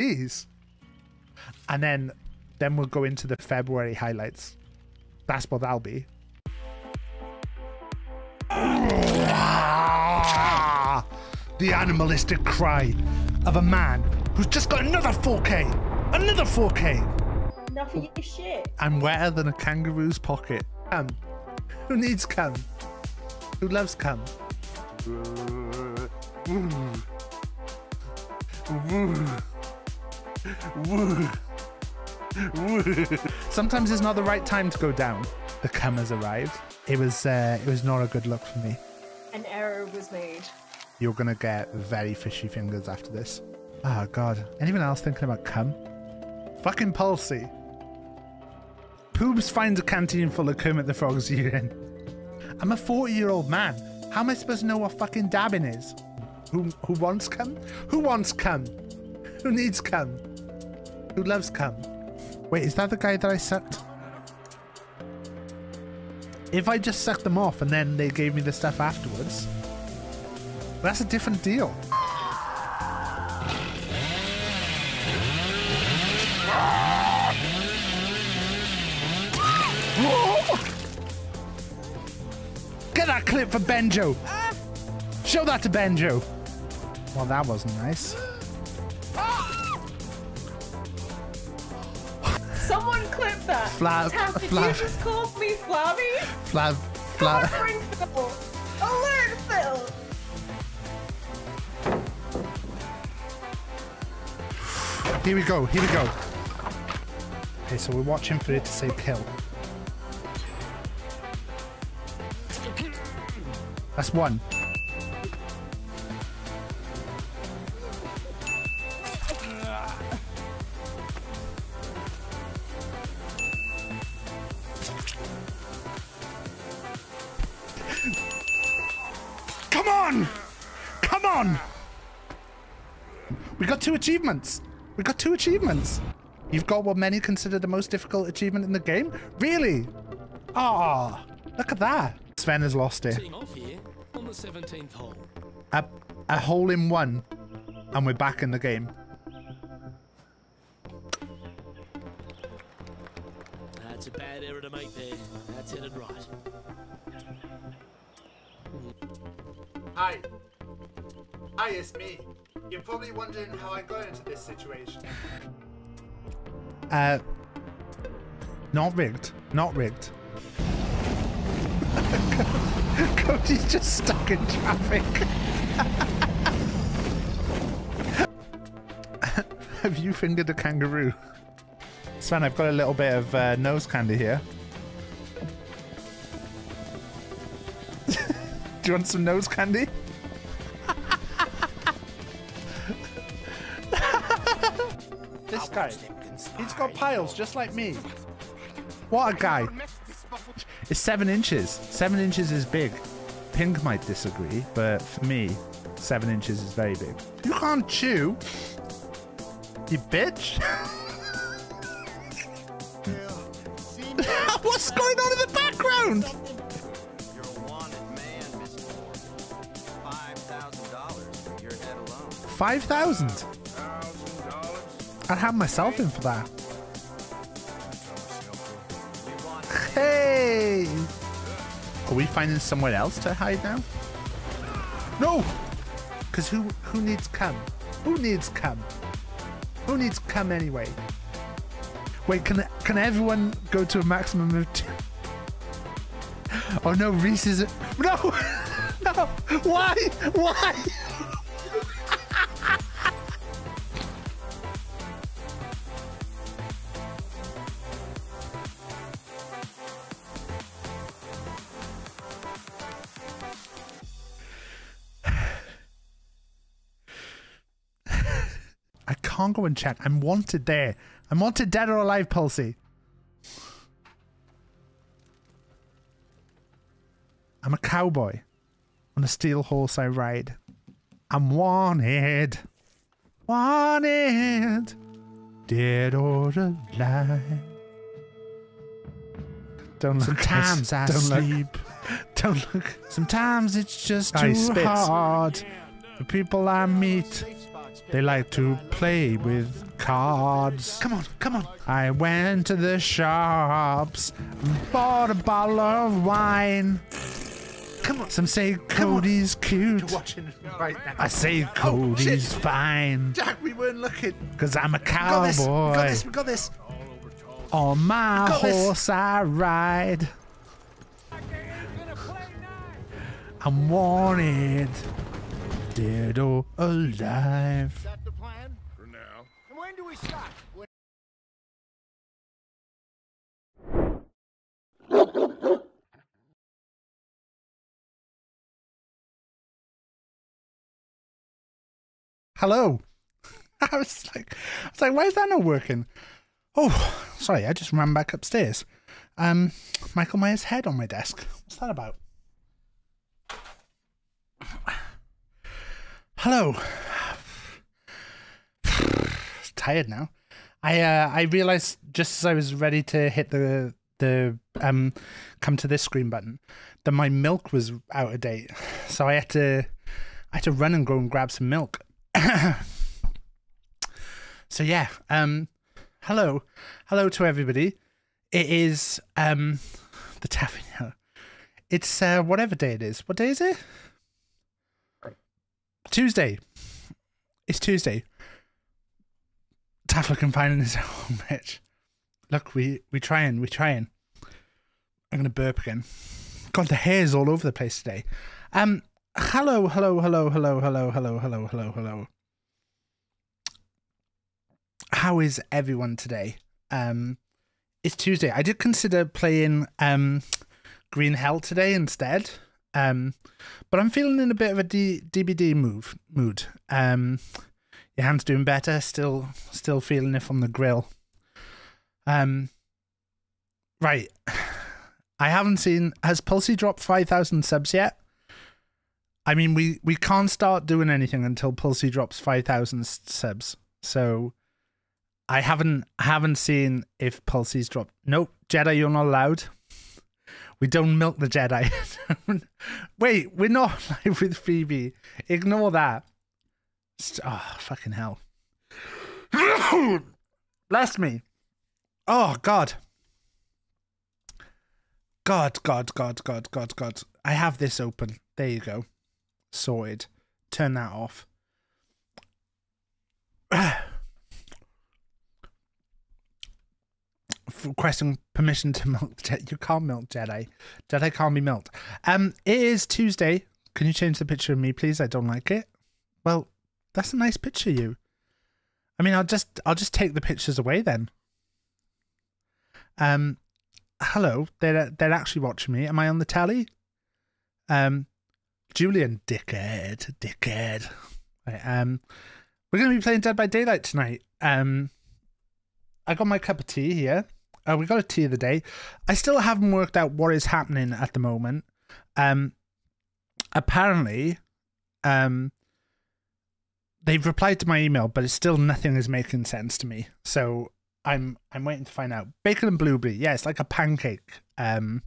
Jeez. And then then we'll go into the February highlights. That's what that'll be. The animalistic cry of a man who's just got another 4K. Another 4K. Enough of your shit. I'm wetter than a kangaroo's pocket. Cum. Who needs cum? Who loves cum? Sometimes it's not the right time to go down. The cum has arrived. It was uh, it was not a good look for me. An error was made. You're gonna get very fishy fingers after this. Oh god. Anyone else thinking about cum? Fucking Pulsey. Poobs finds a canteen full of Kermit the Frog's urine. I'm a 40 year old man. How am I supposed to know what fucking dabbing is? Who who wants cum? Who wants cum? Who needs cum? Who loves cum? Wait, is that the guy that I sucked? If I just sucked them off and then they gave me the stuff afterwards, that's a different deal. Get that clip for Benjo. Show that to Benjo. Well, that wasn't nice. Flab- Tab, did flab- you just call me flabby? Flav, flav. Phil. Alert, Phil. Here we go. Here we go. Okay, so we're watching for it to say kill. That's one. Achievements. We got two achievements. You've got what many consider the most difficult achievement in the game? Really? Ah, look at that. Sven has lost it. Team off here on the 17th hole. A, a hole in one, and we're back in the game. That's a bad error to make there. That's headed right. Hi. Hi, it's me. You're probably wondering how I got into this situation. Uh, not rigged. Not rigged. Cody's just stuck in traffic. Have you fingered a kangaroo? Sven, I've got a little bit of uh, nose candy here. Do you want some nose candy? Guy, he's got piles just like me. What a guy. It's seven inches. Seven inches is big. Pink might disagree, but for me, seven inches is very big. You can't chew. You bitch. What's going on in the background? Five thousand I'd have myself in for that. Hey! Are we finding somewhere else to hide now? No! Because who, who needs cum? Who needs cum? Who needs cum anyway? Wait, can can everyone go to a maximum of two? Oh no, Reese is... No! No! Why? Why? Can't go and check. I'm wanted there. I'm wanted dead or alive, Pulsey. I'm a cowboy. On a steel horse I ride. I'm wanted. Wanted. Dead or alive. Don't look. Sometimes I don't sleep. Look. Don't look. Sometimes it's just he too spits. hard. The people I meet, They like to play with cards. Come on, come on. I went to the shops, and bought a bottle of wine. Come on. Some say Cody's cute. watching right now. I say oh, Cody's fine. Jack, we weren't looking. Cause I'm a cowboy. Got this. We got this. We got this. On my Got this. horse I ride. I'm wanted, dead or alive. that the plan? For now. And when do we start? When Hello. I was like, I was like, why is that not working? Oh, sorry, I just ran back upstairs. Um, Michael Myers' head on my desk. What's that about? Hello. Tired now. I uh, I realized just as I was ready to hit the the um come to this screen button that my milk was out of date, so I had to I had to run and go and grab some milk. so yeah, um, hello, hello to everybody. It is um the taffy. It's uh, whatever day it is. What day is it? Tuesday. It's Tuesday. Taff looking fine in his own bitch. Look, we we trying, we trying. I'm gonna burp again. God, the hair's all over the place today. Um, hello, hello, hello, hello, hello, hello, hello, hello, hello. How is everyone today? Um, it's Tuesday. I did consider playing um Green Hell today instead. Um, but I'm feeling in a bit of a D- DBD move mood. Um, your hand's doing better. Still, still feeling it from the grill. Um, right. I haven't seen. Has Pulsey dropped five thousand subs yet? I mean, we we can't start doing anything until Pulsey drops five thousand subs. So, I haven't haven't seen if Pulsey's dropped. Nope, Jedi, you're not allowed. We don't milk the Jedi. Wait, we're not live with Phoebe. Ignore that. Oh, fucking hell. Bless me. Oh, God. God, God, God, God, God, God. I have this open. There you go. Sorted. Turn that off. Requesting permission to milk the Jedi. You can't milk Jedi. Jedi can't be milked. Um, it is Tuesday. Can you change the picture of me, please? I don't like it. Well, that's a nice picture, you. I mean, I'll just I'll just take the pictures away then. Um, hello. They're they're actually watching me. Am I on the tally? Um, Julian, dickhead, dickhead. Right, um, we're gonna be playing Dead by Daylight tonight. Um, I got my cup of tea here. Uh, we got a tea of the day. I still haven't worked out what is happening at the moment. Um, apparently, um, they've replied to my email, but it's still nothing is making sense to me. So I'm I'm waiting to find out. Bacon and blueberry, yeah, it's like a pancake, um,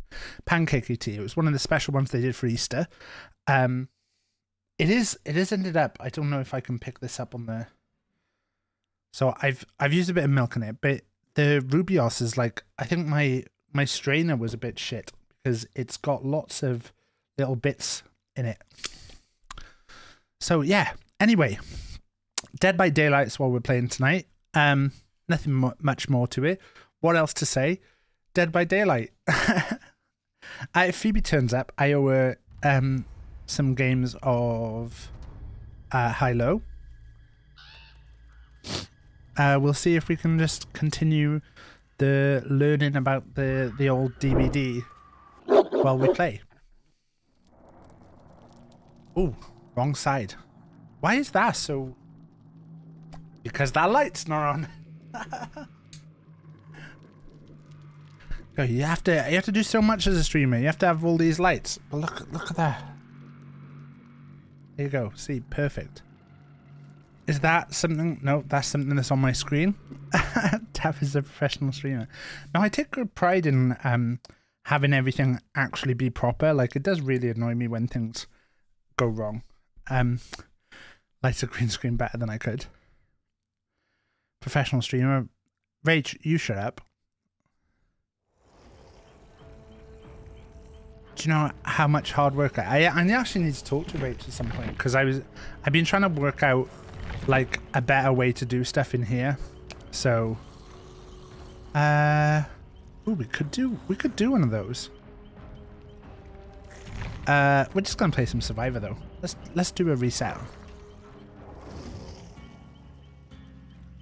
pancakey tea. It was one of the special ones they did for Easter. Um, it is it is ended up. I don't know if I can pick this up on the. So I've I've used a bit of milk in it, but the rooibos is like I think my my strainer was a bit shit because it's got lots of little bits in it. So yeah. Anyway, Dead by Daylight is what we're playing tonight. Um, nothing mu much more to it. What else to say? Dead by Daylight. if Phoebe turns up, I owe her um some games of uh, High Low. Uh, we'll see if we can just continue the learning about the the old DVD while we play. Oh, wrong side. Why is that so? Because that light's not on. You have to you have to do so much as a streamer. You have to have all these lights. But look look at that. There you go. See, perfect. Is that something? No, that's something that's on my screen. Taff is a professional streamer. Now, I take pride in um, having everything actually be proper. Like, it does really annoy me when things go wrong. Um, light a green screen better than I could. Professional streamer. Rach, you shut up. Do you know how much hard work I, I, I actually need to talk to Rach at some point because I was I've been trying to work out like a better way to do stuff in here. So uh ooh, we could do we could do one of those. Uh we're just gonna play some survivor though. Let's let's do a reset.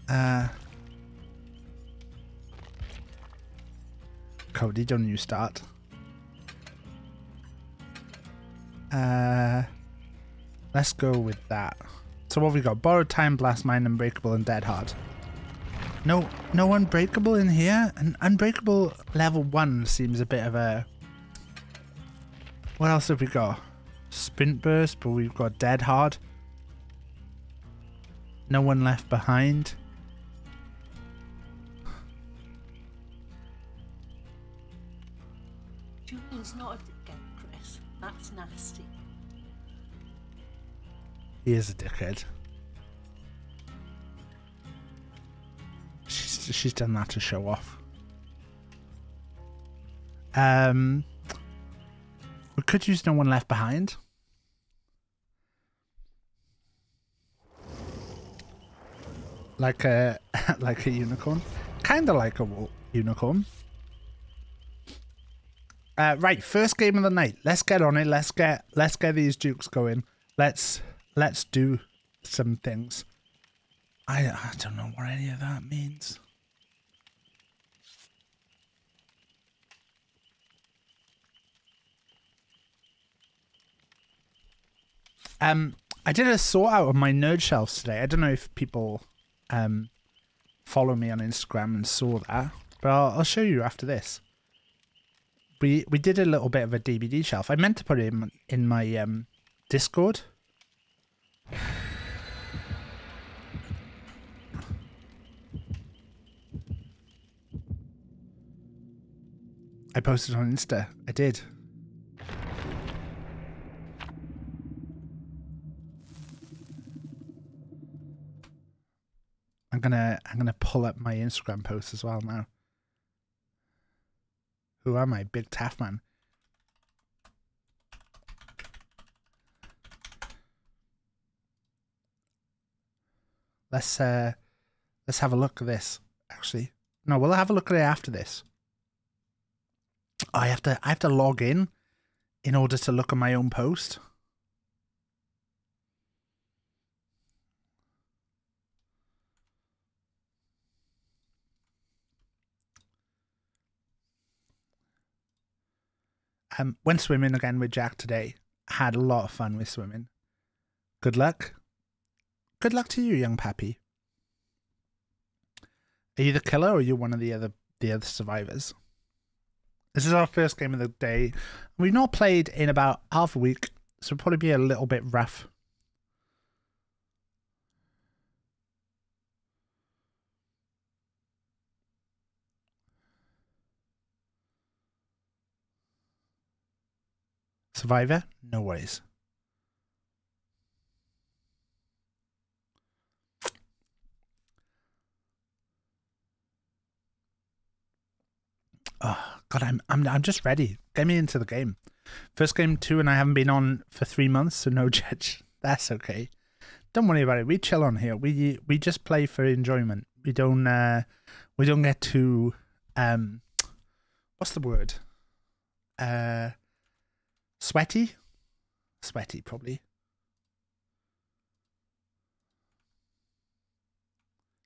Uh Cody, don't you start. Uh, let's go with that. So what have we got? Borrowed Time, Blast Mine, Unbreakable, and Dead Hard. No, no Unbreakable in here? An Unbreakable level 1 seems a bit of a... What else have we got? Sprint Burst, but we've got Dead Hard. No One Left Behind. Julian's not He is a dickhead. She's she's done that to show off. Um, we could use no one left behind. Like a like a unicorn, kind of like a unicorn. Uh, right, first game of the night. Let's get on it. Let's get let's get these dukes going. Let's let's do some things. I I don't know what any of that means. Um, I did a sort out of my nerd shelves today. I don't know if people um follow me on Instagram and saw that, but I'll, I'll show you after this we we did a little bit of a DVD shelf. I meant to put it in, in my um, Discord. I posted on Insta. I did. I'm gonna I'm gonna pull up my Instagram post as well now. Who am I? Big Taff Let's uh let's have a look at this. Actually. No, we'll have a look at it after this. I have to I have to log in in order to look at my own post. Um, went swimming again with Jack today. Had a lot of fun with swimming. Good luck. Good luck to you, young pappy. Are you the killer or are you one of the other the other survivors? This is our first game of the day. We've not played in about half a week, so it'll probably be a little bit rough. Survivor? No worries. Oh God, I'm I'm I'm just ready. Get me into the game. First game two, and I haven't been on for three months, so no judge. That's okay. Don't worry about it. We chill on here. We we just play for enjoyment. We don't uh we don't get too um what's the word? Uh sweaty? Sweaty probably.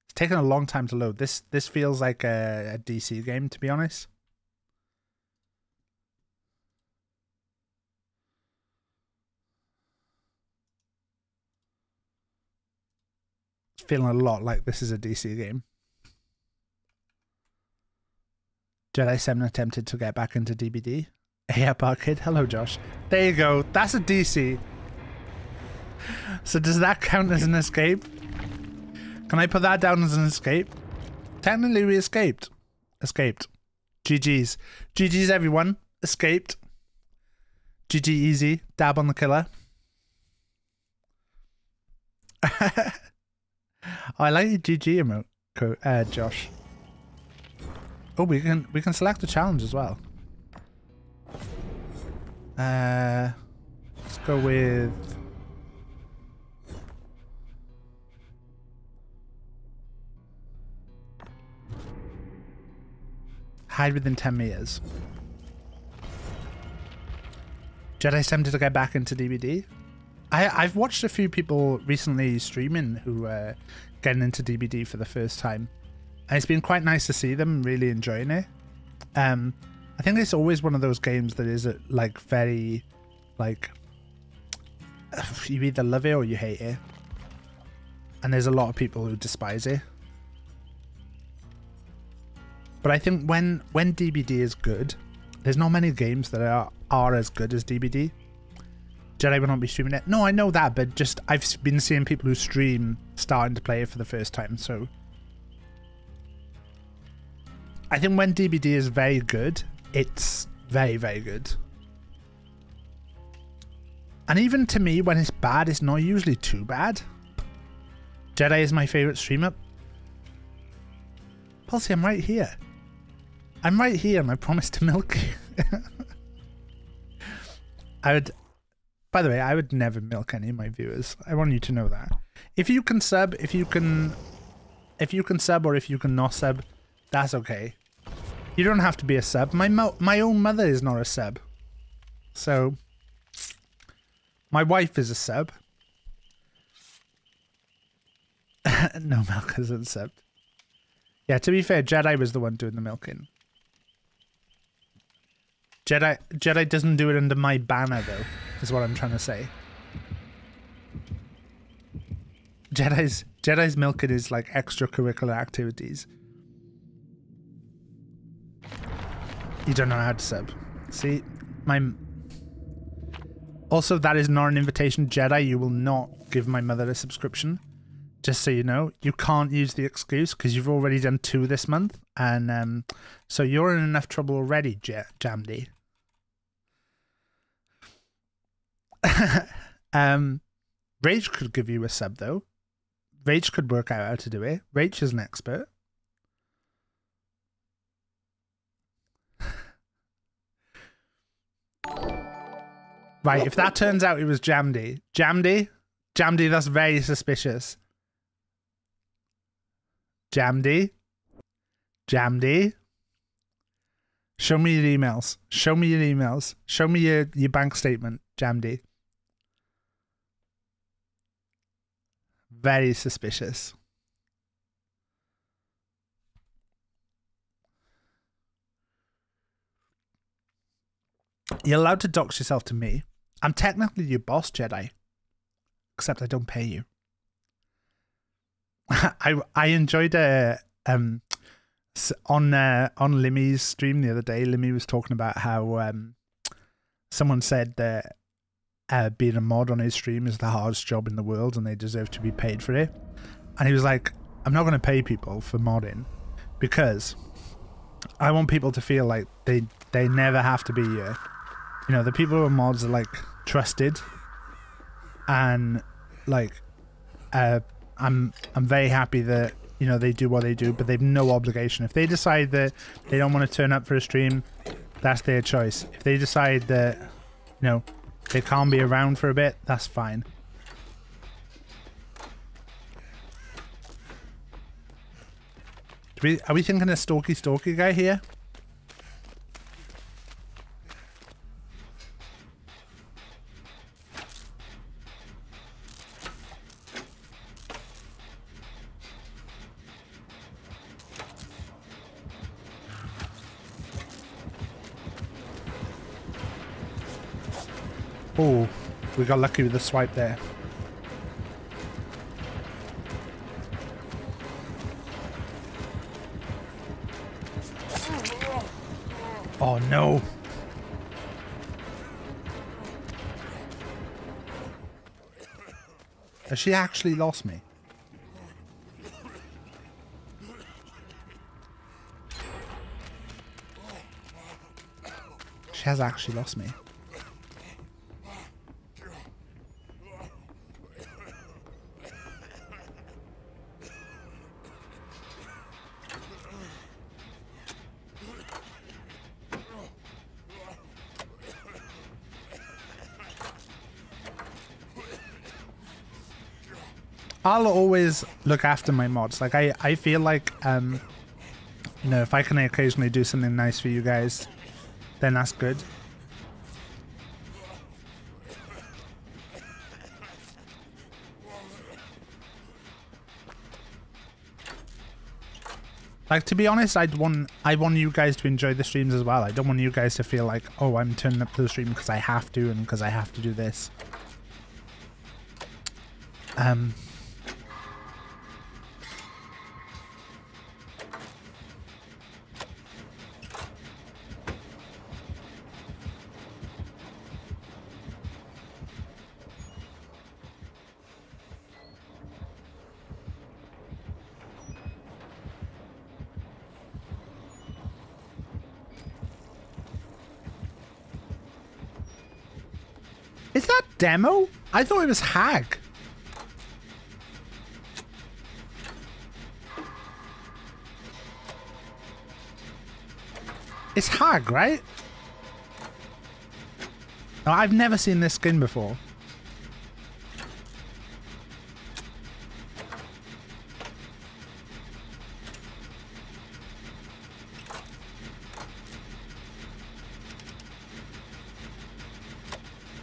It's taken a long time to load. This this feels like a, a DC game to be honest. Feeling a lot like this is a DC game. Jedi 7 attempted to get back into DBD. Yeah, Barkid. Hello, Josh. There you go. That's a DC. So does that count as an escape? Can I put that down as an escape? Technically, we escaped. Escaped. GG's. GG's, everyone. Escaped. GG easy. Dab on the killer. I like the GG emote, uh, Josh. Oh, we can we can select a challenge as well. Uh, let's go with. Hide within 10 meters. Jedi tempted to get back into DBD. I, I've watched a few people recently streaming who are getting into DBD for the first time. And it's been quite nice to see them really enjoying it. Um, I think it's always one of those games that is uh, like very, like, you either love it or you hate it. And there's a lot of people who despise it. But I think when when DBD is good, there's not many games that are are as good as DBD. Jedi will not be streaming it. No, I know that, but just I've been seeing people who stream starting to play it for the first time. So I think when DBD is very good, it's very very good. And even to me, when it's bad, it's not usually too bad. Jedi is my favorite streamer. Pulsey, I'm right here. I'm right here and I promise to milk. I would by the way, I would never milk any of my viewers. I want you to know that. If you can sub, if you can if you can sub or if you can not sub, that's okay. You don't have to be a sub. My my own mother is not a sub. So my wife is a sub. no, milk isn't subbed. Yeah, to be fair, Jedi was the one doing the milking. Jedi Jedi doesn't do it under my banner though, is what I'm trying to say. Jedi's Jedi's milking is like extracurricular activities. You don't know how to sub. See, my also that is not an invitation, Jedi. You will not give my mother a subscription. Just so you know, you can't use the excuse because you've already done two this month, and um, so you're in enough trouble already, J- Jamdy. um, Rage could give you a sub though. Rage could work out how to do it. Rage is an expert. right, if that turns out it was Jamdy, Jamdy, Jamdy, that's very suspicious. Jamdy, Jamdy. Show me your emails. Show me your emails. Show me your, your bank statement, Very suspicious. You're allowed to dox yourself to me. I'm technically your boss, Jedi. Except I don't pay you. I I enjoyed uh, um on uh, on Limmy's stream the other day. Limmy was talking about how um someone said that uh, being a mod on his stream is the hardest job in the world and they deserve to be paid for it. And he was like, I'm not going to pay people for modding because I want people to feel like they they never have to be uh, you know the people who are mods are like trusted and like uh I'm I'm very happy that you know they do what they do but they've no obligation. If they decide that they don't want to turn up for a stream that's their choice. If they decide that you know they can't be around for a bit that's fine. Are we thinking a stalky stalky guy here we got lucky with the swipe there. Oh no. Has she actually lost me? She has actually lost me. I'll always look after my mods. Like I, I feel like um, you know, if I can occasionally do something nice for you guys, then that's good. Like to be honest, I'd want I want you guys to enjoy the streams as well. I don't want you guys to feel like, oh, I'm turning up to the stream because I have to and because I have to do this. Um. Is that demo? I thought it was Hag. It's Hag, right? No, I've never seen this skin before.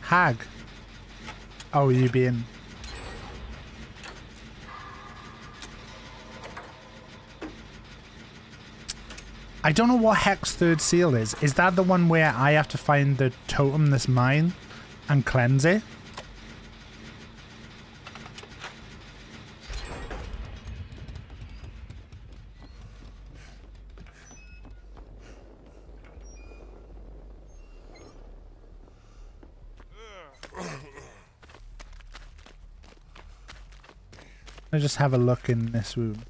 Hag. Oh, you being. I don't know what Hex Third Seal is. Is that the one where I have to find the totem that's mine and cleanse it? I just have a look in this room.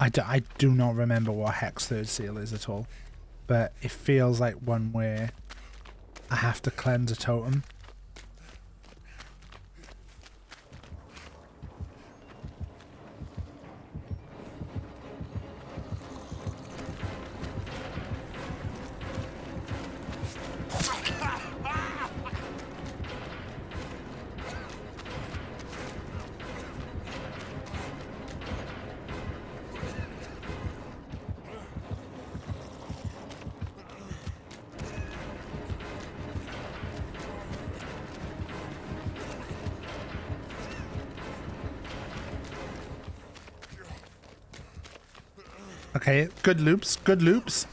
I do, I do not remember what Hex Third Seal is at all. But it feels like one where I have to cleanse a totem. Okay, good loops, good loops.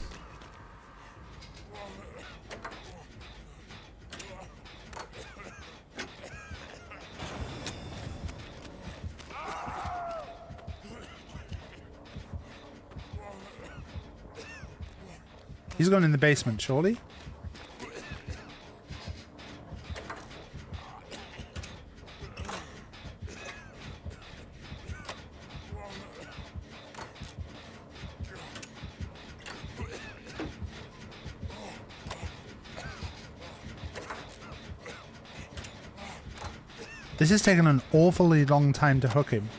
He's going in the basement, surely? This is taking an awfully long time to hook him.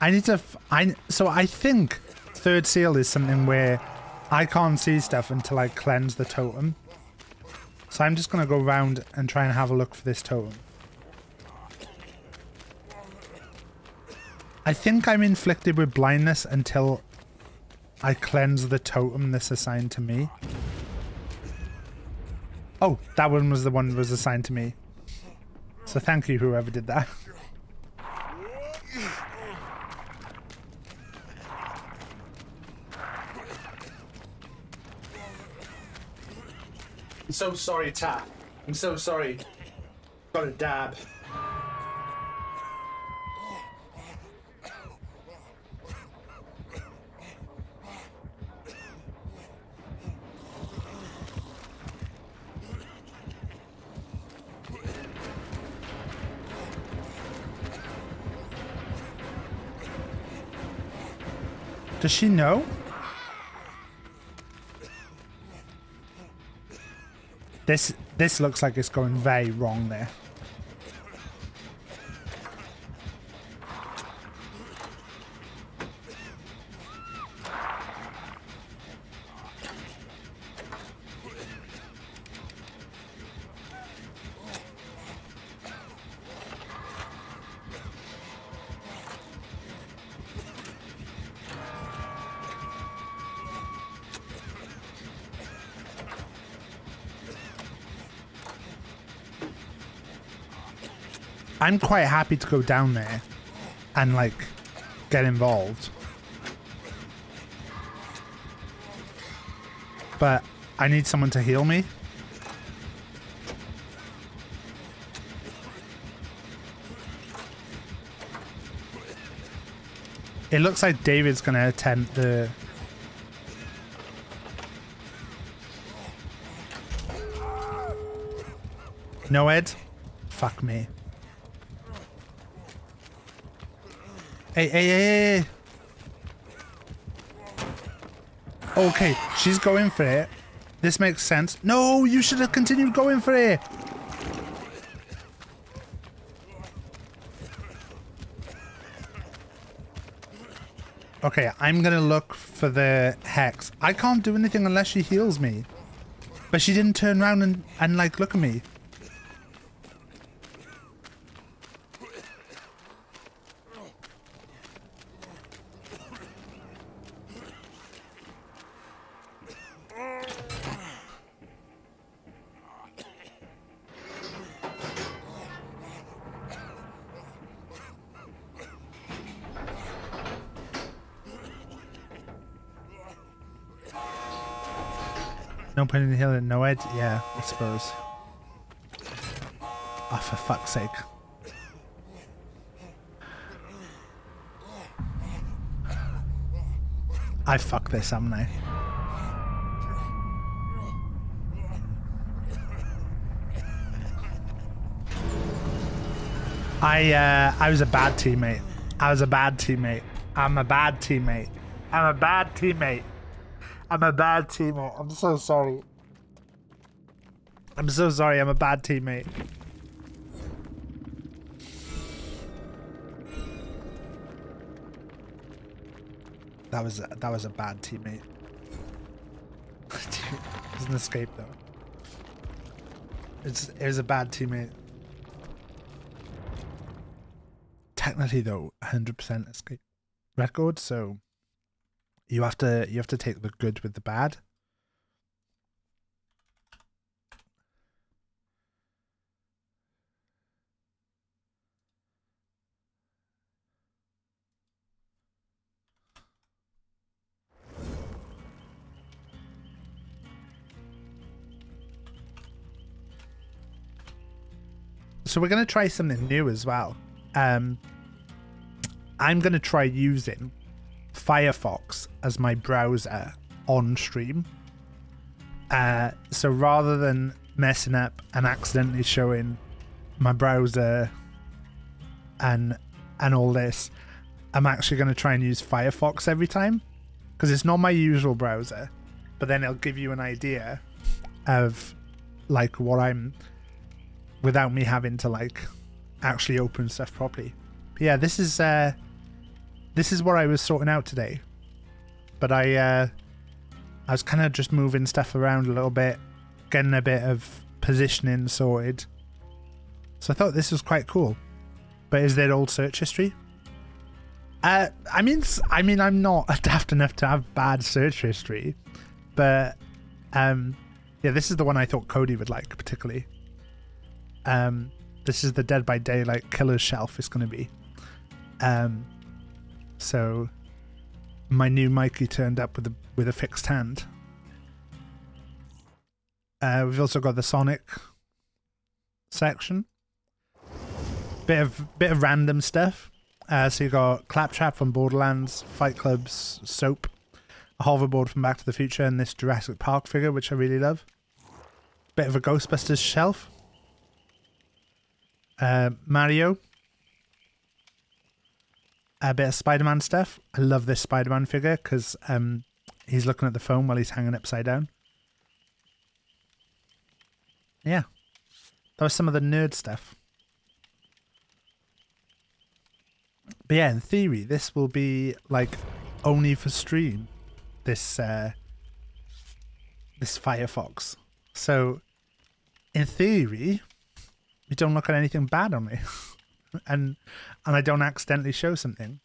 I need to. I so I think third seal is something where I can't see stuff until I cleanse the totem. So I'm just gonna go around and try and have a look for this totem. I think I'm inflicted with blindness until I cleanse the totem that's assigned to me. Oh, that one was the one that was assigned to me. So thank you, whoever did that. I'm so sorry, Tat. I'm so sorry. Got a dab. Does she know? This this looks like it's going very wrong there. I'm quite happy to go down there and like get involved. But I need someone to heal me. It looks like David's going to attempt the NOED? Fuck me. Hey, hey, hey, hey. Okay, she's going for it. This makes sense. No, you should have continued going for it. Okay, I'm gonna look for the hex. I can't do anything unless she heals me. But she didn't turn around and, and like look at me. Point in healing, NOED? Yeah, I suppose. Oh, for fuck's sake. I fuck this, haven't I? I uh, I was a bad teammate. I was a bad teammate. I'm a bad teammate. I'm a bad teammate. I'm a bad teammate. I'm so sorry. I'm so sorry. I'm a bad teammate. That was a, that was a bad teammate. it was an escape though. It's it was a bad teammate. Technically though, 100% escape record. So you have to you have to take the good with the bad. So we're going to try something new as well. Um, I'm going to try using Firefox as my browser on stream. Uh, so rather than messing up and accidentally showing my browser and and all this, I'm actually going to try and use Firefox every time because it's not my usual browser, but then it'll give you an idea of like what I'm without me having to like actually open stuff properly. But yeah, this is uh this is what I was sorting out today. But I uh I was kind of just moving stuff around a little bit, getting a bit of positioning sorted. So I thought this was quite cool. But is there old search history? Uh, I mean, I mean, I'm not daft enough to have bad search history, but um, yeah, this is the one I thought Cody would like particularly. Um, this is the Dead by Daylight Killer's Shelf. It's going to be. Um, so my new Mikey turned up with a with a fixed hand. Uh, we've also got the Sonic section. Bit of bit of random stuff. Uh, so you got Claptrap from Borderlands, Fight Club's Soap, a hoverboard from Back to the Future, and this Jurassic Park figure, which I really love. Bit of a Ghostbusters shelf. Uh, Mario. A bit of Spider-Man stuff. I love this Spider-Man figure because um, he's looking at the phone while he's hanging upside down. Yeah. That was some of the nerd stuff. But yeah, in theory, this will be like only for stream. This uh this Firefox. So in theory, we don't look at anything bad on it. and and I don't accidentally show something.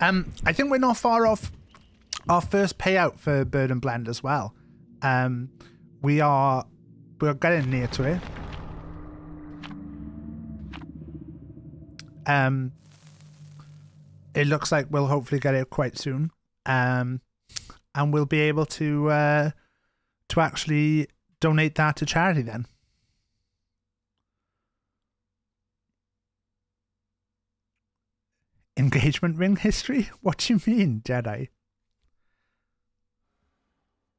Um, I think we're not far off our first payout for Bird and Blend as well. Um, we are we're getting near to it. Um, it looks like we'll hopefully get it quite soon. Um, and we'll be able to uh, to actually donate that to charity then. Engagement ring history? What do you mean, Jedi?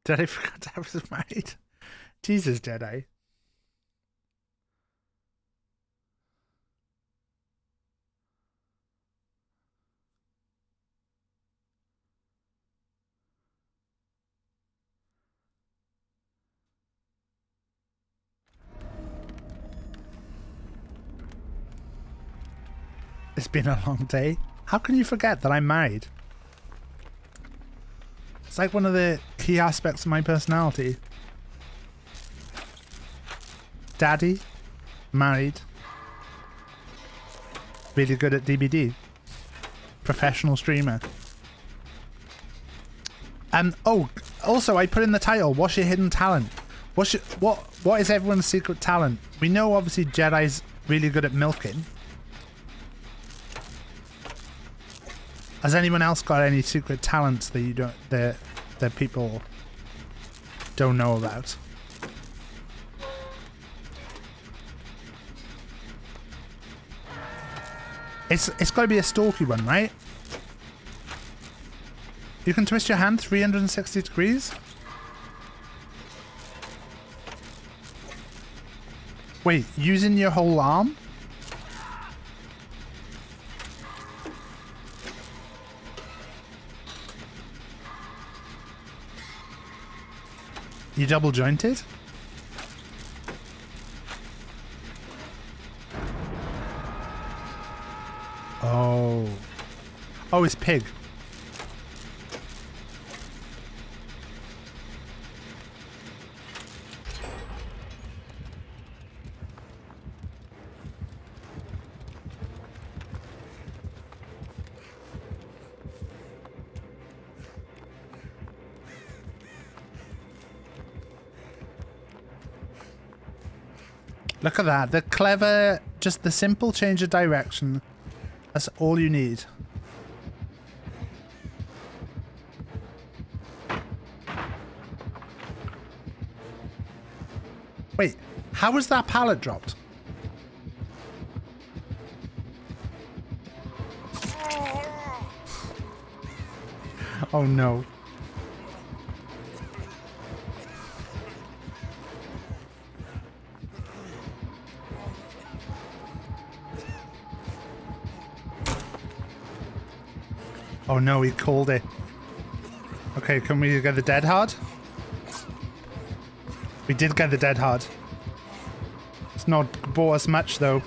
Jedi forgot I was married. Jesus, Jedi. It's been a long day. How can you forget that I'm married? It's like one of the key aspects of my personality. Daddy, married, really good at DBD, professional streamer. And oh, also I put in the title. What's your hidden talent? What's your, what? What is everyone's secret talent? We know obviously Jedi's really good at milking. Has anyone else got any secret talents that you don't that that people don't know about? It's it's got to be a stalky one, right? You can twist your hand 360 degrees. Wait, using your whole arm? You double jointed? Oh. Oh, it's pig. Look at that. The clever, just the simple change of direction. That's all you need. Wait, how was that pallet dropped? Oh, oh no. Oh no, he called it. Okay, can we get the dead hard? We did get the dead hard. It's not bought us much though.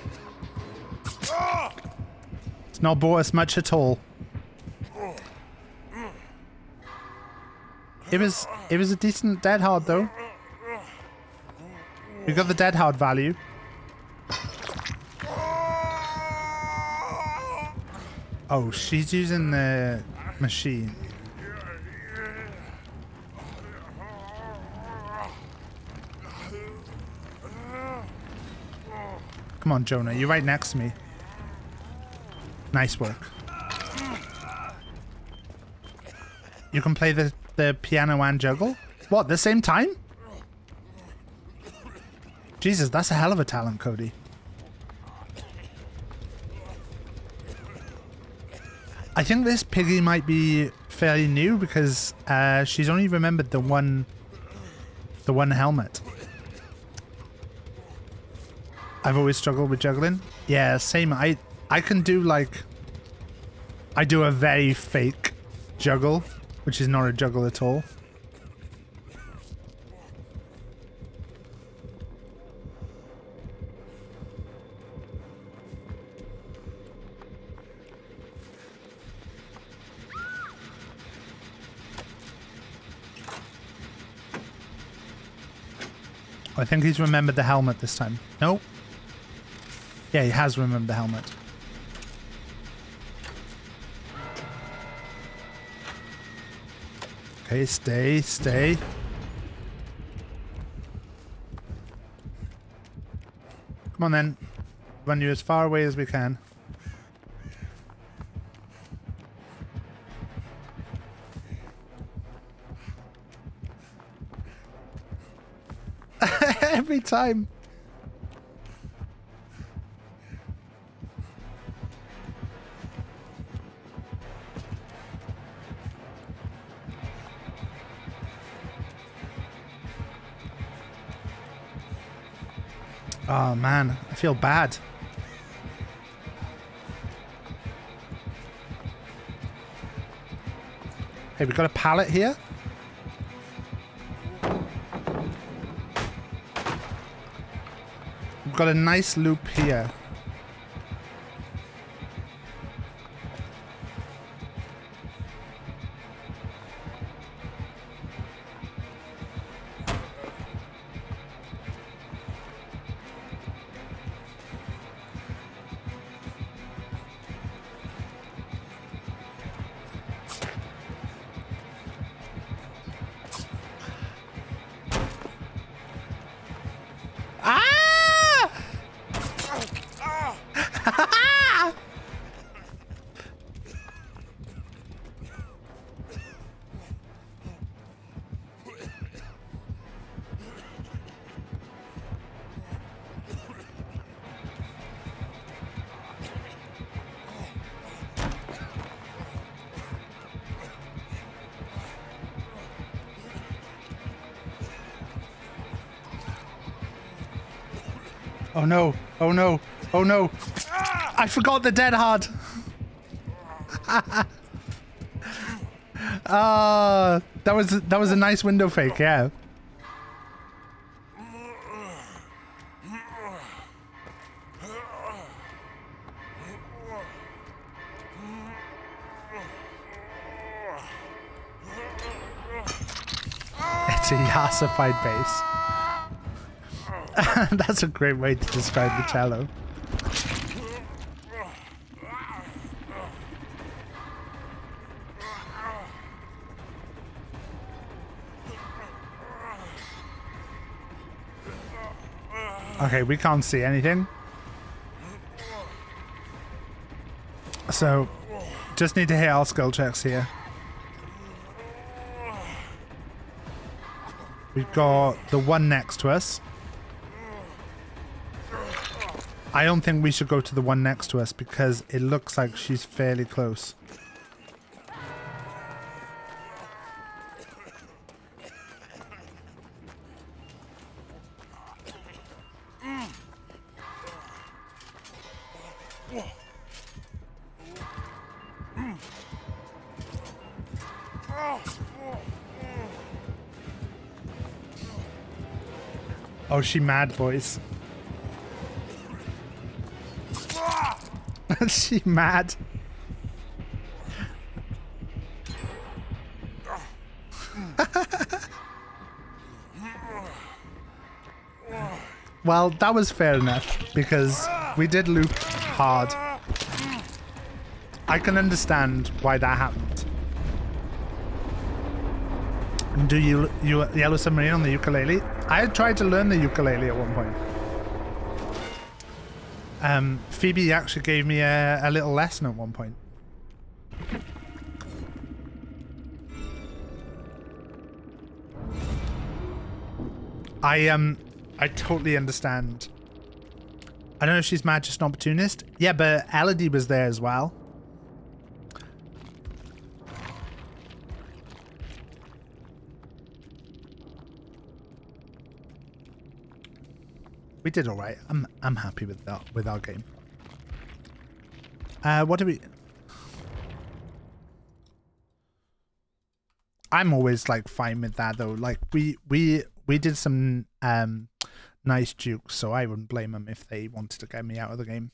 It's not bought us much at all. It was it was a decent dead hard though. We got the dead hard value. Oh, she's using the machine. Come on, Jonah. You're right next to me. Nice work. You can play the, the piano and juggle? What, the same time? Jesus, that's a hell of a talent, Cody. I think this piggy might be fairly new because uh, she's only remembered the one, the one helmet. I've always struggled with juggling. Yeah, same. I I can do like, I do a very fake juggle, which is not a juggle at all. Think he's remembered the helmet this time. No? Yeah, he has remembered the helmet. Okay, stay, stay. Come on then. Run you as far away as we can. Every time. Oh man, I feel bad. Hey, we got a pallet here. Got a nice loop here. No! Oh no! Oh no! I forgot the dead hard. Ah, that was that was a nice window fake. Yeah. It's a yassified bass. That's a great way to describe the cello. Okay, we can't see anything. So, just need to hit our skill checks here. We've got the one next to us. I don't think we should go to the one next to us because it looks like she's fairly close. Oh, she mad, boys. she mad. well, that was fair enough because we did loop hard. I can understand why that happened. Do you you yellow submarine on the ukulele? I had tried to learn the ukulele at one point. Um, Phoebe actually gave me a, a little lesson at one point. I um, I totally understand. I don't know if she's mad, just an opportunist. Yeah, but Elodie was there as well. We did all right. I'm I'm happy with that with our game. Uh, what do we? I'm always like fine with that though. Like we we we did some um nice jukes, so I wouldn't blame them if they wanted to get me out of the game.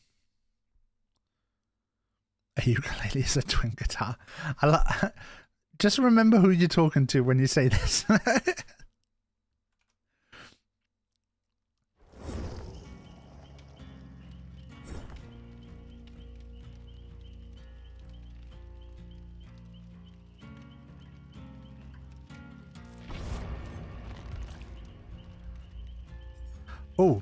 A ukulele is a twin guitar. I just remember who you're talking to when you say this. oh.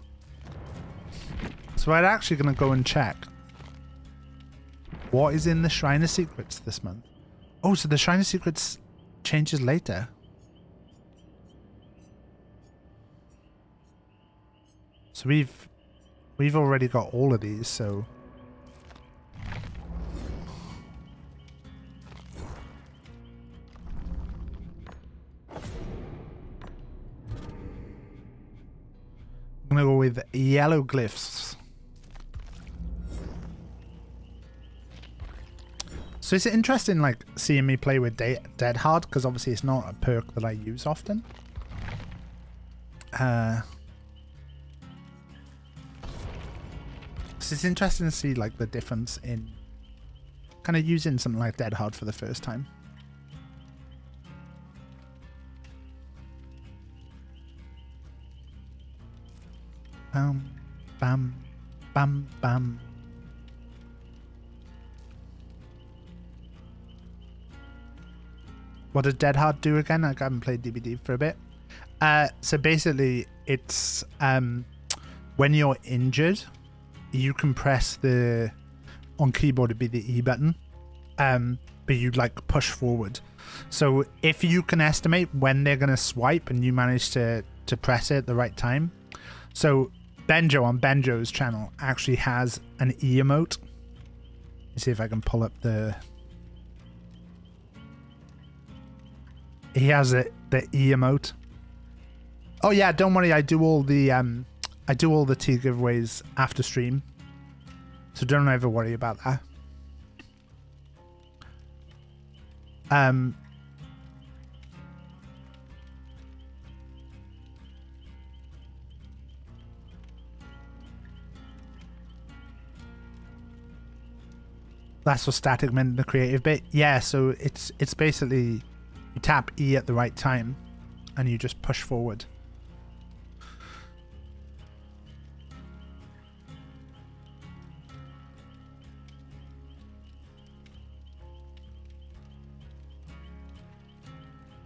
So we're actually going to go and check what is in the Shrine of Secrets this month. Oh, so the Shrine of Secrets changes later. So we've we've already got all of these, so with yellow glyphs. So it's interesting, like seeing me play with De- Dead Hard because obviously it's not a perk that I use often. Uh, so it's interesting to see like the difference in kind of using something like Dead Hard for the first time. Bam, bam, bam, bam. What does Dead Hard do again? I haven't played DBD for a bit. Uh, so basically, it's um, when you're injured, you can press the on keyboard it'd be the E button, um, but you'd like push forward. So if you can estimate when they're gonna swipe and you manage to to press it at the right time, so Benjo on Benjo's channel actually has an E emote. Let's see if I can pull up the. He has it the E emote. Oh yeah, don't worry. I do all the um, I do all the tea giveaways after stream, so don't ever worry about that. Um. That's what static meant in the creative bit. Yeah, so it's it's basically you tap E at the right time and you just push forward.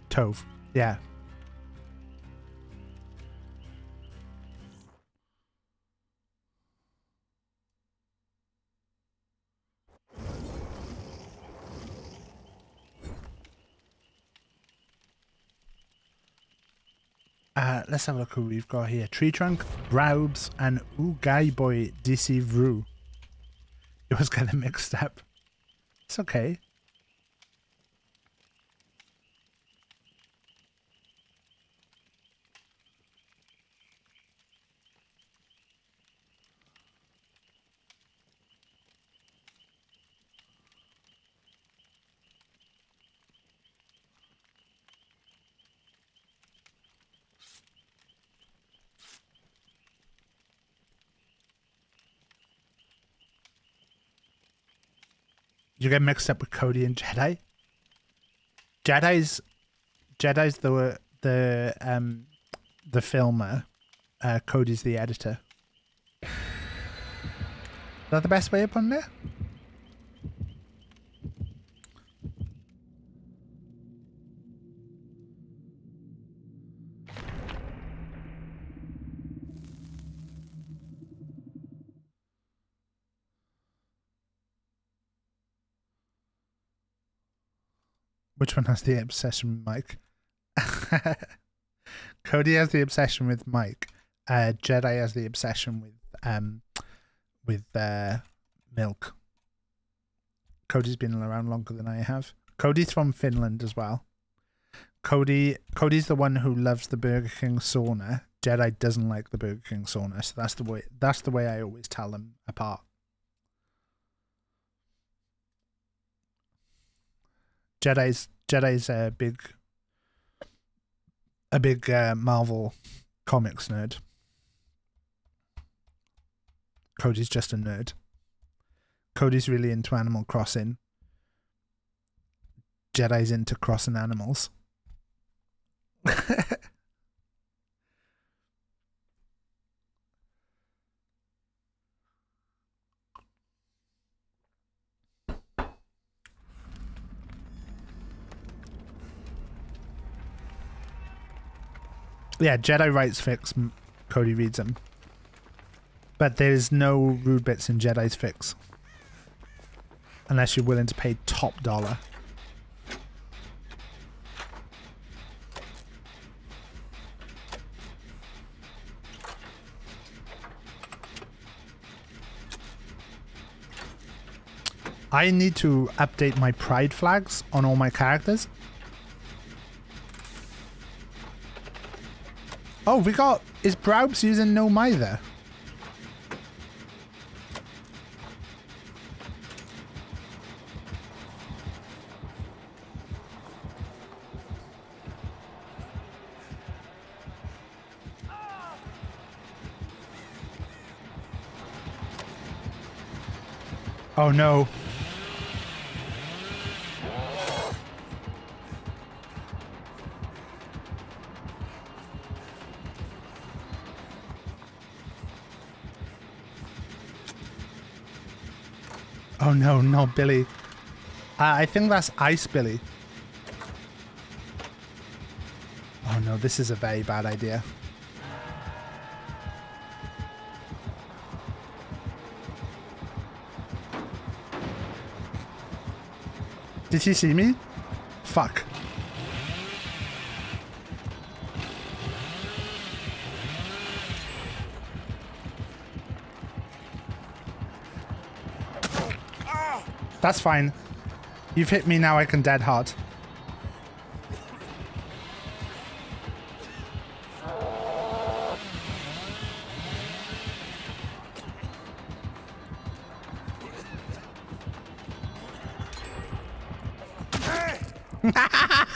Tove. Yeah. Uh, let's have a look who we've got here. Tree Trunk, Braubs, and Ugai Boy DC Vru. It was kind of mixed up. It's okay. You get mixed up with Cody and Jedi. Jedi's Jedi's the the um the filmer. Uh, Cody's the editor. Is that the best way of putting it? Which one has the obsession with Mike? Cody has the obsession with Mike. Uh, Jedi has the obsession with um with uh, milk. Cody's been around longer than I have. Cody's from Finland as well. Cody Cody's the one who loves the Burger King sauna. Jedi doesn't like the Burger King sauna, so that's the way that's the way I always tell them apart. Jedi's Jedi's a big a big uh, Marvel comics nerd. Cody's just a nerd. Cody's really into Animal Crossing. Jedi's into crossing animals. yeah, Jedi writes fics. Cody reads them. But there's no rude bits in Jedi's fics. Unless you're willing to pay top dollar. I need to update my pride flags on all my characters. Oh, we got... Is Browbs using no mither? Oh no. No, no, Billy. Uh, I think that's Ice Billy. Oh no, this is a very bad idea. Did he see me? Fuck. That's fine. You've hit me now, I can dead hard.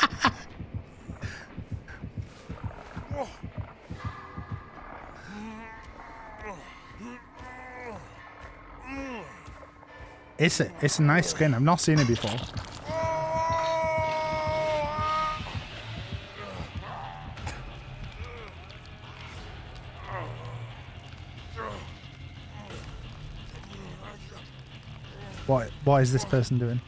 It's a, it's a nice skin. I've not seen it before. What what is this person doing?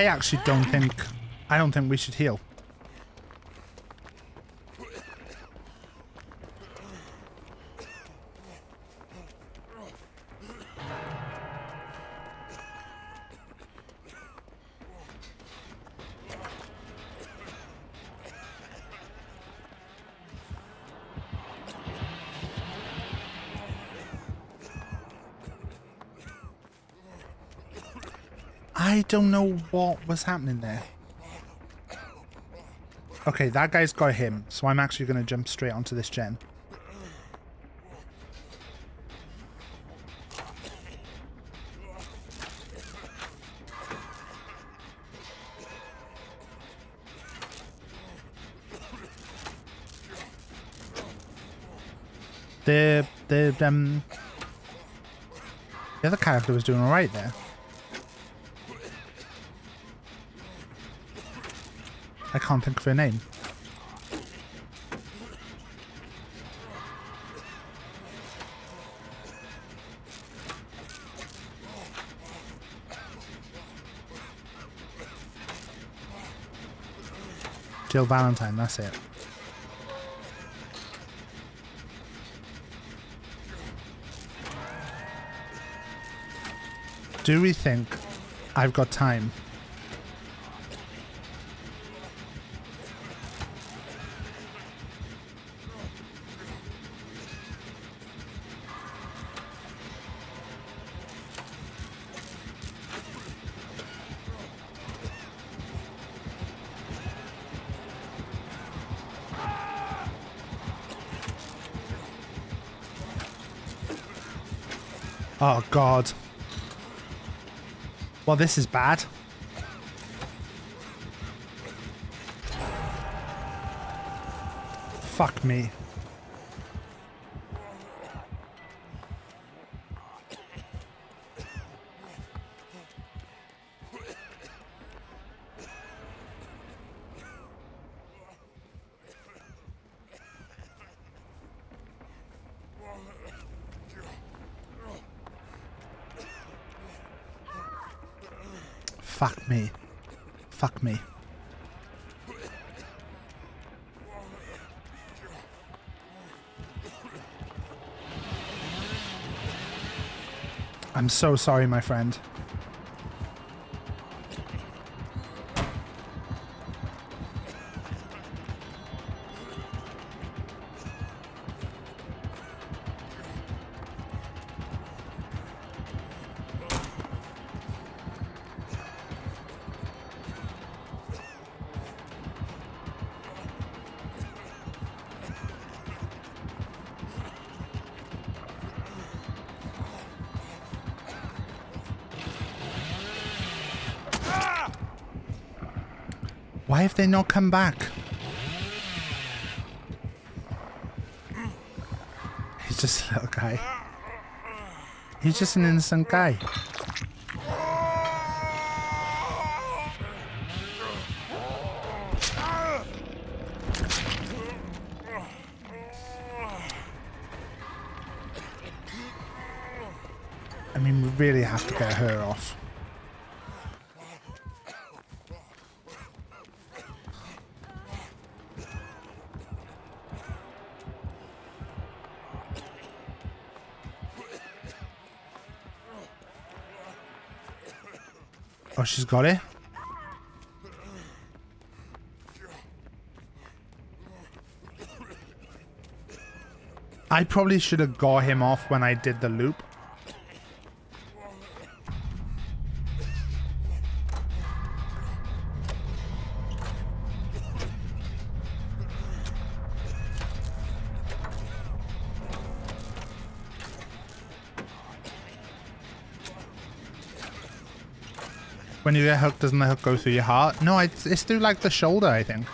I actually don't think I don't think we should heal. Don't know what was happening there. Okay, that guy's got him, so I'm actually going to jump straight onto this gen. The the um the other character was doing alright there. I can't think of her name. Jill Valentine, that's it. Do we think I've got time? Oh, God. Well, this is bad. Fuck me. So sorry, my friend. They not come back? He's just a little guy. He's just an innocent guy. I mean, we really have to get her off. She's got it. I probably should have got him off when I did the loop. When you get hooked, doesn't the hook go through your heart? No, it's, it's through like the shoulder, I think.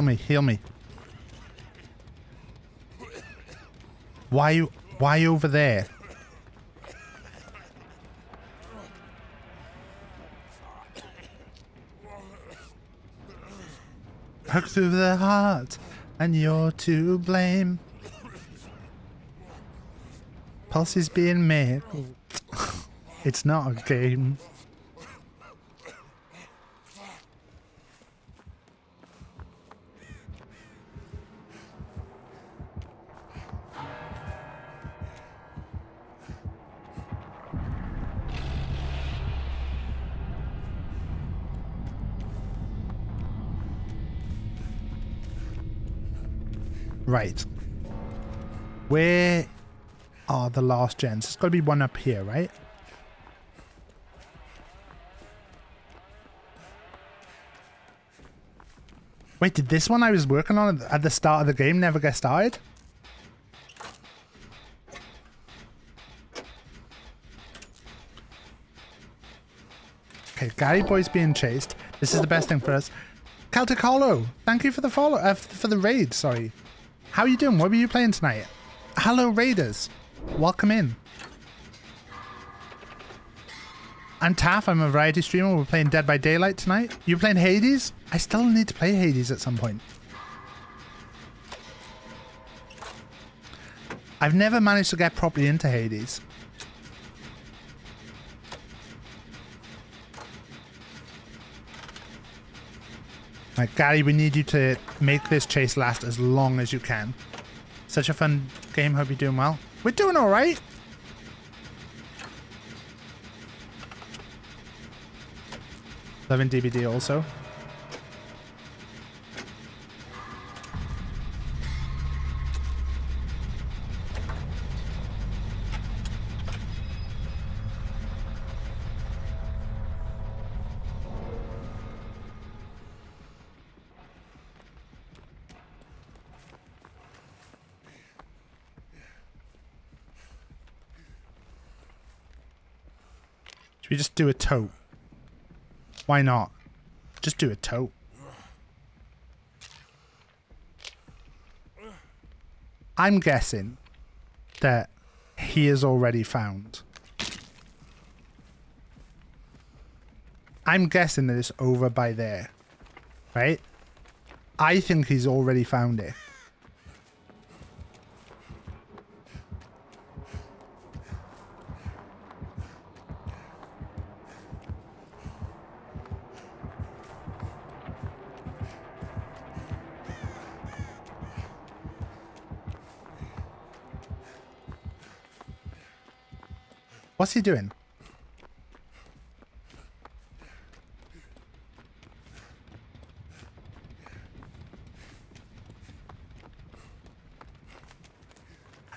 Heal me, heal me. Why you why over there? Hook through the heart, and you're to blame. Pulse is being made. it's not a game. Where are the last gens? There's got to be one up here, right? Wait, did this one I was working on at the start of the game never get started? Okay, Gary Boy's being chased. This is the best thing for us. Celtic thank you for the follow, uh, for the raid, sorry. How are you doing? What were you playing tonight? Hello, Raiders. Welcome in. I'm Taff. I'm a variety streamer. We're playing Dead by Daylight tonight. You're playing Hades? I still need to play Hades at some point. I've never managed to get properly into Hades. Like, Gary, we need you to make this chase last as long as you can. Such a fun game. Hope you're doing well. We're doing all right. Loving DBD also. Should we just do a tote? Why not? Just do a tote. I'm guessing that he is already found. I'm guessing that it's over by there. Right? I think he's already found it. What's he doing?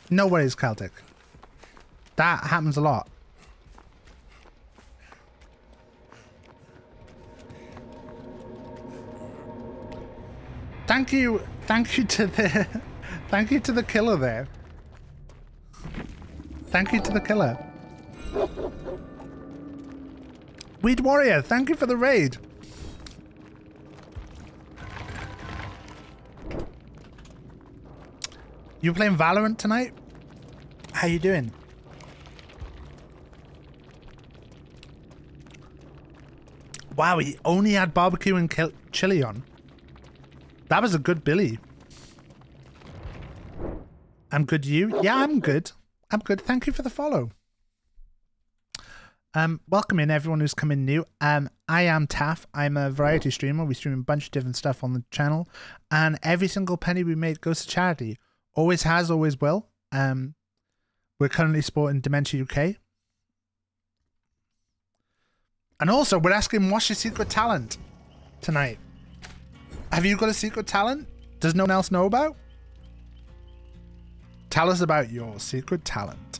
No worries, Celtic. That happens a lot. Thank you, thank you to the, thank you to the killer there. Thank you to the killer. Weed Warrior, thank you for the raid. You playing Valorant tonight? How you doing? Wow, he only had barbecue and chili on. That was a good Billy. I'm good, you? Yeah, I'm good. I'm good. Thank you for the follow. Um, welcome in everyone who's come in new. Um, I am Taff. I'm a variety streamer. We stream a bunch of different stuff on the channel, and every single penny we make goes to charity. Always has, always will. Um, we're currently supporting Dementia UK, and also we're asking what's your secret talent tonight. Have you got a secret talent? Does no one else know about? Tell us about your secret talent.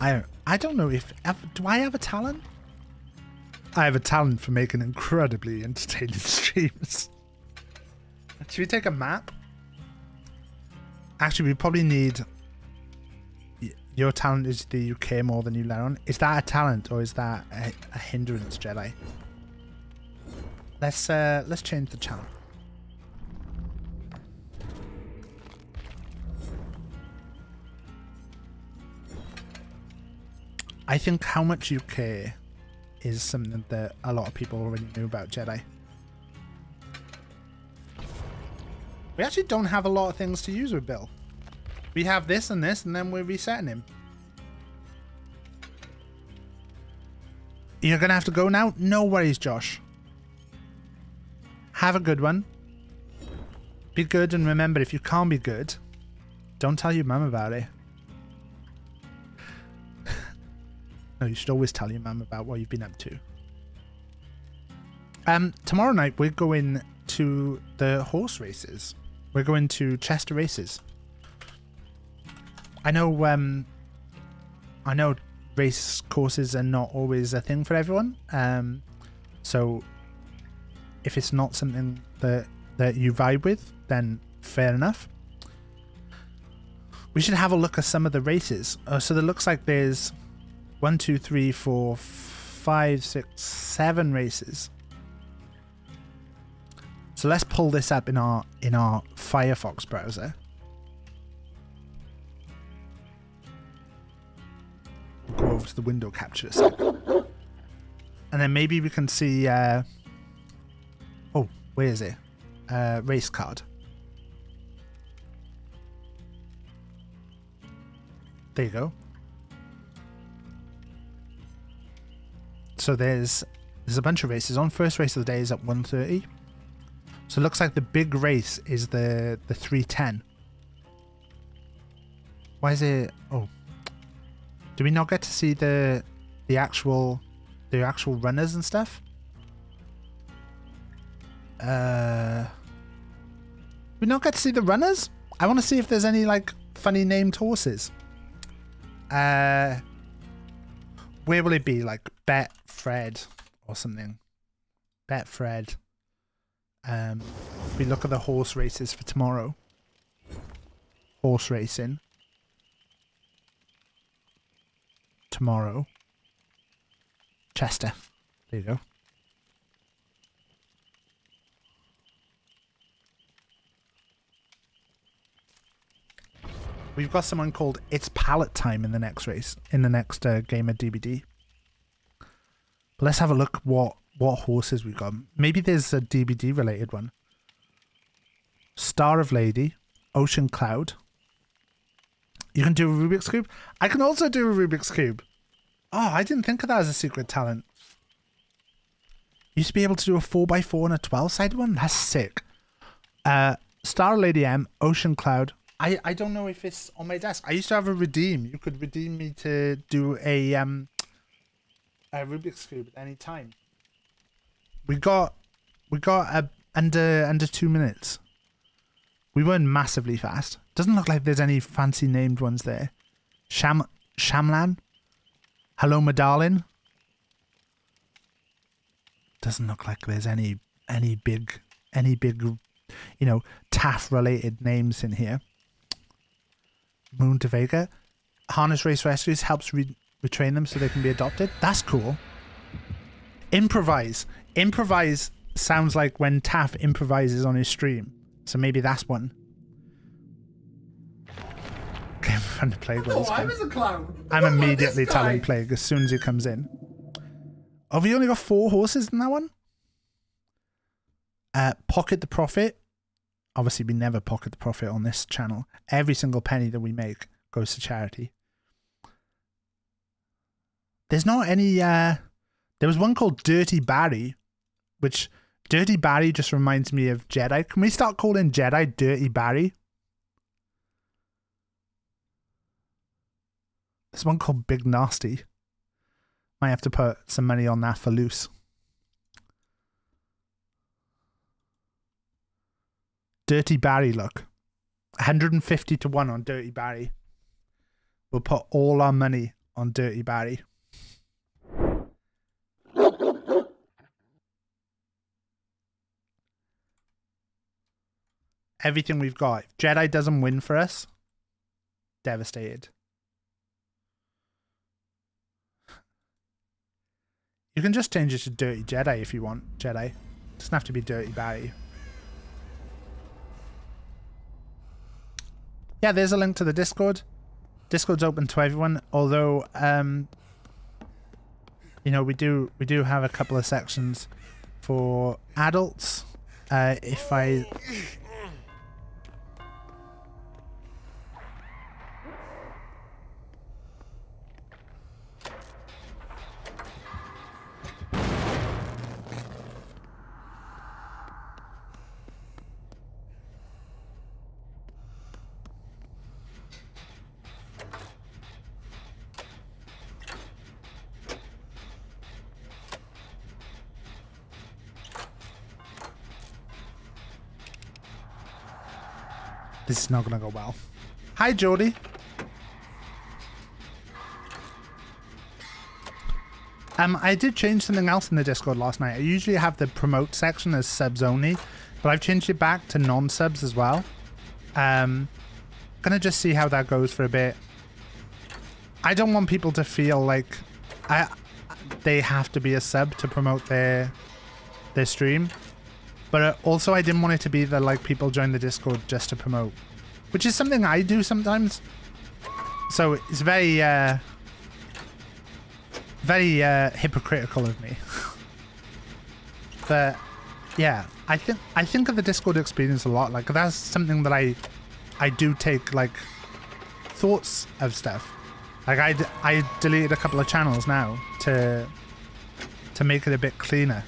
I I don't know if do I have a talent. I have a talent for making incredibly entertaining streams. Should we take a map? Actually, we probably need. Your talent is the UK more than you let on. Is that a talent or is that a, a hindrance, Jedi? Let's uh let's change the channel. I think how much you care is something that a lot of people already knew about Jedi. We actually don't have a lot of things to use with Bill. We have this and this, and then we're resetting him. You're gonna have to go now? No worries, Josh. Have a good one. Be good, and remember, if you can't be good, don't tell your mum about it. No, you should always tell your mum about what you've been up to. Um, tomorrow night we're going to the horse races. We're going to Chester races. I know. Um, I know race courses are not always a thing for everyone. Um, so if it's not something that that you vibe with, then fair enough. We should have a look at some of the races. Uh, so it looks like there's one, two, three, four, five, six, seven races. So let's pull this up in our in our Firefox browser. Go over to the window capture. And then maybe we can see uh Oh, where is it? Uh race card. There you go. So there's there's a bunch of races on. First race of the day is at 1.30. So it looks like the big race is the the 310. Why is it? Oh, do we not get to see the the actual the actual runners and stuff? Uh, we not get to see the runners. I want to see if there's any like funny named horses. Uh, where will it be? Like Bet Fred or something. Betfred. Um, we look at the horse races for tomorrow. Horse racing. Tomorrow. Chester. There you go. We've got someone called It's Pallet Time in the next race, in the next uh, game of DBD. Let's have a look what what horses we've got. Maybe there's a DBD related one. Star of Lady, Ocean Cloud. You can do a Rubik's Cube. I can also do a Rubik's Cube. Oh, I didn't think of that as a secret talent. Used to be able to do a 4x4 and a 12 sided one? That's sick. Uh, Star Lady M, Ocean Cloud. I, I don't know if it's on my desk. I used to have a redeem. You could redeem me to do a um a Rubik's cube at any time. We got we got a under under two minutes. We weren't massively fast. Doesn't look like there's any fancy named ones there. Sham Shamlan. Hello, my darling. Doesn't look like there's any any big any big you know Taff related names in here. Moon to Vega. Harness Race Rescues helps re- retrain them so they can be adopted. That's cool. Improvise. Improvise sounds like when Taff improvises on his stream. So maybe that's one. Game fun to play Oh. I was a clown. I'm immediately telling Plague as soon as he comes in. Have we only got four horses in that one? Uh, pocket the profit. Obviously, we never pocket the profit on this channel. Every single penny that we make goes to charity. There's not any. Uh, there was one called Dirty Barry, which Dirty Barry just reminds me of Jedi. Can we start calling Jedi Dirty Barry? There's one called Big Nasty. Might have to put some money on that for loose. Dirty Barry, look. 150 to 1 on Dirty Barry. We'll put all our money on Dirty Barry. Everything we've got. If Jedi doesn't win for us, devastated. You can just change it to Dirty Jedi if you want, Jedi. doesn't have to be Dirty Barry. Yeah, there's a link to the Discord. Discord's open to everyone, although um you know, we do we do have a couple of sections for adults. Uh if I Is not gonna go well. Hi, Jody. Um, I did change something else in the Discord last night. I usually have the promote section as subs only, but I've changed it back to non-subs as well. Um, gonna just see how that goes for a bit. I don't want people to feel like I they have to be a sub to promote their their stream. But uh, also, I didn't want it to be that like people join the Discord just to promote, which is something I do sometimes. So it's very, uh, very uh, hypocritical of me. but yeah, I think I think of the Discord experience a lot. Like that's something that I, I do take like thoughts of stuff. Like I, I deleted a couple of channels now to to make it a bit cleaner.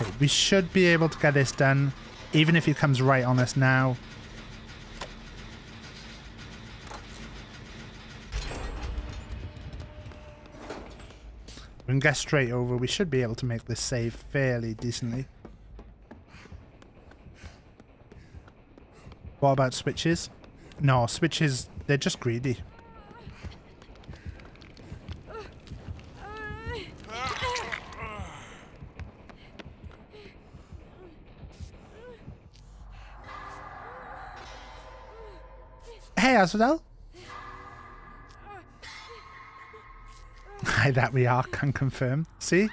Okay, we should be able to get this done, even if he comes right on us now. We can get straight over. We should be able to make this save fairly decently. What about switches? No, switches, they're just greedy. Hey, Asphodel. Hi, that we are, can confirm. See?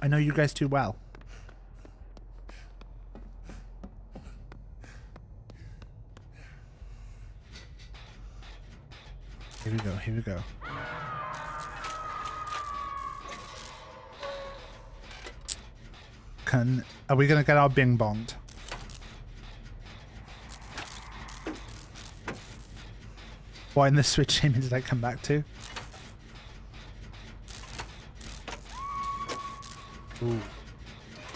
I know you guys too well. Here we go, here we go. Can are we gonna get our bing bonged? What in the switch aiming did I come back to? Ooh.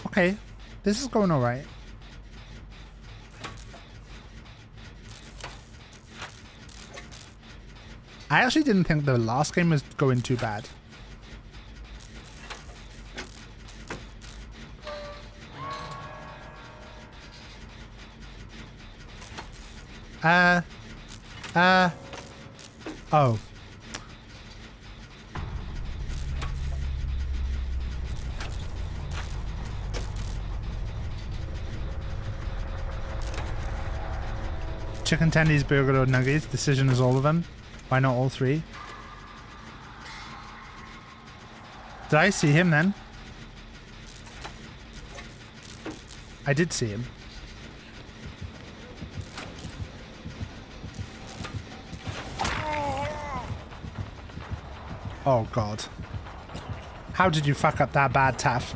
Okay, this is going alright. I actually didn't think the last game was going too bad. Uh, uh, oh. Chicken tendies, burger, or nuggets. Decision is all of them. Why not all three? Did I see him then? I did see him. Oh god. How did you fuck up that bad, Taff?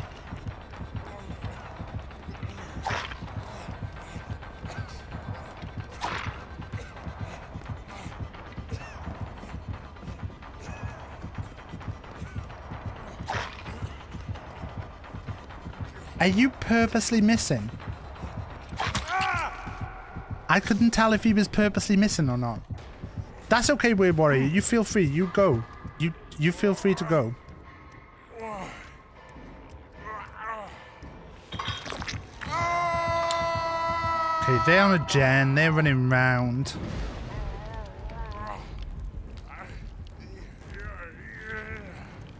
Are you purposely missing? I couldn't tell if he was purposely missing or not. That's okay, Weird Warrior. You feel free. You go. You feel free to go. Okay, they're on a gen. They're running round.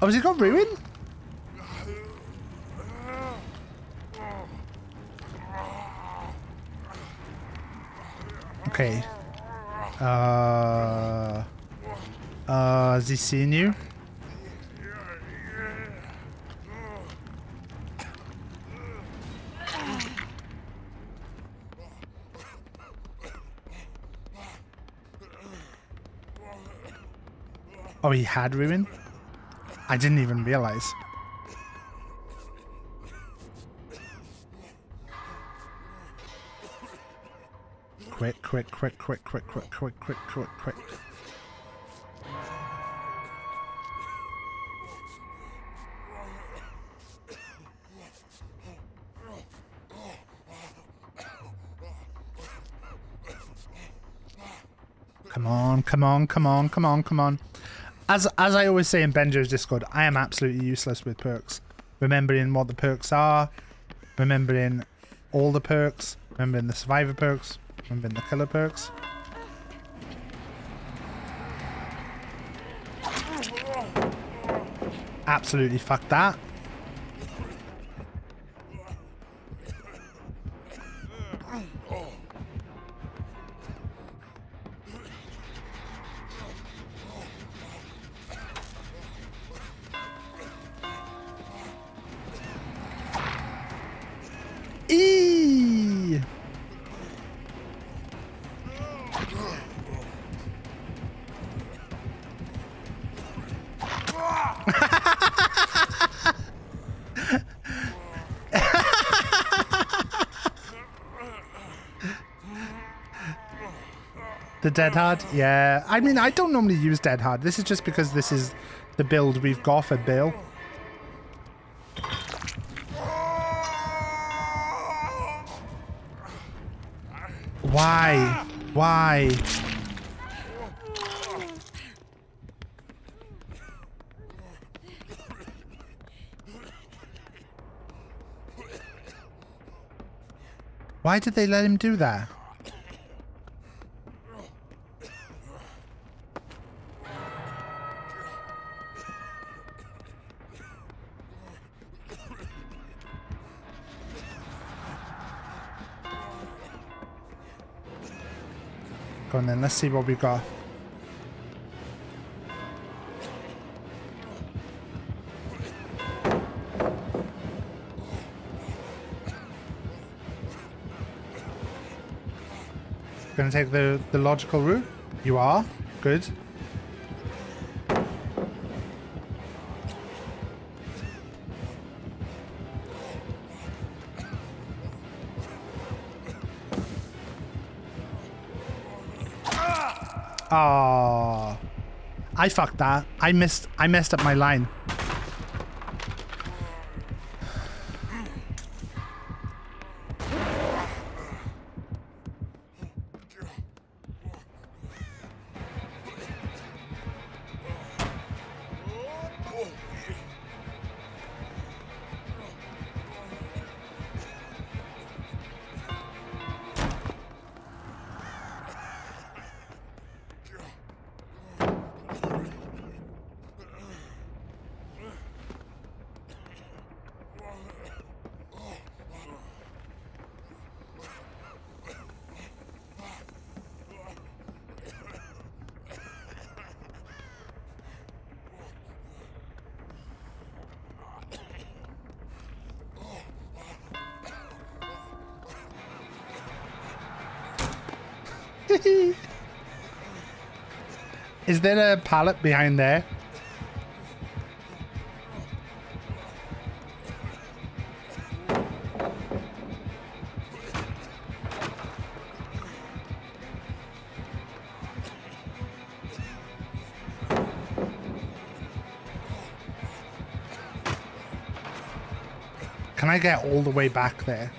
Oh, has he got ruin? Okay. Uh. Uh, has he seen you? Oh, he had ruin? I didn't even realize. Quick, quick, quick, quick, quick, quick, quick, quick, quick, quick. Come on, come on, come on, come on, come on. As as I always say in Benjo's Discord, I am absolutely useless with perks. Remembering what the perks are, remembering all the perks, remembering the survivor perks, remembering the killer perks. Absolutely fuck that. The Dead Hard? Yeah. I mean, I don't normally use Dead Hard. This is just because this is the build we've got for Bill. Why? Why? Why did they let him do that? Go on then, let's see what we've got. Gonna take the, the logical route? You are? Good. Fucked that. I missed. I messed up my line. Pallet behind there? Can I get all the way back there?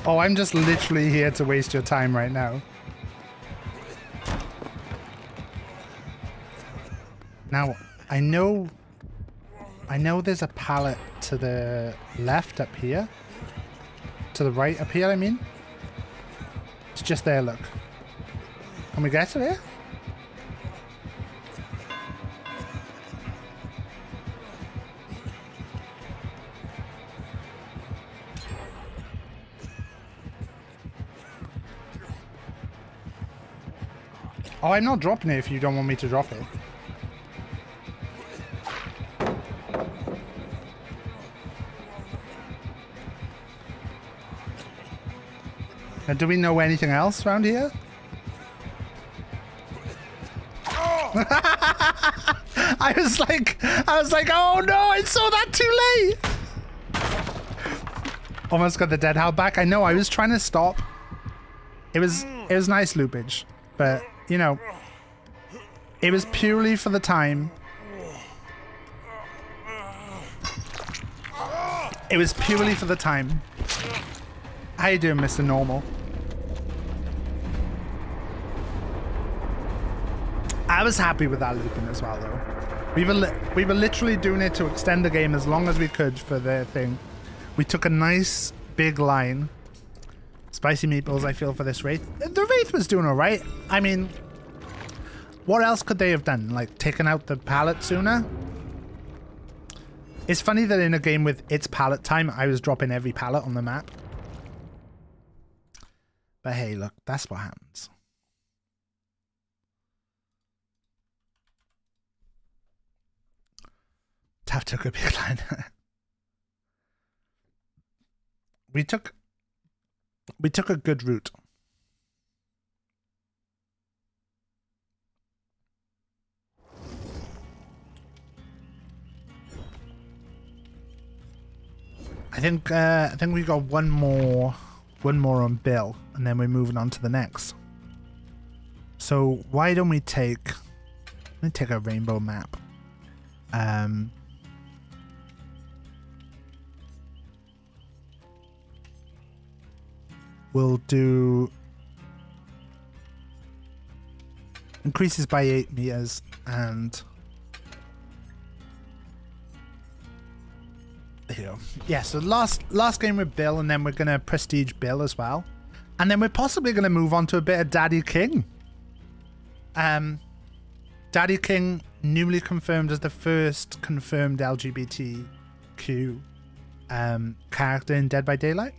Oh, I'm just literally here to waste your time right now. Now, I know... I know there's a pallet to the left up here. To the right up here, I mean. It's just there, look. Can we get to there? Oh, I'm not dropping it if you don't want me to drop it. Do we know anything else around here? I was like, I was like, oh no, I saw that too late. Almost got the dead howl back. I know, I was trying to stop. It was, it was nice loopage, but you know, it was purely for the time. It was purely for the time. How you doing, Mr. Normal? I was happy with that looping as well, though. We were we were literally doing it to extend the game as long as we could for the thing. We took a nice big line. Spicy meatballs, I feel, for this Wraith. The Wraith was doing alright. I mean, what else could they have done? Like, taken out the pallet sooner? It's funny that in a game with its pallet time, I was dropping every pallet on the map. But hey, look, that's what happens. Taff took a big line. we took we took a good route. I think uh, I think we got one more one more on Bill, and then we're moving on to the next. So why don't we take let me take a rainbow map. Um We'll do increases by eight meters and. Yeah, so last last game with Bill, and then we're gonna prestige Bill as well, and then we're possibly gonna move on to a bit of Daddy King. Um, Daddy King newly confirmed as the first confirmed LGBTQ um, character in Dead by Daylight.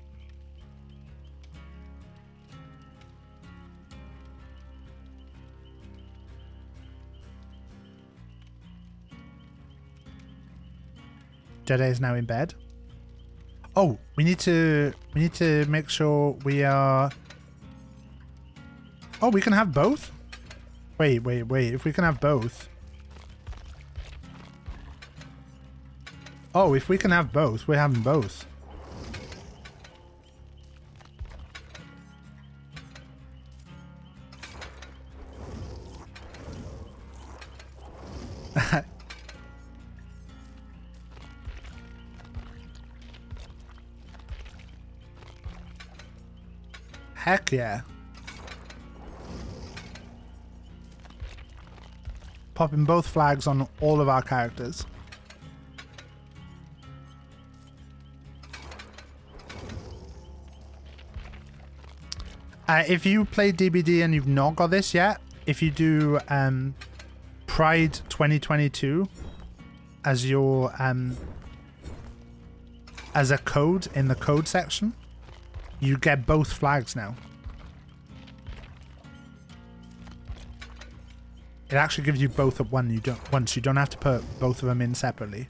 Jedi is now in bed. Oh, we need to we need to make sure we are. Oh, we can have both. Wait, wait, wait. If we can have both. Oh, if we can have both, we're having both. Heck yeah. Popping both flags on all of our characters. Uh, if you play DBD and you've not got this yet, if you do um, Pride 2022 as your um, as a code in the code section, you get both flags now. It actually gives you both at one. You don't once. You don't have to put both of them in separately.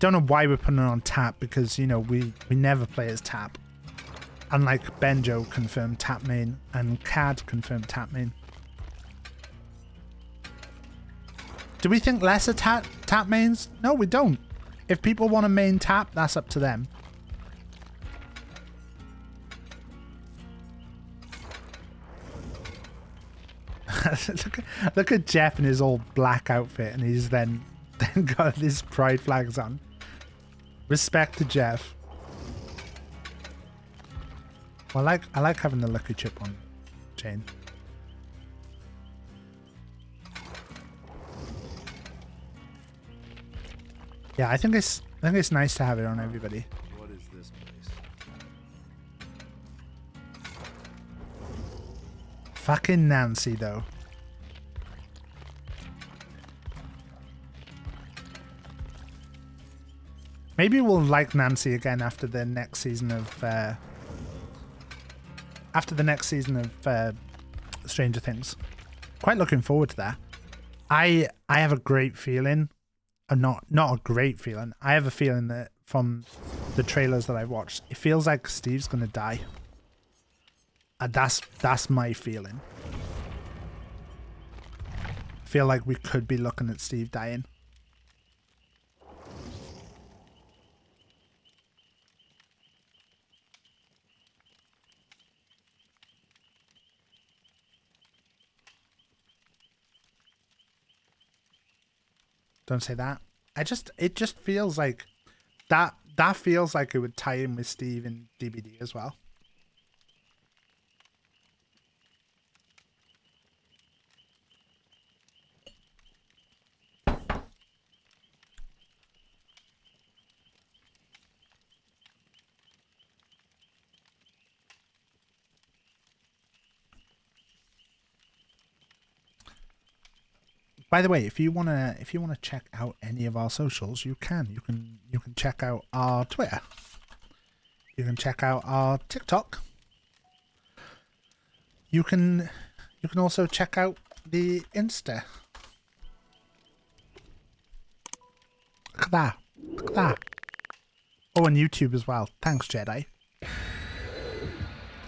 Don't know why we're putting it on Tapp because you know we we never play as Tapp. Unlike Benjo confirmed Tapp main and Cad confirmed Tapp main. Do we think lesser Tapp Tapp mains? No, we don't. If people want to main Tapp, that's up to them. look, at, look at Jeff in his old black outfit, and he's then then got his pride flags on. Respect to Jeff. Well, I like I like having the lucky chip on Jane. Yeah, I think it's I think it's nice to have it on everybody. What is this place? Fucking Nancy though. Maybe we'll like Nancy again after the next season of uh, after the next season of uh, Stranger Things. Quite looking forward to that. I I have a great feeling, uh, not not a great feeling. I have a feeling that from the trailers that I've watched, it feels like Steve's gonna die. And that's that's my feeling. Feel like we could be looking at Steve dying. Don't say that. I just it just feels like that that feels like it would tie in with Steve and DBD as well. By the way, if you wanna if you wanna check out any of our socials, you can. You can you can check out our Twitter. You can check out our TikTok. You can you can also check out the Insta. Look at that. Look at that. Oh, and YouTube as well. Thanks, Jedi.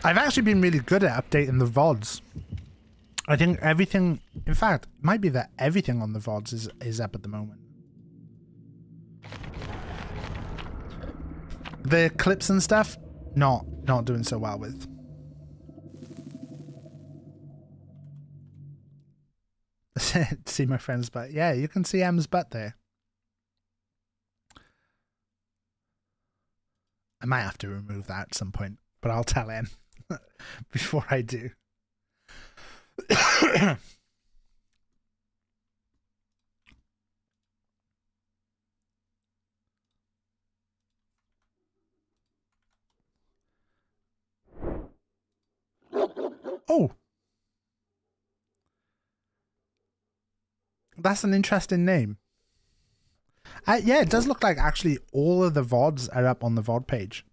I've actually been really good at updating the VODs. I think everything, in fact, it might be that everything on the VODs is, is up at the moment. The clips and stuff, not not doing so well with. see my friend's butt. Yeah, you can see M's butt there. I might have to remove that at some point, but I'll tell M before I do. oh. That's an interesting name. Uh, yeah, it does look like actually all of the VODs are up on the VOD page.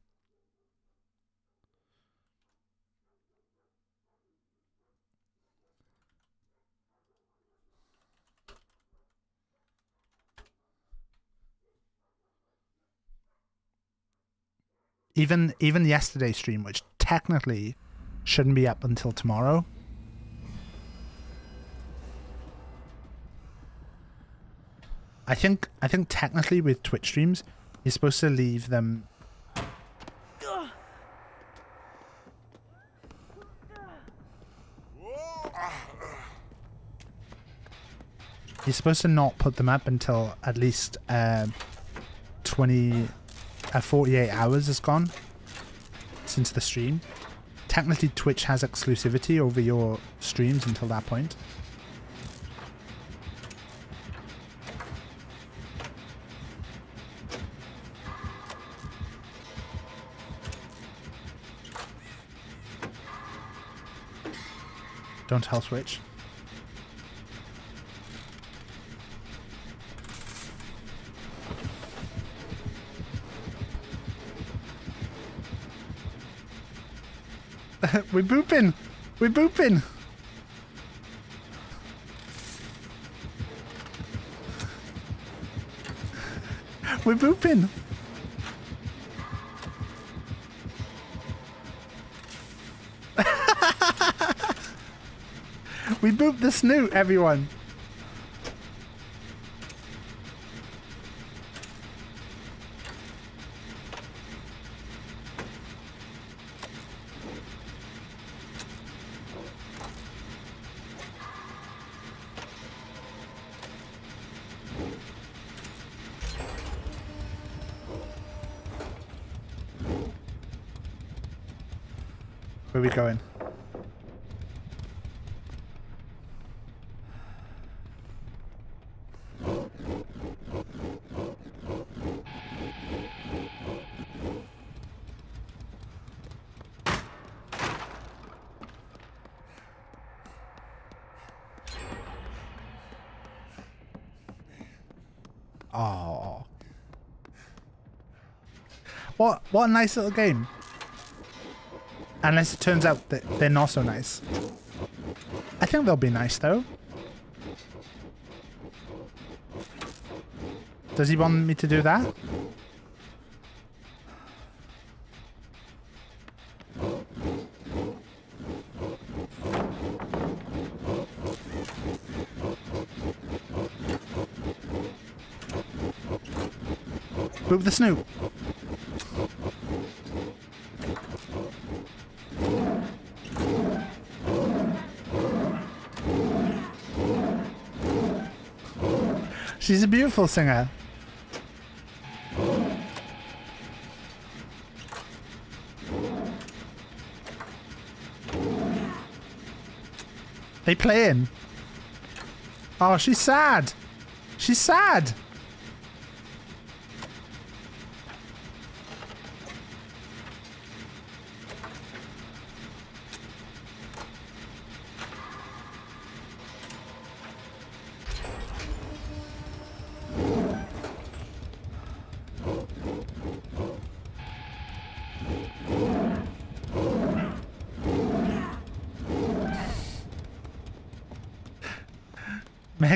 Even even yesterday's stream, which technically shouldn't be up until tomorrow. I think I think technically with Twitch streams, you're supposed to leave them. You're supposed to not put them up until at least uh, 20, uh, 48 hours has gone since the stream. Technically, Twitch has exclusivity over your streams until that point. Don't tell Switch. we booping. We booping. We booping. we booped the snoot, everyone. Going? Oh. What what a nice little game. Unless it turns out that they're not so nice. I think they'll be nice though. Does he want me to do that? Move the snoot. She's a beautiful singer. They playing. Oh, she's sad. She's sad.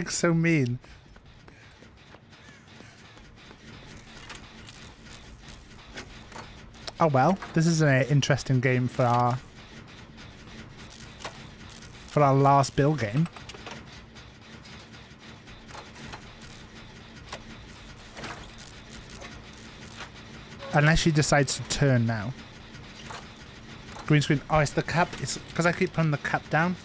So mean. Oh well, this is an interesting game for our for our last Bill game. Unless she decides to turn now. Green screen. Oh, it's the cup. It's because I keep putting the cup down.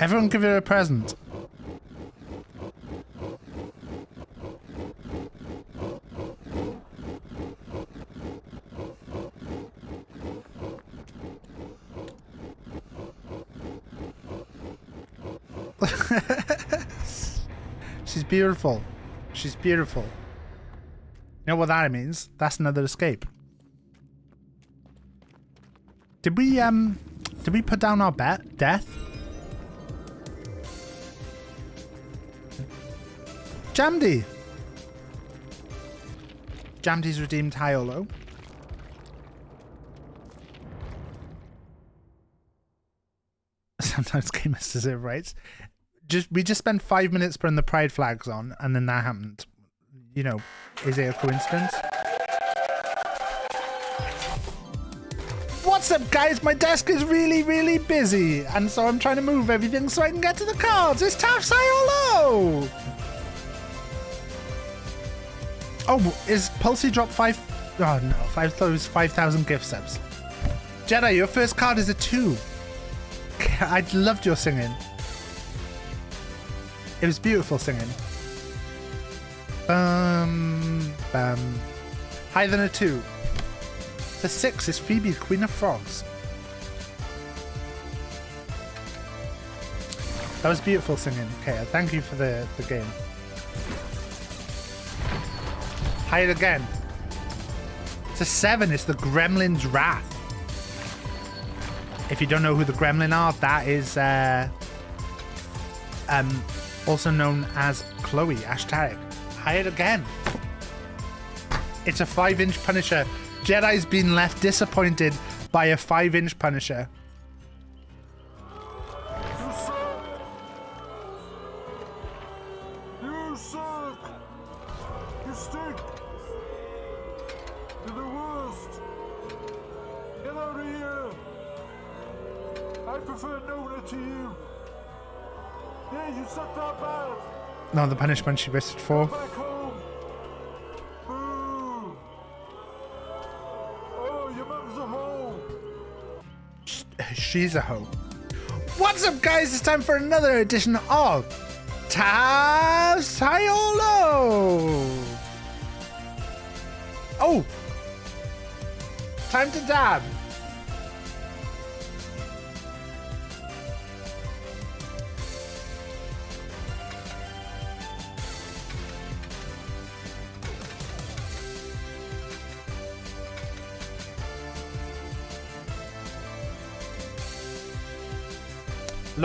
Everyone give her a present. She's beautiful. She's beautiful. You know what that means? That's another escape. Did we um did we put down our bet? Death? Jamdi! Jamdi's redeemed Hyolo. Sometimes gamers deserve rights. Just we just spent five minutes putting the pride flags on, and then that happened. You know, is it a coincidence? What's up, guys? My desk is really, really busy, and so I'm trying to move everything so I can get to the cards. It's Taff Sayolo! Oh, is Pulsey drop five? Oh no, five those five thousand gift subs. Jedi, your first card is a two. I loved your singing. It was beautiful singing. Um, bum. Higher than a two. The six is Phoebe, Queen of Frogs. That was beautiful singing. Okay, thank you for the, the game. Higher again. It's a seven. It's the Gremlin's Wrath. If you don't know who the Gremlin are, that is uh, um, also known as Chloe Ashtarek. Hired again. It's a five inch Punisher. Jedi's been left disappointed by a five inch Punisher. Not the punishment she wished for. She's a hoe. What's up, guys? It's time for another edition of Tazaiolo. Oh, time to dab.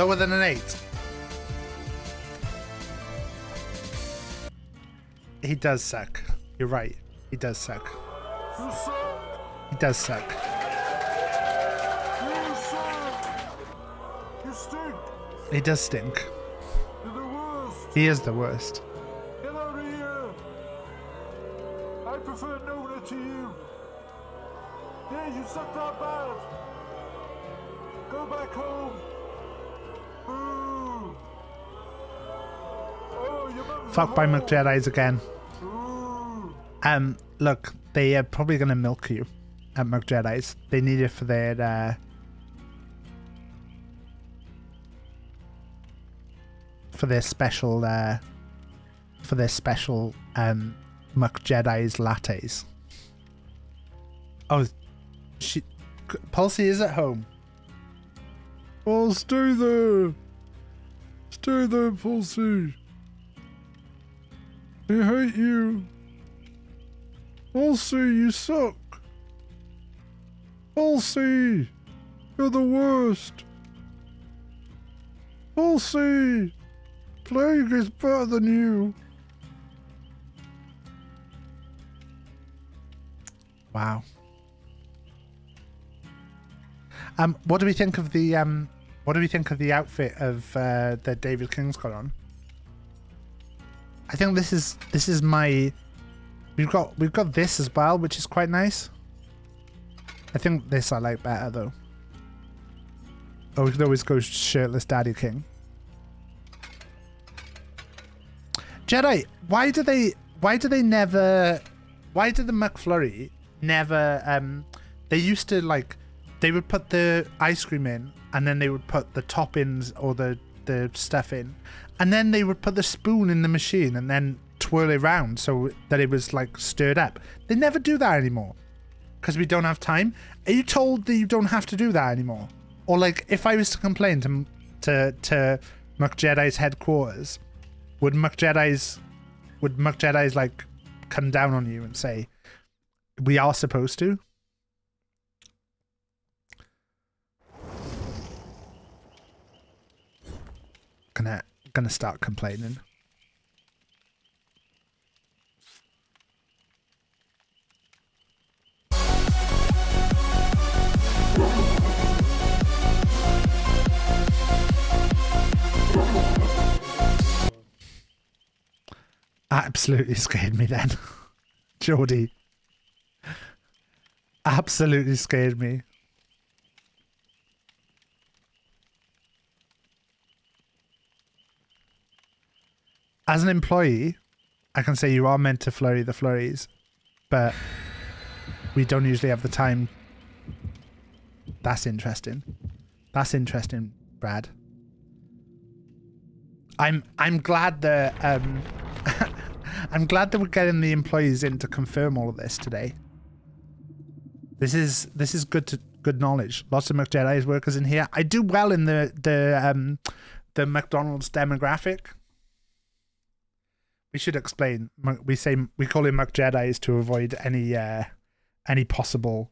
Lower than an eight. He does suck. You're right. He does suck. He does suck. You suck! You stink! He does stink. He is the worst. Oh, your mum's Fuck by hoe. McJedi's again. Um, look, they are probably gonna milk you. at milk McJedi's. They need it for their uh, for their special uh, for their special um, McJedi's lattes. Oh, she Pulsey is at home. Oh, stay there. Stay there, Pulsey. I hate you. Pulsey, you suck. Pulsey, you're the worst. Pulsey, Plague is better than you. Wow. Um, what do we think of the um, what do we think of the outfit of uh, that David King's got on? I think this is this is my. We've got we've got this as well, which is quite nice. I think this I like better though. Oh, we could always go shirtless Daddy King. Jedi, why do they why do they never why did the McFlurry never um they used to like they would put the ice cream in and then they would put the toppings or the the stuff in and then they would put the spoon in the machine and then twirl it around so that it was like stirred up. They never do that anymore because we don't have time. Are you told that you don't have to do that anymore? Or like if I was to complain to to to headquarters, would McJedi's would McJedi's like come down on you and say we are supposed to? Gonna gonna start complaining. Absolutely scared me then. Geordie. Absolutely scared me. As an employee, I can say you are meant to flurry the flurries, but we don't usually have the time. That's interesting. That's interesting, Brad. I'm I'm glad that um I'm glad that we're getting the employees in to confirm all of this today. This is this is good to good knowledge. Lots of McJedi's workers in here. I do well in the the um the McDonald's demographic. We should explain. We say we call him McJedi's to avoid any uh any possible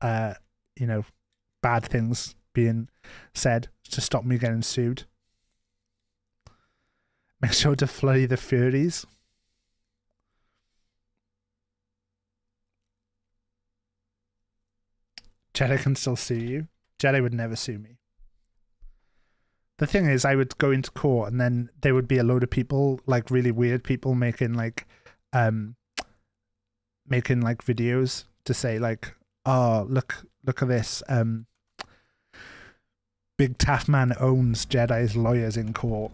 uh you know bad things being said to stop me getting sued. Make sure to flurry the Furies. Jedi can still sue you. Jedi would never sue me. The thing is, I would go into court and then there would be a load of people, like really weird people, making like, um, making like videos to say like, oh look, look at this, um, Big Taff Man owns Jedi's lawyers in court.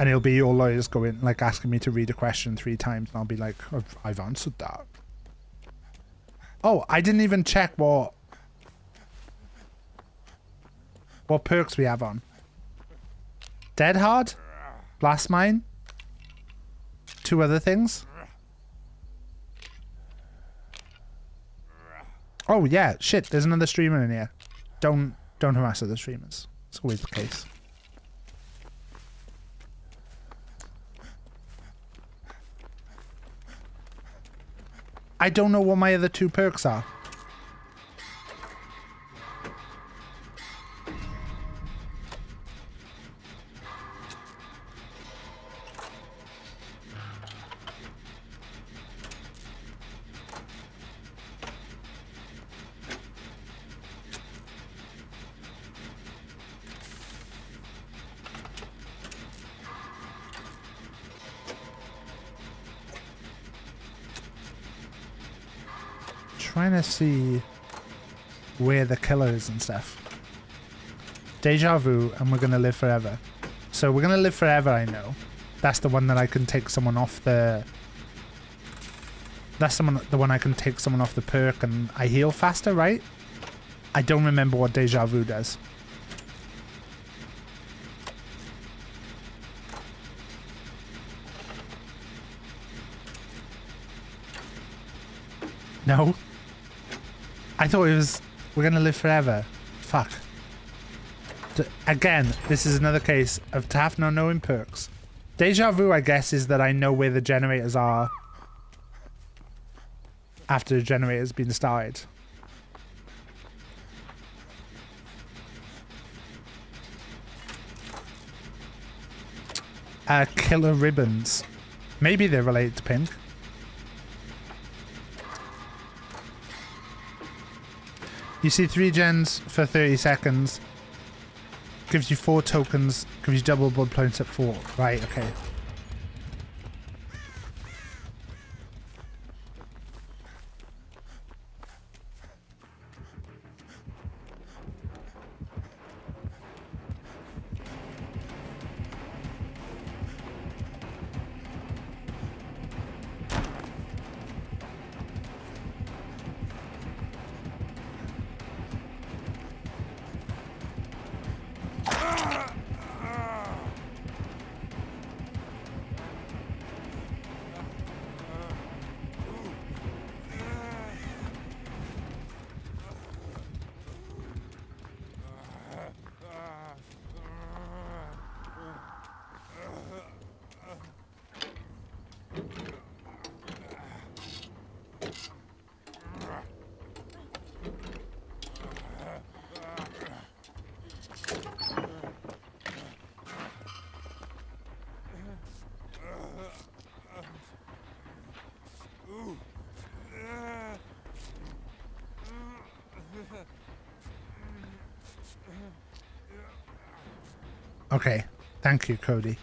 And it'll be your lawyers going like asking me to read a question three times and i'll be like i've, I've answered that. Oh i didn't even check what what perks we have on. Dead hard blast mine two other things. Oh yeah shit there's another streamer in here. Don't don't harass other streamers. It's always the case. I don't know what my other two perks are. See where the killer is and stuff. Deja vu, and we're gonna live forever. So we're gonna live forever. I know. That's the one that I can take someone off the that's someone the one I can take someone off the perk and I heal faster, right? I don't remember what deja vu does. No. I thought it was we're gonna live forever. Fuck. D- again, this is another case of Taff not knowing perks. Deja vu, I guess, is that I know where the generators are after the generator's been started. Uh, killer ribbons. Maybe they're related to pink. You see three gens for 30 seconds. Gives you four tokens. Gives you double blood points at four. Right, okay. You, Cody.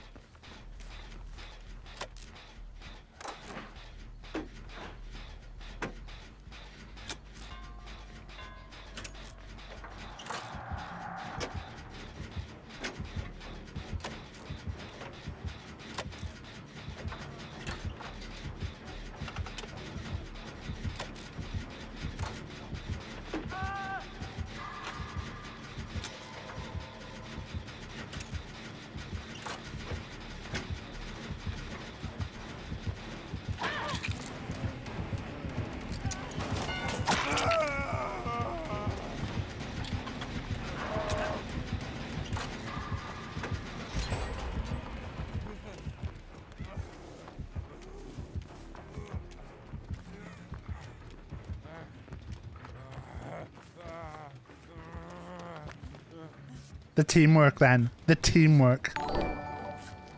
The teamwork then. The teamwork.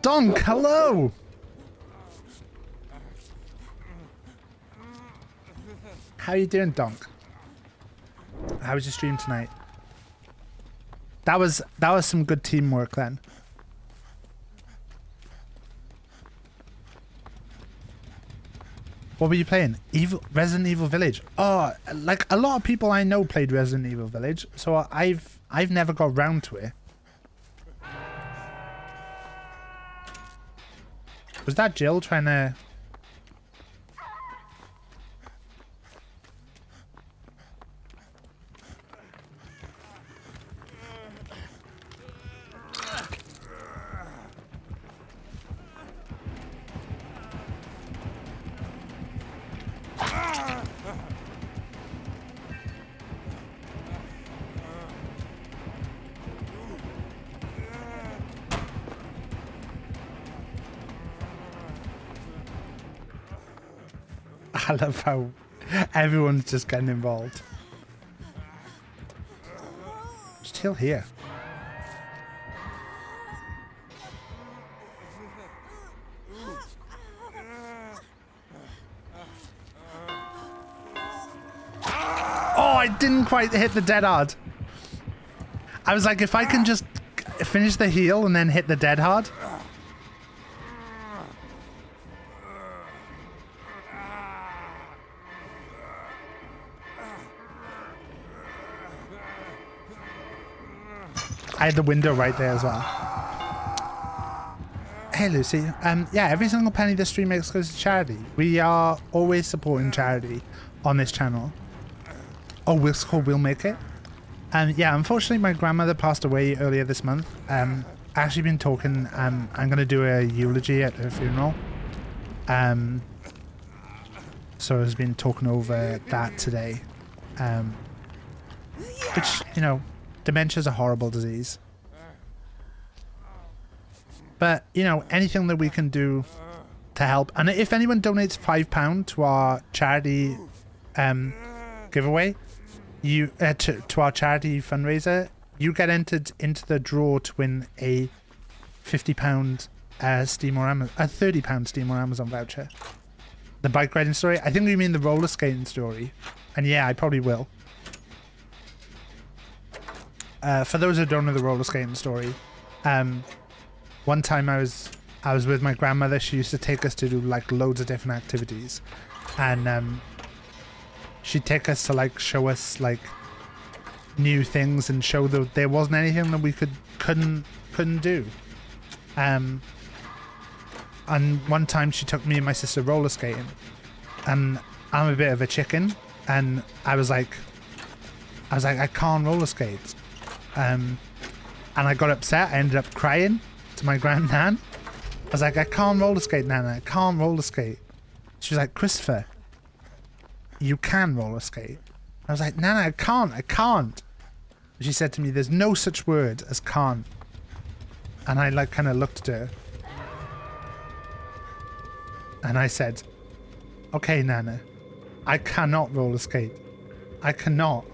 Donk, hello! How are you doing, Donk? How was your stream tonight? That was that was some good teamwork then. What were you playing? Evil Resident Evil Village. Oh, like a lot of people I know played Resident Evil Village, so I've I've never got round to it. Was that Jill trying to love how everyone's just getting involved. Still here. Oh, I didn't quite hit the dead hard. I was like, if I can just finish the heal and then hit the dead hard. Had the window right there as well. Hey Lucy, um, yeah, every single penny the stream makes goes to charity. We are always supporting charity on this channel. Oh, we'll called We'll Make It. Um, yeah, unfortunately, my grandmother passed away earlier this month. Um, actually been talking. Um, I'm gonna do a eulogy at her funeral. Um, so I've been talking over that today. Um, which you know, dementia's a horrible disease. But you know, anything that we can do to help, and if anyone donates five pound to our charity um, giveaway, you uh, to, to our charity fundraiser, you get entered into the draw to win a fifty pound uh, Steam or Amazon, a thirty pound Steam or Amazon voucher. The bike riding story. I think you mean the roller skating story, and yeah, I probably will. Uh, for those who don't know the roller skating story, um, one time I was I was with my grandmother. She used to take us to do like loads of different activities, and um, she'd take us to like show us like new things and show that there wasn't anything that we could couldn't couldn't do. Um, and one time she took me and my sister roller skating, and I'm a bit of a chicken, and I was like, I was like, I can't roller skate, um, and I got upset. I ended up crying to my grandnan. I was like, I can't roller skate, Nana. I can't roller skate. She was like, Christopher, you can roller skate. I was like, Nana, I can't. I can't. She said to me, there's no such word as can't. And I like kind of looked at her. And I said, okay, Nana, I cannot roller skate. I cannot.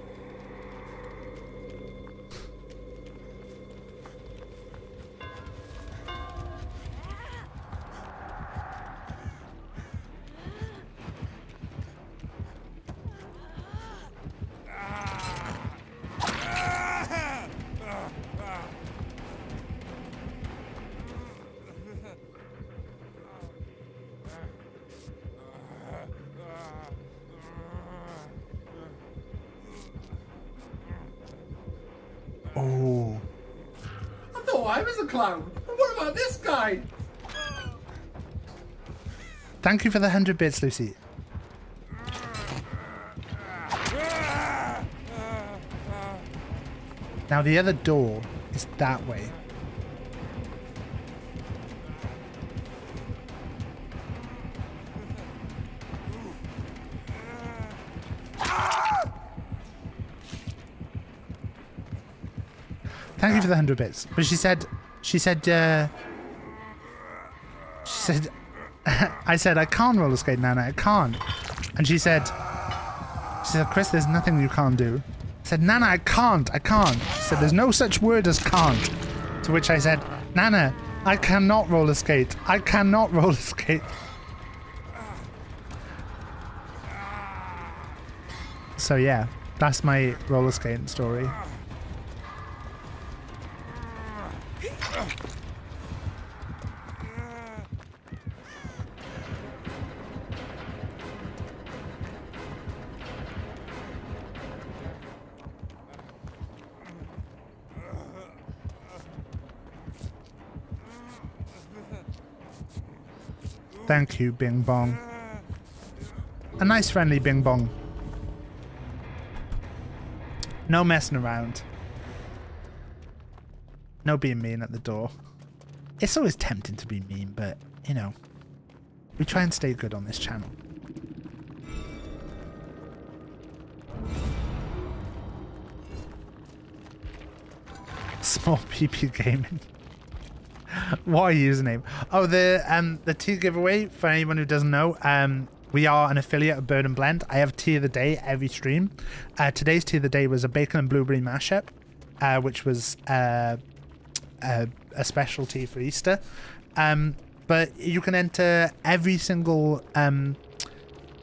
Thank you for the 100 bits, Lucy. Now the other door is that way. Thank you for the 100 bits. But she said, she said, uh, she said, I said, I can't roller skate, Nana, I can't. And she said, she said, Chris, there's nothing you can't do. I said, Nana, I can't, I can't. She said, there's no such word as can't. To which I said, Nana, I cannot roller skate. I cannot roller skate. So yeah, that's my roller skating story. Thank you, Bing Bong. A nice friendly Bing Bong. No messing around. No being mean at the door. It's always tempting to be mean, but, you know, we try and stay good on this channel. Small PP Gaming. what a username. Oh, the um the tea giveaway, for anyone who doesn't know, um, we are an affiliate of Bird and Blend. I have tea of the day every stream. Uh, today's tea of the day was a bacon and blueberry mashup, uh, which was uh, a, a specialty for Easter. Um, but you can enter every single um,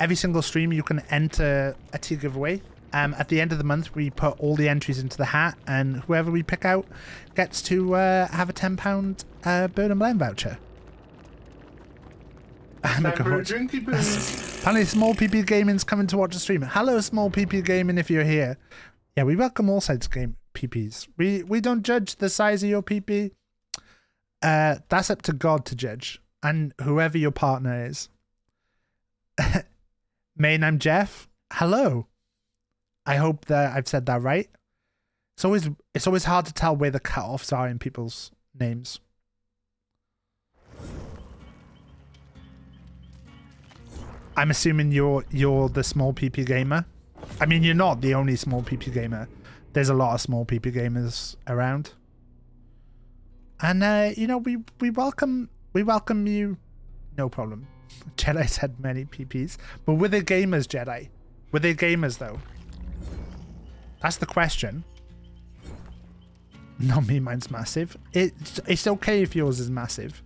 every single stream. You can enter a tea giveaway. Um, at the end of the month, we put all the entries into the hat, and whoever we pick out gets to uh, have a ten pound uh, Bird and Blend voucher. And a Time for a god. Apparently, Small PP Gaming's coming to watch the stream. Hello, Small PP Gaming, if you're here. Yeah, we welcome all sides of game PPs. We we don't judge the size of your PP. uh, that's up to God to judge, and whoever your partner is. Main, I'm Jeff. Hello. I hope that I've said that right. It's always it's always hard to tell where the cut-offs are in people's names. I'm assuming you're you're the small PP gamer. I mean, you're not the only small PP gamer. There's a lot of small PP gamers around, and uh, you know we we welcome we welcome you. No problem. Jedi's had many PPs, but were they gamers, Jedi? Were they gamers though? That's the question. Not me, mine's massive. It's it's okay if yours is massive.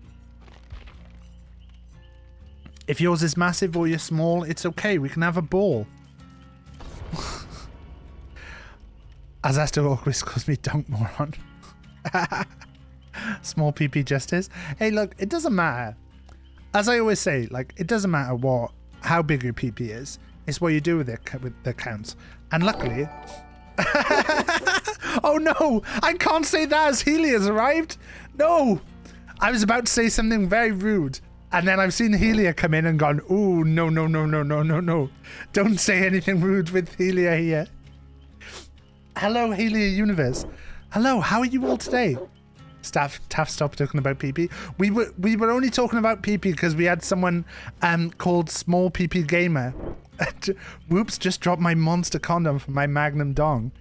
If yours is massive or you're small, it's okay. We can have a ball. As I Astor Orquist calls me dunk moron. Small PP justice. Hey, look, it doesn't matter. As I always say, like it doesn't matter what how big your PP is. It's what you do with it with the counts. And luckily, oh no, I can't say that as Helia has arrived. No, I was about to say something very rude, and then I've seen Helia come in and gone, ooh, no, no, no, no, no, no, no. Don't say anything rude with Helia here. Hello, Helia Universe. Hello, how are you all today? Staff, Taff, stop talking about PP. We were we were only talking about PP because we had someone um called Small PP Gamer. Whoops! Just dropped my monster condom from my Magnum dong.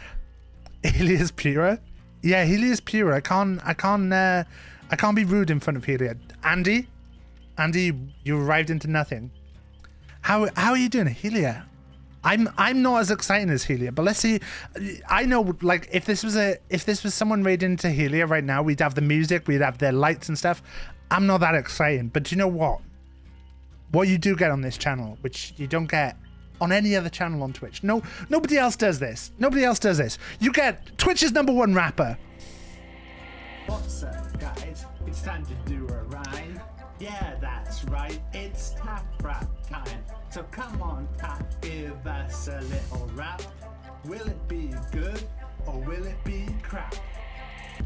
Helia's Pura. Yeah, Helia's Pura. I can't I can't uh, I can't be rude in front of Helia. Andy, Andy, you arrived into nothing. How how are you doing, Helia? I'm I'm not as excited as Helia, but let's see. I know, like, if this was a if this was someone raiding into Helia right now, we'd have the music, we'd have their lights and stuff. I'm not that exciting, but you know what? What you do get on this channel, which you don't get on any other channel on Twitch. No, nobody else does this. Nobody else does this. You get Twitch's number one rapper. What's up, guys? It's time to do a rhyme. Yeah, that's right. It's tap rap time. So come on, tap, give us a little rap. Will it be good or will it be crap?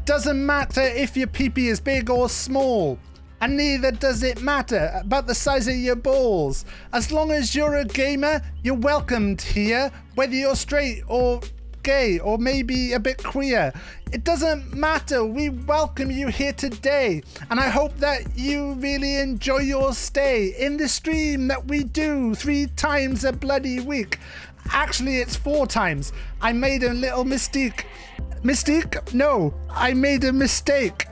Doesn't matter if your peepee is big or small. And neither does it matter about the size of your balls. As long as you're a gamer, you're welcomed here, whether you're straight or gay or maybe a bit queer. It doesn't matter. We welcome you here today. And I hope that you really enjoy your stay in the stream that we do three times a bloody week. Actually, it's four times. I made a little mistake. Mistake? No, I made a mistake.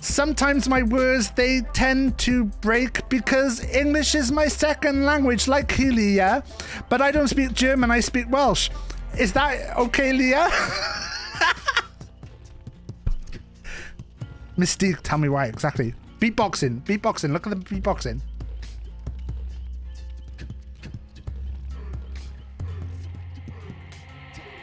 Sometimes my words they tend to break because English is my second language, like Helia, yeah? But I don't speak German, I speak Welsh. Is that okay, Leah? Mystique, tell me why exactly. Beatboxing, beatboxing, look at the beatboxing.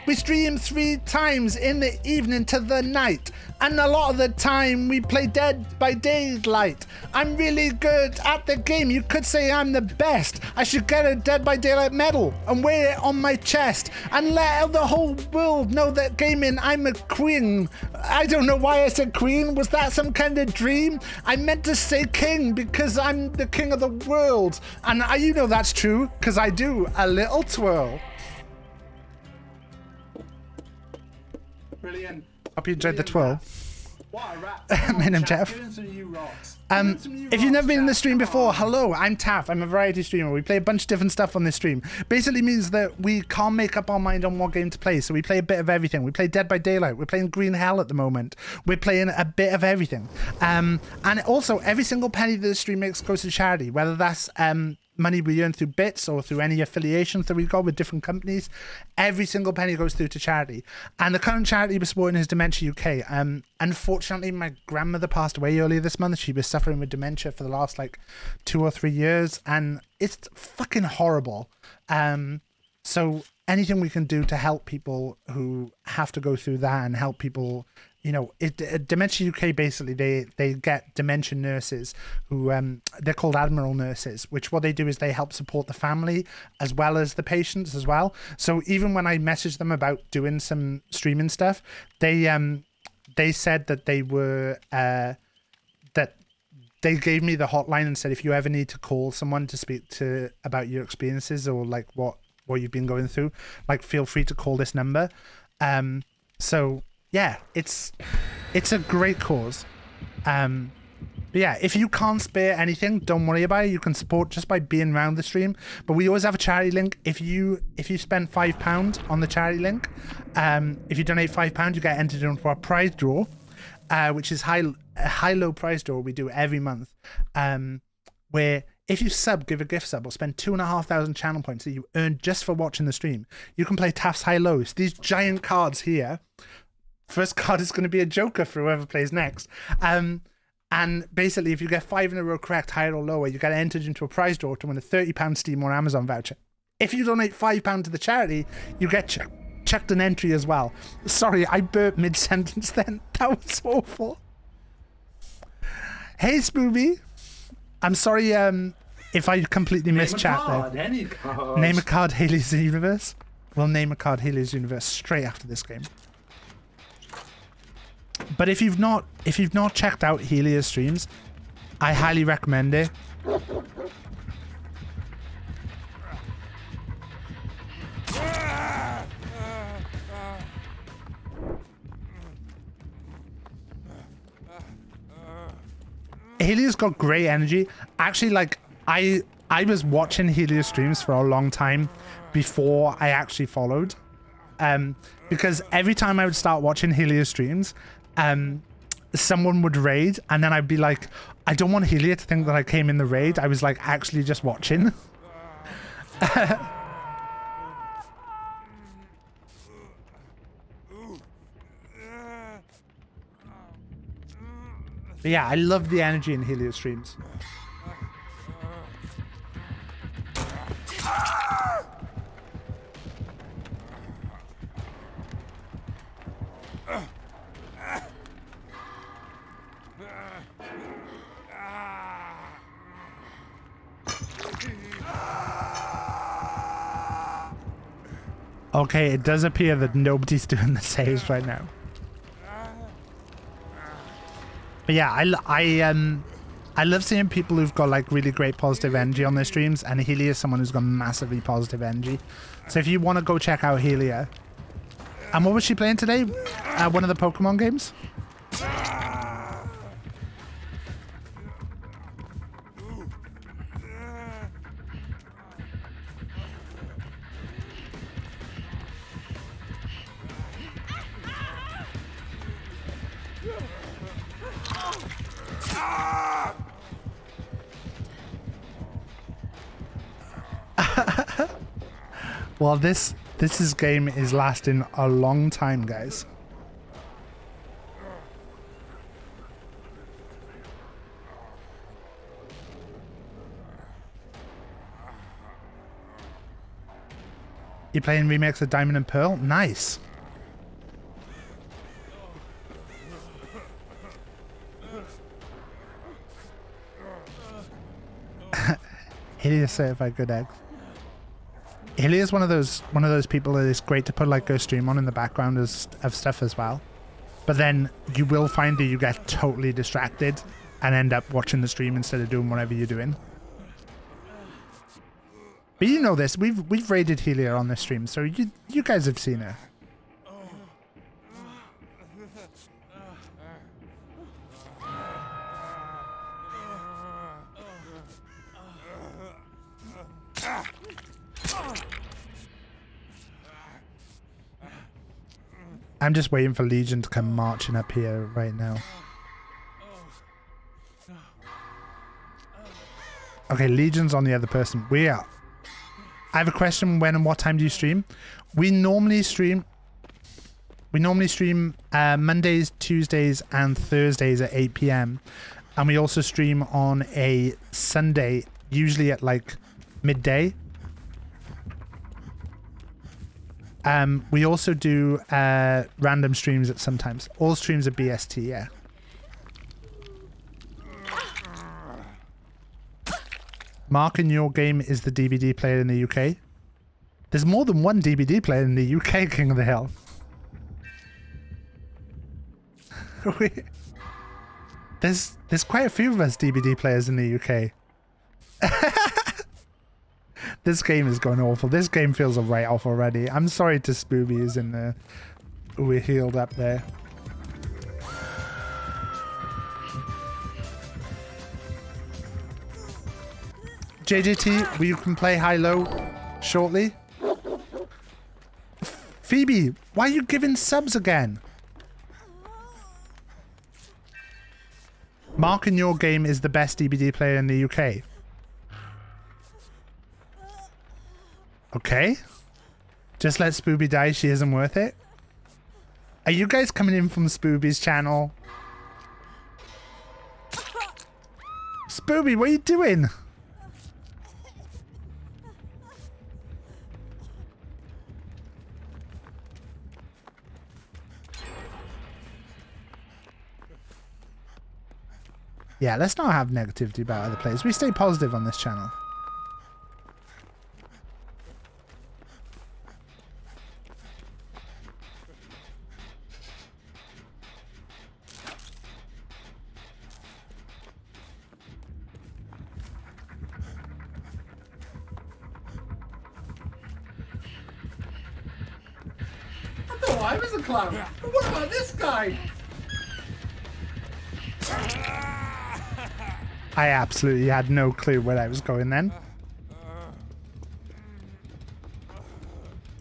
We stream three times in the evening to the night, and a lot of the time we play Dead by Daylight. I'm really good at the game. You could say I'm the best. I should get a Dead by Daylight medal and wear it on my chest and let the whole world know that gaming I'm a queen. I don't know why I said queen. Was that some kind of dream? I meant to say king because I'm the king of the world. And I, you know that's true because I do a little twirl. Brilliant. Hope you enjoyed the Brilliant twirl. rap. What a rap. My Come on, name chat, Jeff. give us some new rocks. Um, Give us some new if you've never been in the stream before, hello, I'm Taff. I'm a variety streamer. We play a bunch of different stuff on this stream. Basically means that we can't make up our mind on what game to play, so we play a bit of everything. We play Dead by Daylight. We're playing Green Hell at the moment. We're playing a bit of everything. Um, and also, every single penny that the stream makes goes to charity, whether that's um, money we earn through bits or through any affiliations that we've got with different companies. Every single penny goes through to charity. And the current charity we're supporting is Dementia UK. Um, unfortunately, my grandmother passed away earlier this month. She was suffering with dementia for the last like two or three years, and it's fucking horrible. Um, so anything we can do to help people who have to go through that and help people you know it, uh, dementia uk basically they they get dementia nurses who um they're called admiral nurses which what they do is they help support the family as well as the patients as well so even when i messaged them about doing some streaming stuff they um they said that they were uh that they gave me the hotline and said if you ever need to call someone to speak to about your experiences or like what what you've been going through, like feel free to call this number. Um, so yeah, it's it's a great cause. Um, yeah, if you can't spare anything, don't worry about it. You can support just by being around the stream. But we always have a charity link. If you if you spend five pound on the charity link, um, if you donate five pound, you get entered into our prize draw, uh, which is high a high low prize draw we do every month. Um, where if you sub, give a gift sub, or spend two and a half thousand channel points that you earn just for watching the stream, you can play Taff's High Lows. These giant cards here. First card is going to be a Joker for whoever plays next. Um, and basically, if you get five in a row correct, higher or lower, you get entered into a prize draw to win a £30 Steam or Amazon voucher. If you donate £5 to the charity, you get ch- checked an entry as well. Sorry, I burped mid sentence then. That was awful. Hey, Spooby. I'm sorry um, if I completely Name missed chat card, there. Name a card Helia's Universe. We'll name a card Helia's Universe straight after this game. But if you've not if you've not checked out Helia's streams, I highly recommend it. Helia's got great energy. Actually, like I I was watching Helia's streams for a long time before I actually followed. Um, because every time I would start watching Helia streams, um, someone would raid, and then I'd be like, I don't want Helia to think that I came in the raid. I was like actually just watching. Yeah, I love the energy in Helia streams. Okay, it does appear that nobody's doing the saves right now. But yeah, I, I, um, I love seeing people who've got like really great positive energy on their streams, and Helia is someone who's got massively positive energy. So if you want to go check out Helia, and what was she playing today? Uh, one of the Pokemon games. Well, this this is game is lasting a long time, guys. You playing remakes of Diamond and Pearl? Nice. Hideous certified good eggs. Hilly is one of those one of those people that is great to put like a stream on in the background as, of stuff as well. But then you will find that you get totally distracted and end up watching the stream instead of doing whatever you're doing. But you know this, we've we've raided Helia on this stream, so you you guys have seen her. I'm just waiting for Legion to come marching up here right now. Okay, Legion's on the other person. We are. I have a question. When and what time do you stream? We normally stream. We normally stream uh, Mondays, Tuesdays, and Thursdays at 8 p.m. And we also stream on a Sunday, usually at like midday. Um, we also do uh, random streams at sometimes. All streams are BST, yeah. Mark in your game is the DVD player in the UK. There's more than one DVD player in the UK, King of the Hill. There's there's quite a few of us DVD players in the UK. This game is going awful. This game feels a write off already. I'm sorry to Spooby who's in there. we're healed up there. JJT, you can play high low shortly? Phoebe, why are you giving subs again? Mark in your game is the best DBD player in the UK. Okay. Just let Spooby die, she isn't worth it. Are you guys coming in from Spooby's channel? Spooby, what are you doing? Yeah, let's not have negativity about other players. We stay positive on this channel. Absolutely had no clue where I was going then.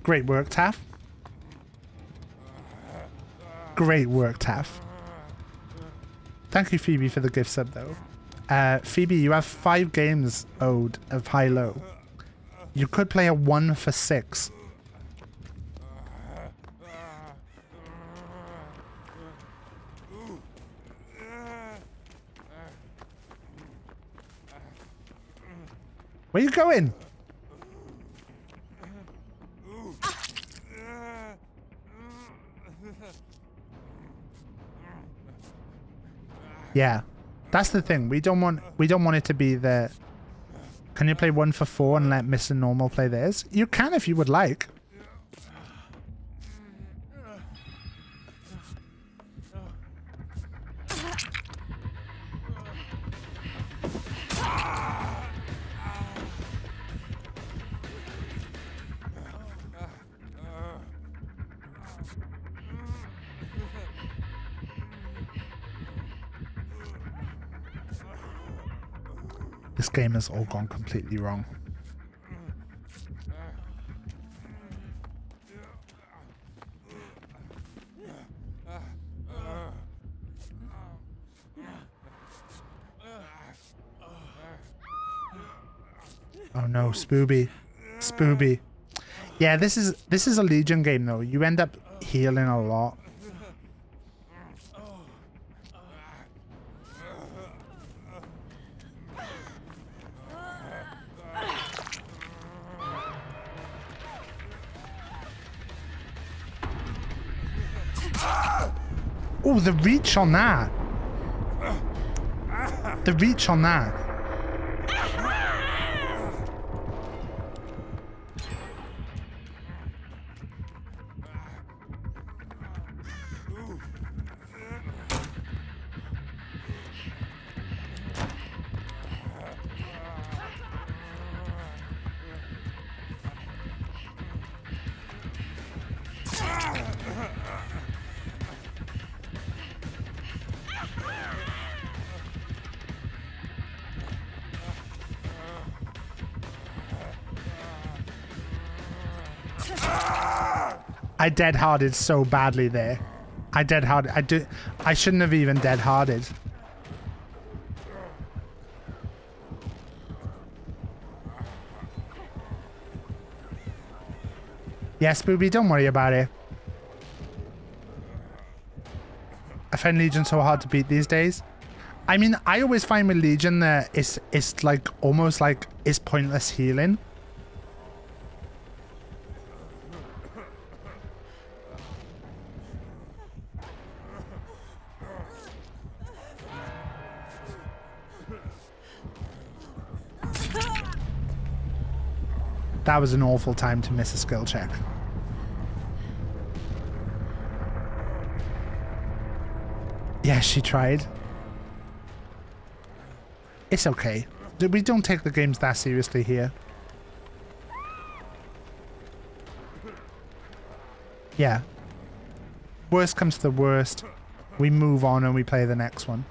Great work, Taff. Great work, Taff. Thank you, Phoebe, for the gift sub, though. Uh, Phoebe, you have five games owed of high-low. You could play a one for six. Going? Yeah, that's the thing. We don't want we don't want it to be the. Can you play one for four and let Mr. Normal play theirs? You can if you would like. Has all gone completely wrong. Oh no, Spooby. Spooby. Yeah, this is this is a Legion game though. You end up healing a lot. The reach on that. The reach on that. Dead harded so badly there. I dead hard. I do. I shouldn't have even dead harded. Yes, Booby, don't worry about it. I find Legion so hard to beat these days. I mean, I always find with Legion that it's it's like almost like it's pointless healing. That was an awful time to miss a skill check. Yeah, she tried. It's okay. We don't take the games that seriously here. Yeah. Worst comes to the worst. We move on and we play the next one.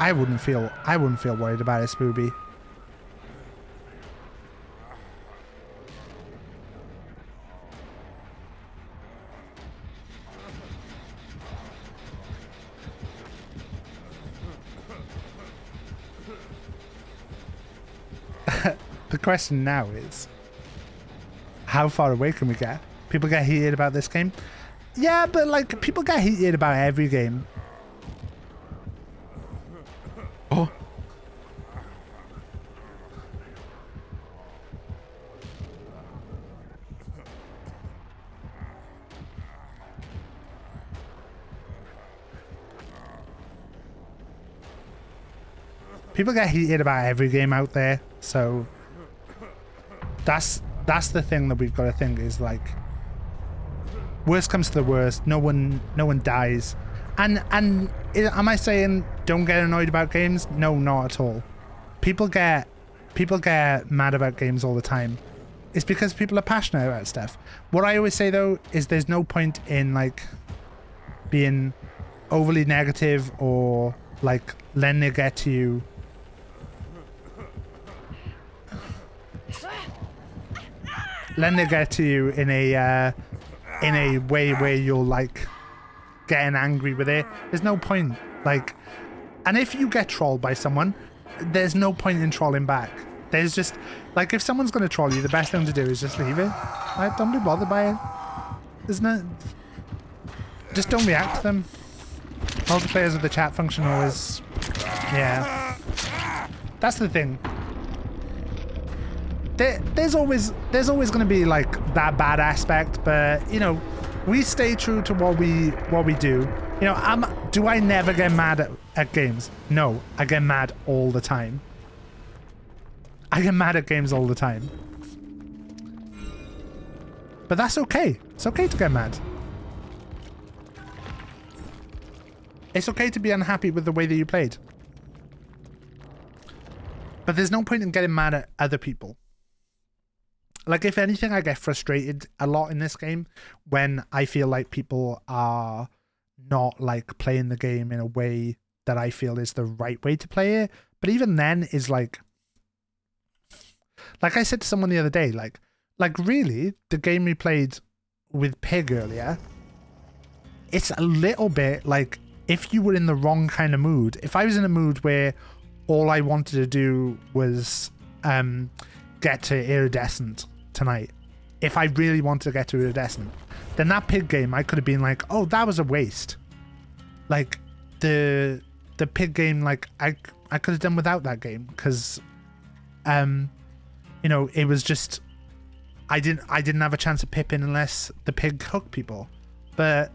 I wouldn't feel I wouldn't feel worried about it, Spooby. Question now is how far away can we get? People get heated about this game. Yeah, but like people get heated about every game. Oh. People get heated about every game out there, so that's that's the thing that we've got to think is like worst comes to the worst no one no one dies. And and eh, am i saying don't get annoyed about games? No not at all. People get people get mad about games all the time. It's because people are passionate about stuff. What i always say though is there's no point in like being overly negative or like letting it get to you letting it get to you in a uh, in a way where you're like getting angry with it. There's no point. Like, and if you get trolled by someone, there's no point in trolling back. There's just like if someone's gonna troll you, the best thing to do is just leave it. Like, don't be bothered by it. Isn't it? Just don't react to them. Multiplayers with the chat function always. Yeah. That's the thing there, there's always there's always going to be like that bad aspect but you know we stay true to what we what we do. You know i'm do i never get mad at, at games? No i get mad all the time. I get mad at games all the time. But that's okay. It's okay to get mad. It's okay to be unhappy with the way that you played. But there's no point in getting mad at other people like if anything i get frustrated a lot in this game when i feel like people are not like playing the game in a way that i feel is the right way to play it. But even then is like like i said to someone the other day like like really the game we played with pig earlier it's a little bit like if you were in the wrong kind of mood. If i was in a mood where all i wanted to do was um get to iridescent tonight if I really wanted to get to iridescent then that pig game I could have been like oh that was a waste. Like the the pig game like I I could have done without that game because um you know it was just I didn't I didn't have a chance of pipping unless the pig hooked people. But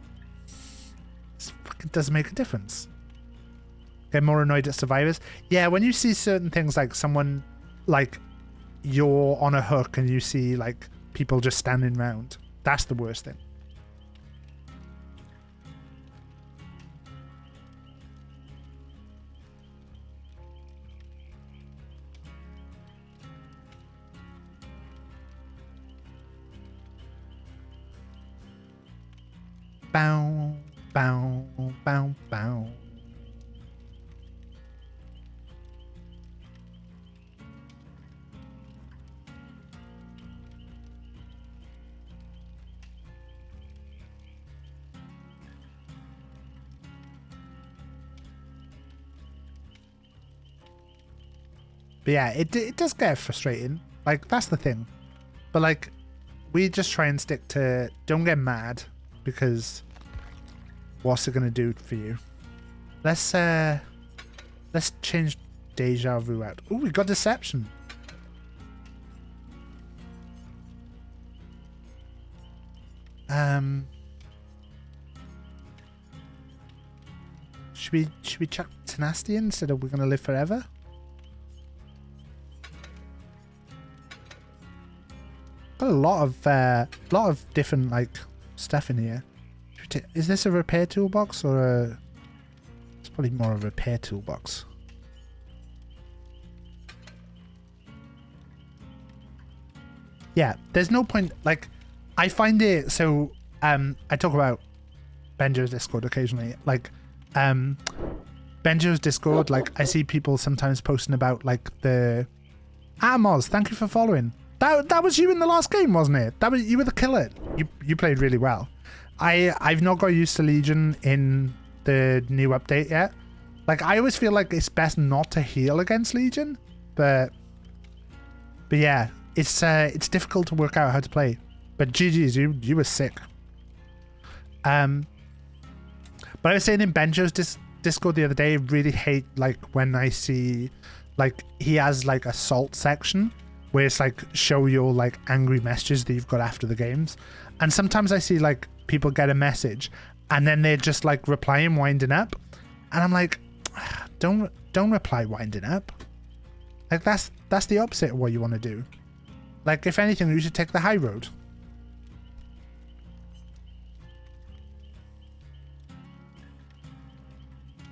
it doesn't make a difference. Get more annoyed at survivors. Yeah when you see certain things like someone like you're on a hook and you see like people just standing around. That's the worst thing. Bow, bow, bow, bow. But yeah, it it does get frustrating. Like that's the thing. But like, we just try and stick to don't get mad because what's it gonna do for you? Let's uh, let's change deja vu out. Oh, we got deception. Um. Should we should we chuck tenacity instead of we're gonna live forever? Got a lot of uh, lot of different like stuff in here. Is this a repair toolbox or a? Let's Probably more of a repair toolbox. Yeah, there's no point. Like, I find it so. Um, I talk about Benjo's Discord occasionally. Like, um, Benjo's Discord. Like, I see people sometimes posting about like the. Ah, Moz, thank you for following. That that was you in the last game, wasn't it? That was you were the killer. You you played really well. I I've not got used to Legion in the new update yet. Like I always feel like it's best not to heal against Legion, but but yeah, it's uh it's difficult to work out how to play. But GG's, you you were sick. Um, but I was saying in Benjo's dis- Discord the other day, I really hate like when I see like he has like a salt section where it's like show your like angry messages that you've got after the games, and sometimes I see like people get a message and then they're just like replying winding up, and I'm like, don't don't reply winding up. Like that's that's the opposite of what you want to do. Like if anything, you should take the high road.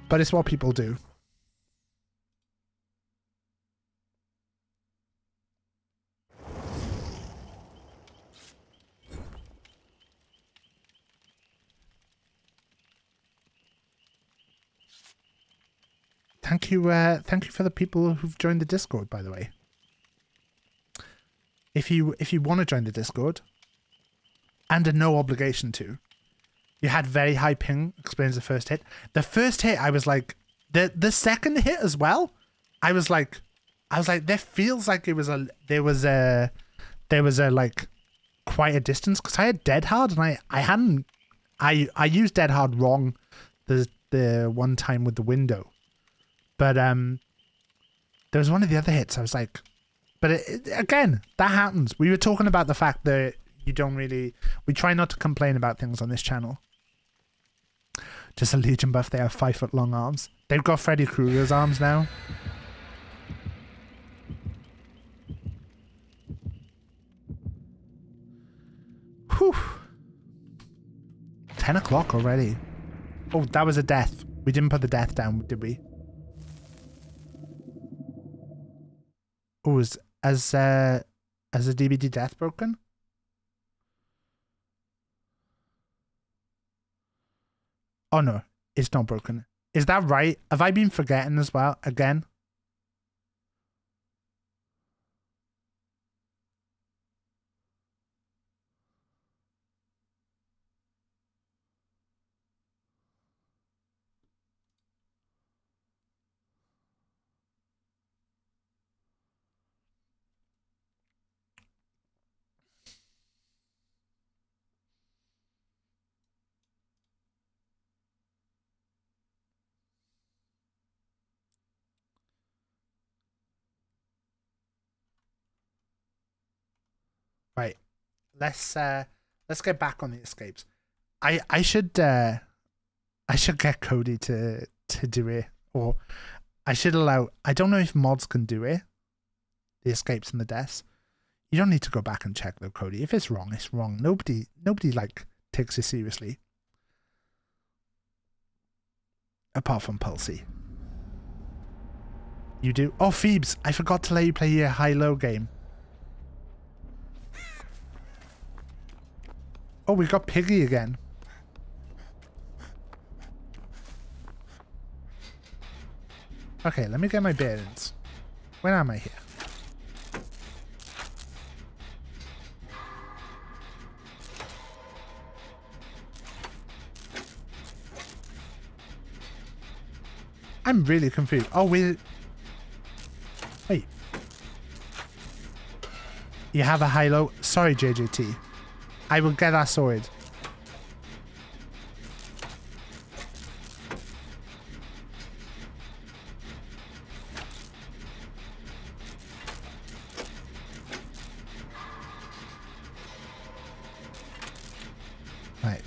But it's what people do. Thank you, uh, thank you for the people who've joined the Discord, by the way. If you if you want to join the Discord, and a no obligation to, you had very high ping. Explains the first hit. The first hit, I was like, the the second hit as well. I was like, I was like, there feels like it was a there was a there was a like quite a distance because I had dead hard and I I hadn't I I used dead hard wrong the the one time with the window, but um there was one of the other hits I was like, but it, it- again that happens. We were talking about the fact that you don't really we try not to complain about things on this channel. Just a Legion buff, they have five foot long arms. They've got Freddy Krueger's arms now. Whew. 10 o'clock already. Oh, that was a death. We didn't put the death down, did we? Oh, is, as, uh, has the DBD death broken? Oh no, it's not broken. Is that right? Have I been forgetting as well again? Right. Let's uh let's get back on the escapes. I I should uh I should get Cody to to do it or I should allow I don't know if mods can do it. The escapes and the deaths. You don't need to go back and check though, Cody. If it's wrong, it's wrong. Nobody nobody like takes it seriously. Apart from Pulsey. You do? Oh, Phoebes, I forgot to let you play your high-low game. Oh, we got Piggy again. Okay, let me get my bearings. When am I here? I'm really confused. Oh, we... Wait. You have a high-low? Sorry, JJT. I will get that sword. Right.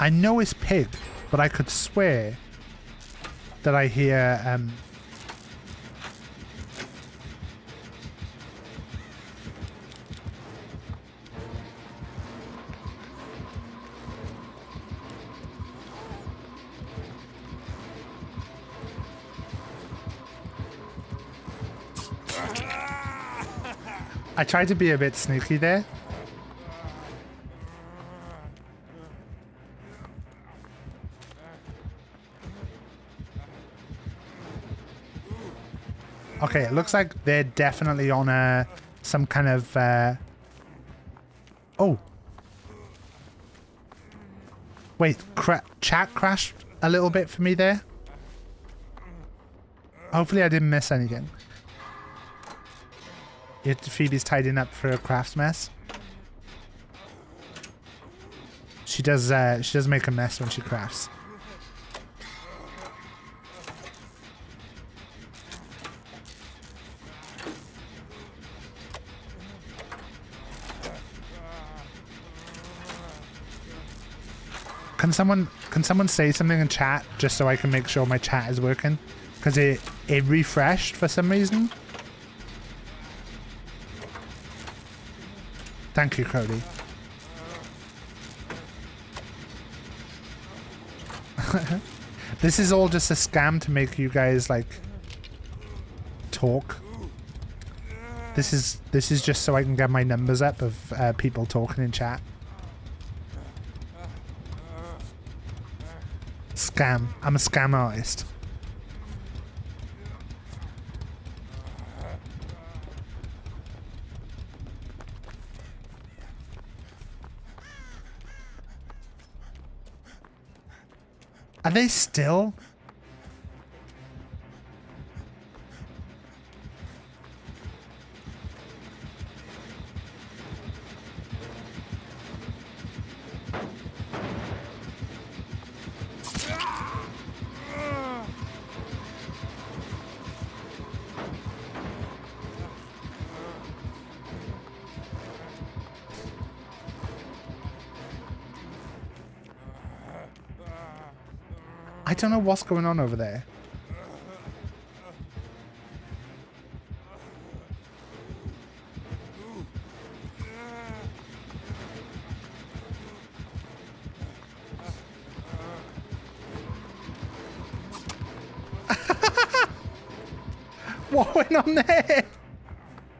I know it's pig, but I could swear that I hear um I tried to be a bit sneaky there. Okay, it looks like they're definitely on a some kind of uh Oh. Wait, cra- chat crashed a little bit for me there. Hopefully I didn't miss anything. Phoebe's tidying up for a crafts mess. She does uh, she does make a mess when she crafts. Can someone can someone say something in chat just so I can make sure my chat is working? Because it it refreshed for some reason. Thank you, Cody. this is all just a scam to make you guys like talk. This is this is just so I can get my numbers up of uh, people talking in chat. Scam. I'm a scam artist. They still? Don't know what's going on over there. what went on there?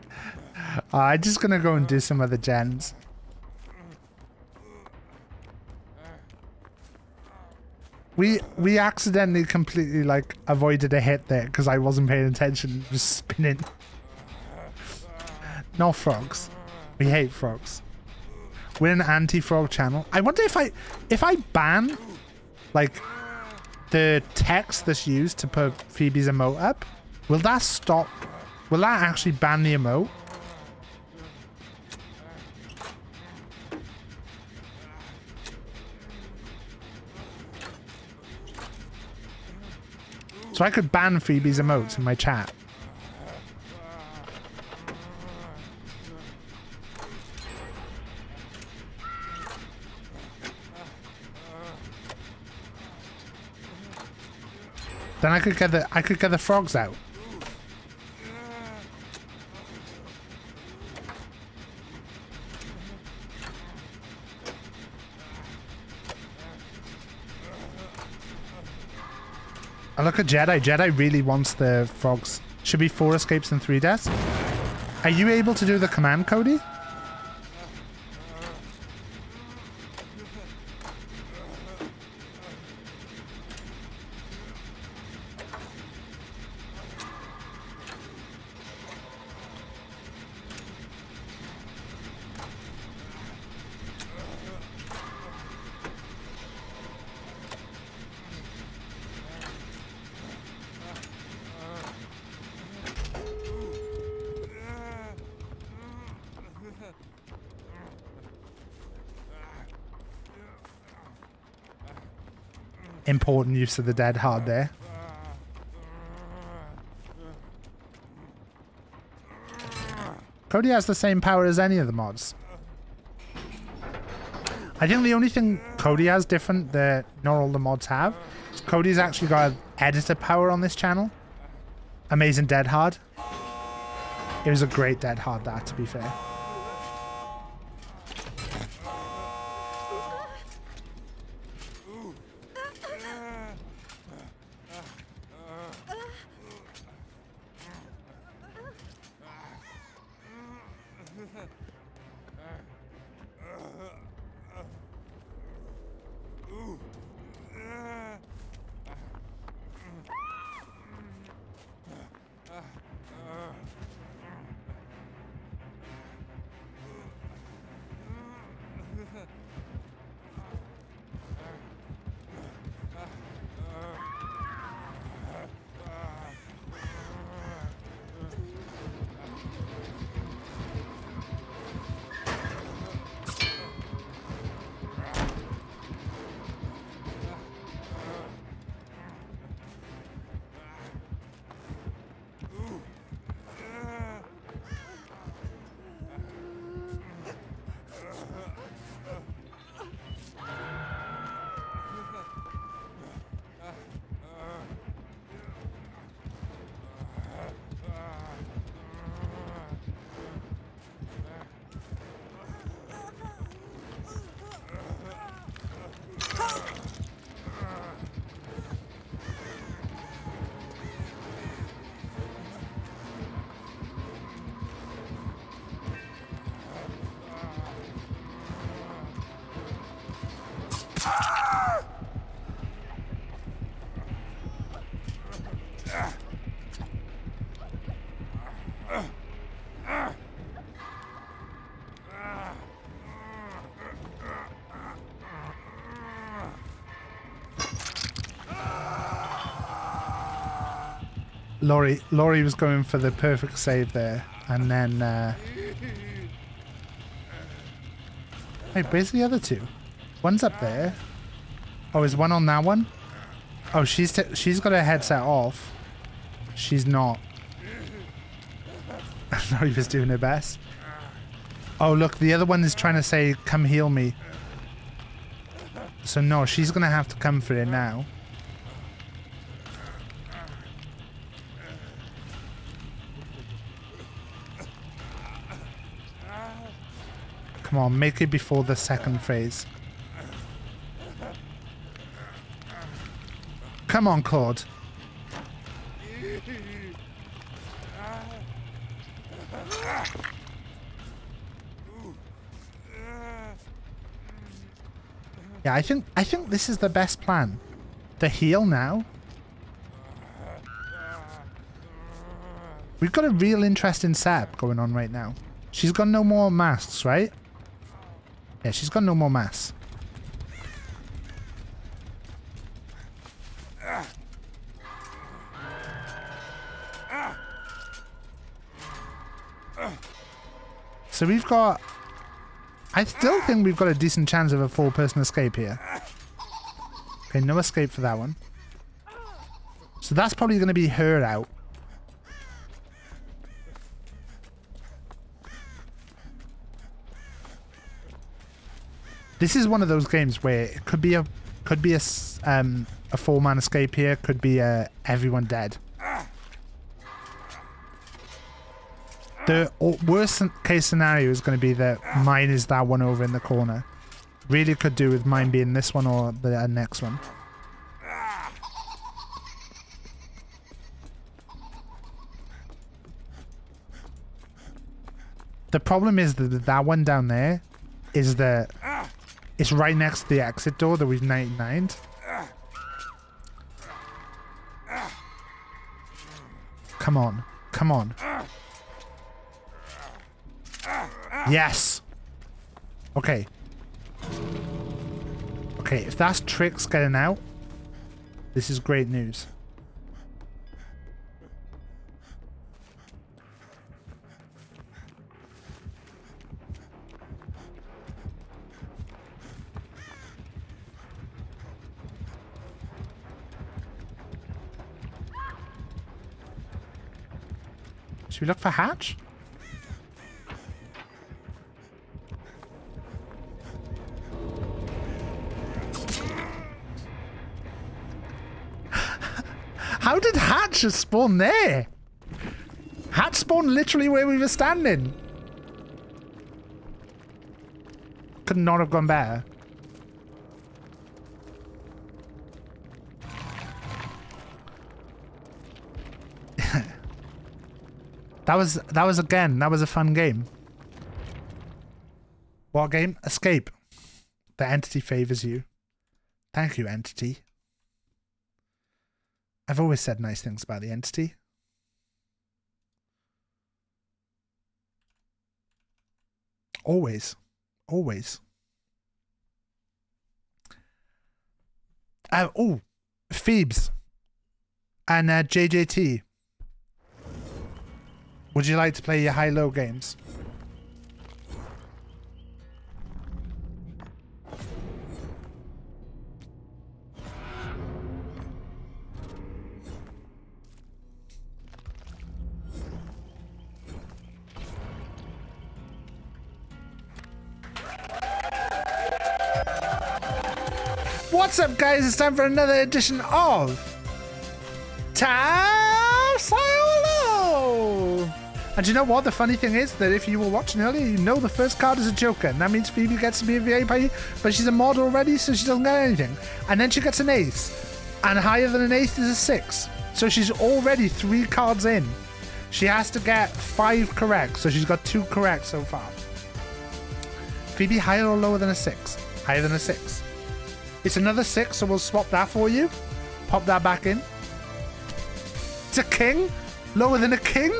I'm just gonna go and do some other gens. We accidentally completely like avoided a hit there because I wasn't paying attention, just spinning. No frogs. We hate frogs. We're an anti-frog channel. I wonder if I if I ban like the text that's used to put Phoebe's emote up, will that stop? Will that actually ban the emote? So I could ban Phoebe's emotes in my chat. Then I could get the I could get the frogs out. I look at Jedi. Jedi really wants the frogs. Should be four escapes and three deaths. Are you able to do the command, Cody? Important use of the dead hard there. Cody has the same power as any of the mods. I think the only thing Cody has different that not all the mods have is Cody's actually got editor power on this channel. Amazing Dead Hard. It was a great Dead Hard that, to be fair. Laurie, Laurie was going for the perfect save there, and then. Uh... Wait, where's the other two? One's up there. Oh, is one on that one? Oh, she's she's got her headset off. She's not. Laurie was doing her best. Oh, look, the other one is trying to say, "Come heal me." So no, she's gonna have to come for it now. Come on, make it before the second phase. Come on, Claude. Yeah, I think I think this is the best plan. The heal now. We've got a real interesting setup going on right now. She's got no more masks, right? Yeah, she's got no more mass. So we've got... I still think we've got a decent chance of a four-person escape here. Okay, no escape for that one. So that's probably going to be her out. This is one of those games where it could be a could be a um a four man escape here, could be uh, everyone dead. The worst case scenario is going to be that mine is that one over in the corner. Really could do with mine being this one or the uh, next one. The problem is that that one down there is the it's right next to the exit door that we've 99'd. Come on. Come on. Yes. Okay. Okay, if that's tricks getting out, this is great news. Should we look for Hatch? How did Hatch spawn there? Hatch spawned literally where we were standing. Could not have gone better. That was that was again that was a fun game. What game? Escape. The entity favors you. Thank you, entity. I've always said nice things about the entity. Always. Always. Uh, oh, Phoebes and uh, JJT. Would you like to play your high-low games? What's up, guys? It's time for another edition of Time Solo. And you know what? The funny thing is that if you were watching earlier, you know the first card is a Joker, and that means Phoebe gets to be a VIP, but she's a mod already, so she doesn't get anything. And then she gets an ace, and higher than an ace is a six, so she's already three cards in. She has to get five correct, so she's got two correct so far. Phoebe higher or lower than a six? Higher than a six. It's another six, so we'll swap that for you. Pop that back in. It's a king? Lower than a king?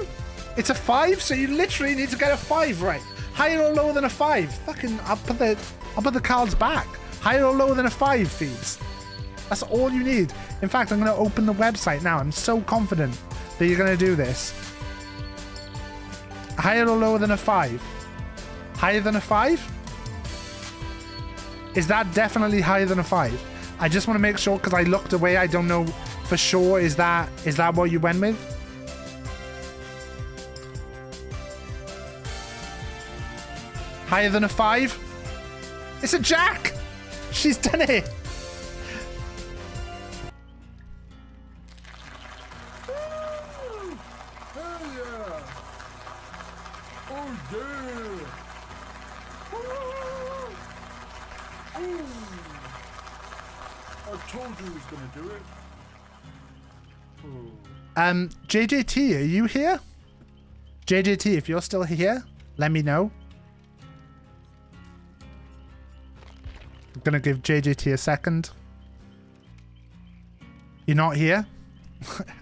It's a five, so you literally need to get a five right. Higher or lower than a five? Fucking, I'll put the, I'll put the cards back. Higher or lower than a five, Phoebes. That's all you need. In fact, I'm going to open the website now. I'm so confident that you're going to do this. Higher or lower than a five? Higher than a five? Is that definitely higher than a five? I just want to make sure because I looked away. I don't know for sure. Is that is that what you went with? Higher than a five? It's a jack. She's done it. Um, JJT, are you here? JJT, if you're still here, let me know. I'm gonna give JJT a second. You're not here?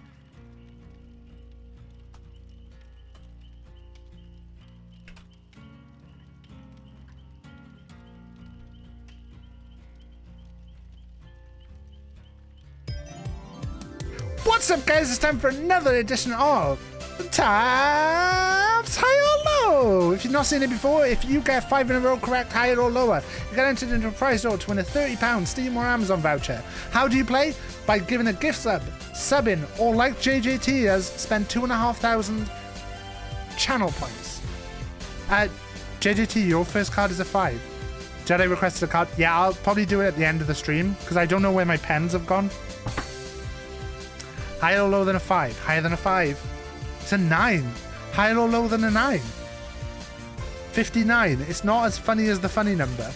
What's up, guys? It's time for another edition of Taff's High If you've not seen it before, if you get five in a row correct, higher or lower, you get entered into a prize draw to win a £30 Steam or Amazon voucher. How do you play? By giving a gift sub, subbing, or like JJT has, spend two and a half thousand channel points. Uh, JJT, your first card is a five. Jedi requested a card. Yeah, I'll probably do it at the end of the stream because I don't know where my pens have gone. Higher or lower than a five? Higher than a five. It's a nine. Higher or lower than a nine? 59. It's not as funny as the funny number.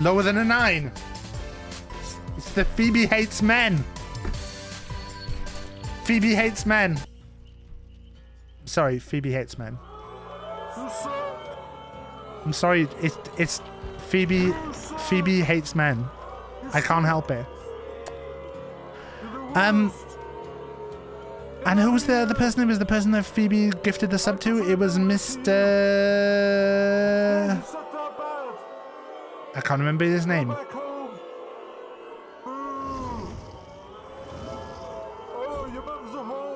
Lower than a nine. It's the Phoebe hates men. Phoebe hates men. Sorry, Phoebe hates men. I'm sorry, it's it's Phoebe Phoebe hates men. I can't help it. Um and who was the other person? It was the person that Phoebe gifted the sub to. It was Mr. I can't remember his name.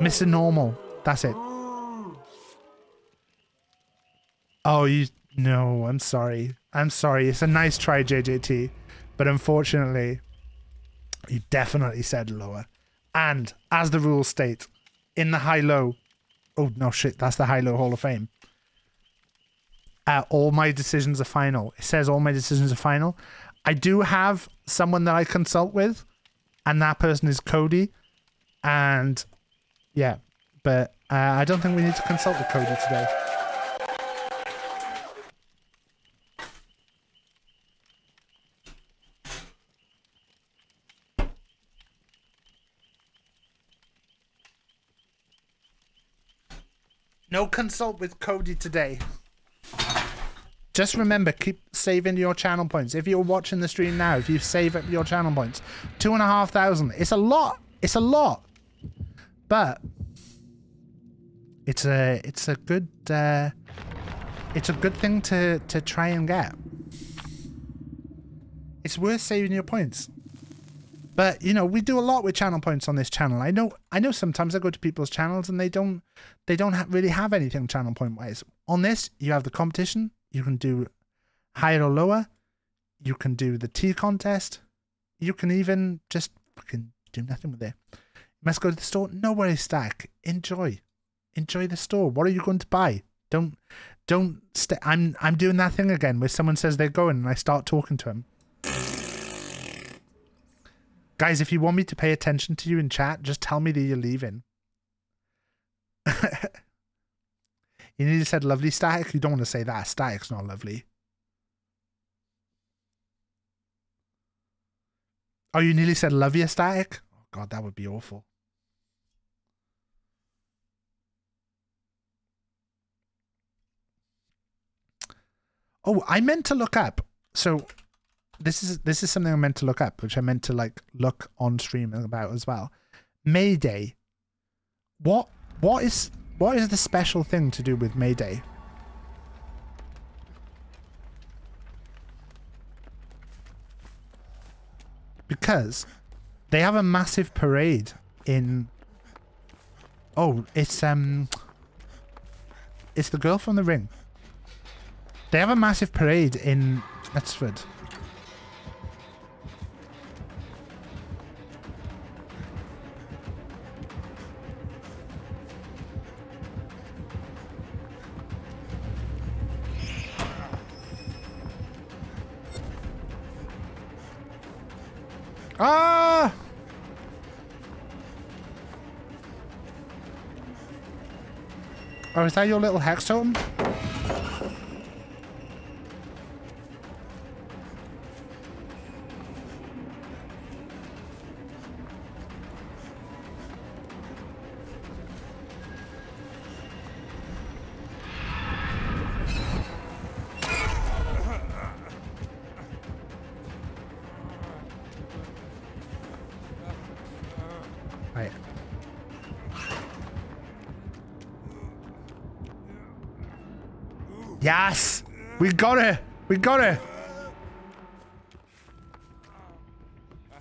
Mr. Normal. That's it. Oh, you. No, I'm sorry. I'm sorry. It's a nice try, JJT. But unfortunately, you definitely said lower. And as the rules state, in the high low. Oh, no, shit. That's the high low Hall of Fame. Uh, all my decisions are final. It says all my decisions are final. I do have someone that I consult with, and that person is Cody. And yeah, but uh, I don't think we need to consult with Cody today. No consult with Cody today. just remember, keep saving your channel points. If you're watching the stream now, if you save up your channel points, two and a half thousand. It's a lot. It's a lot. But it's a it's a good uh, it's a good thing to to try and get. It's worth saving your points. But you know, we do a lot with channel points on this channel. I know I know sometimes I go to people's channels and they don't they don't ha- really have anything channel point wise. On this, you have the competition. You can do higher or lower. You can do the tea contest. You can even just fucking do nothing with it. You must go to the store. No worries, stack. Enjoy, enjoy the store. What are you going to buy? Don't, don't. St- I'm I'm doing that thing again where someone says they're going and I start talking to him. Guys, if you want me to pay attention to you in chat, just tell me that you're leaving. you need to say lovely static. You don't want to say that. Static's not lovely. Oh, you nearly said love you, static? Oh god, that would be awful. Oh, I meant to look up. So this is this is something I meant to look up, which I meant to like look on stream about as well. Mayday. What what is what is the special thing to do with Mayday? Because they have a massive parade in Oh, it's um it's the girl from the ring. They have a massive parade in Knutsford. Ah! Oh, is that your little hex totem? Yes! We got it! We got it!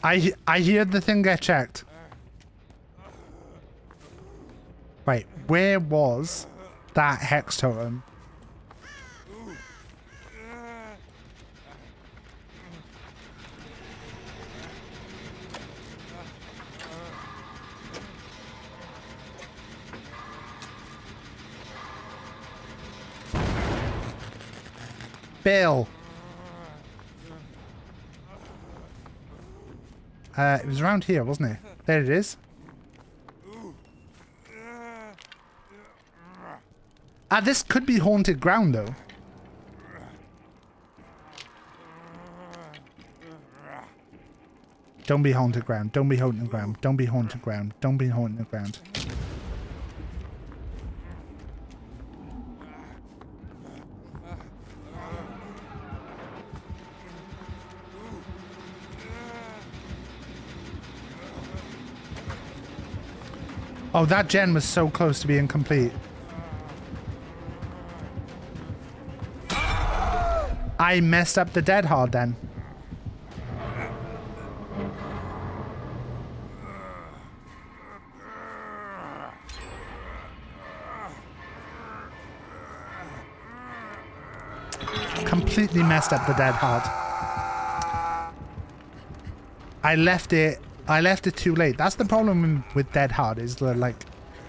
I I hear the thing get checked. Wait, where was that hex totem? Bill. Uh, it was around here, wasn't it? There it is. Ah, this could be haunted ground, though. Don't be haunted ground. Don't be haunted ground. Don't be haunted ground. Don't be haunted ground. Oh, that gen was so close to being complete. I messed up the dead hard then. Completely messed up the dead hard. I left it I left it too late. That's the problem with Dead Hard is that like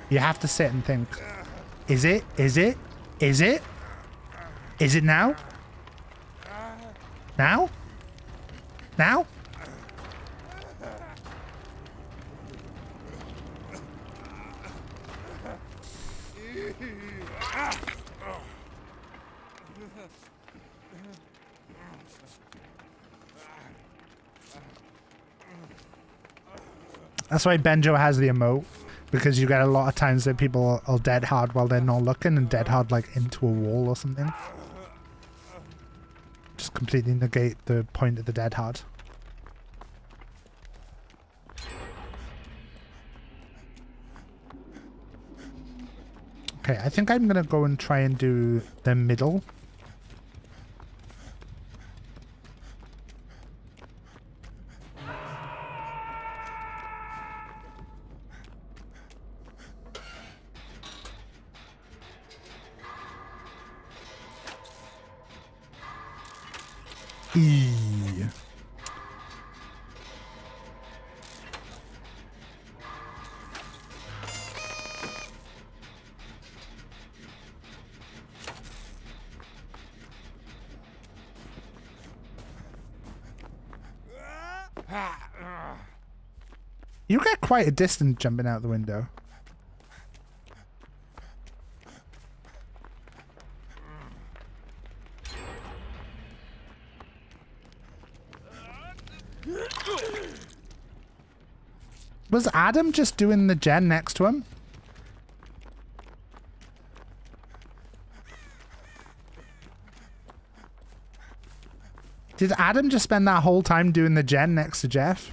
you have to sit and think is it? Is it? Is it? Is it now? Now? Now? That's why Benjo has the emote. Because you get a lot of times that people are dead hard while they're not looking and dead hard like into a wall or something. just completely negate the point of the dead hard. Okay, I think I'm gonna go and try and do the middle. Quite a distance jumping out the window. Was Adam just doing the gen next to him? Did Adam just spend that whole time doing the gen next to Jeff?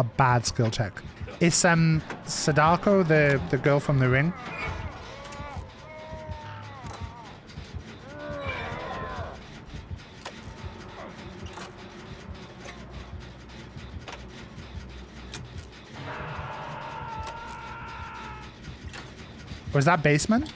A bad skill check. Is um Sadako the the girl from the ring? Was that basement?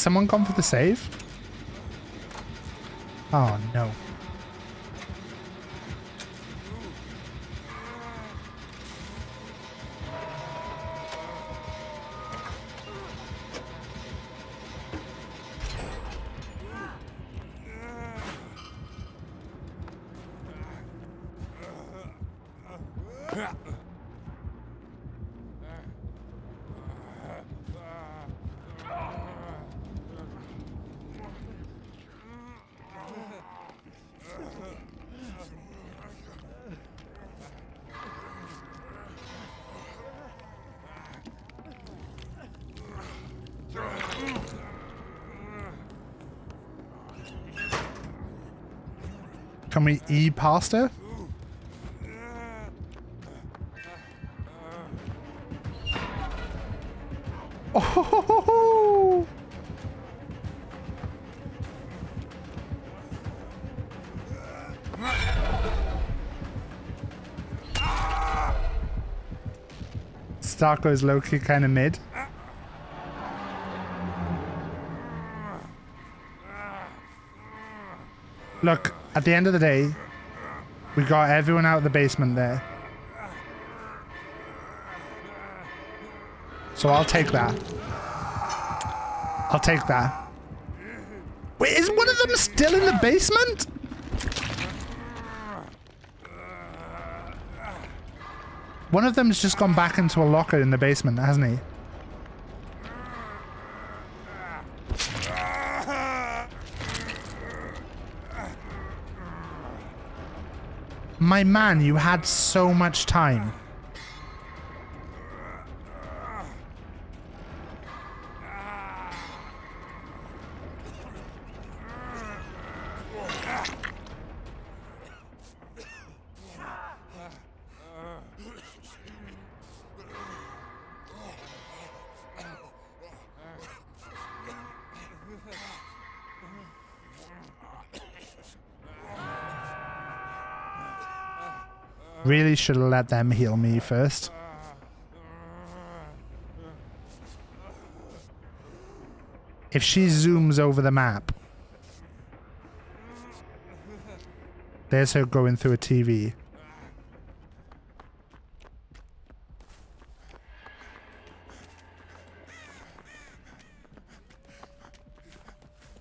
Someone gone for the save? Oh no. E past her? Starko's low-key kind of mid. Look, at the end of the day, we got everyone out of the basement there. So I'll take that. I'll take that. Wait, is one of them still in the basement? One of them's just gone back into a locker in the basement, hasn't he? My man, you had so much time. Should let them heal me first. If she zooms over the map, there's her going through a TV.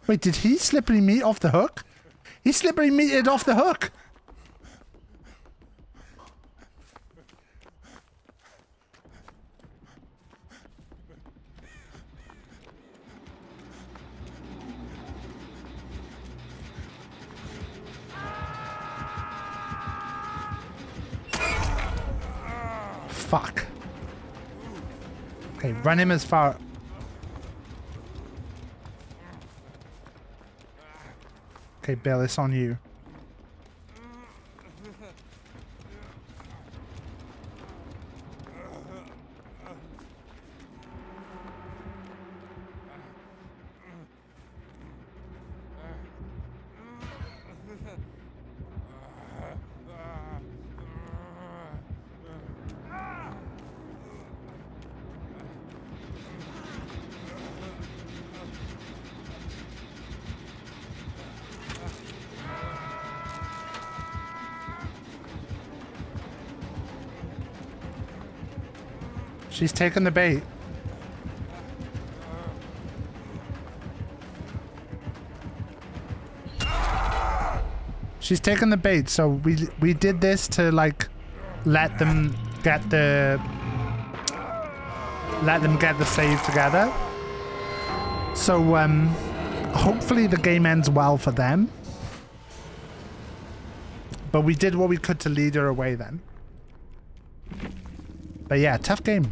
Wait, did he slippery meat off the hook? He slippery meated off the hook. Fuck. Okay, run him as far. Okay, Bill, it's on you. She's taking the bait. She's taking the bait, so we we did this to like let them get the let them get the save together. So um hopefully the game ends well for them. But we did what we could to lead her away then. But yeah, tough game.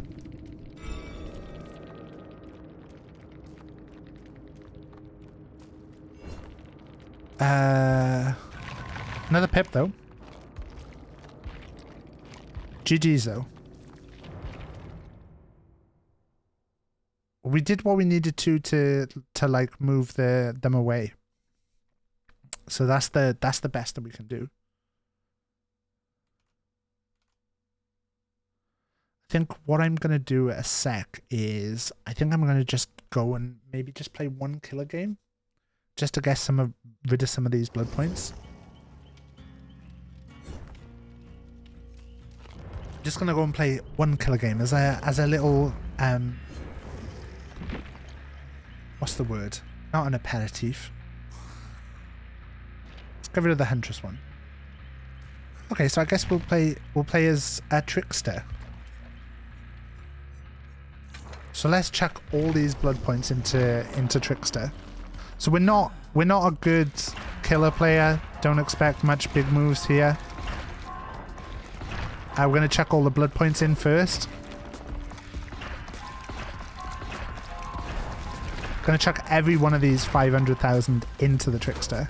Uh, another pip though. GG's though. We did what we needed to to to like move the them away. So that's the that's the best that we can do. I think what I'm gonna do a sec is I think I'm gonna just go and maybe just play one killer game, just to get some of rid of some of these blood points. Just gonna go and play one killer game as a as a little um. What's the word? Not an aperitif. Let's get rid of the huntress one. Okay, so I guess we'll play we'll play as a trickster. So let's chuck all these blood points into into Trickster. So we're not we're not a good killer player. Don't expect much big moves here. Uh, we're gonna chuck all the blood points in first. Gonna chuck every one of these 500,000 into the Trickster.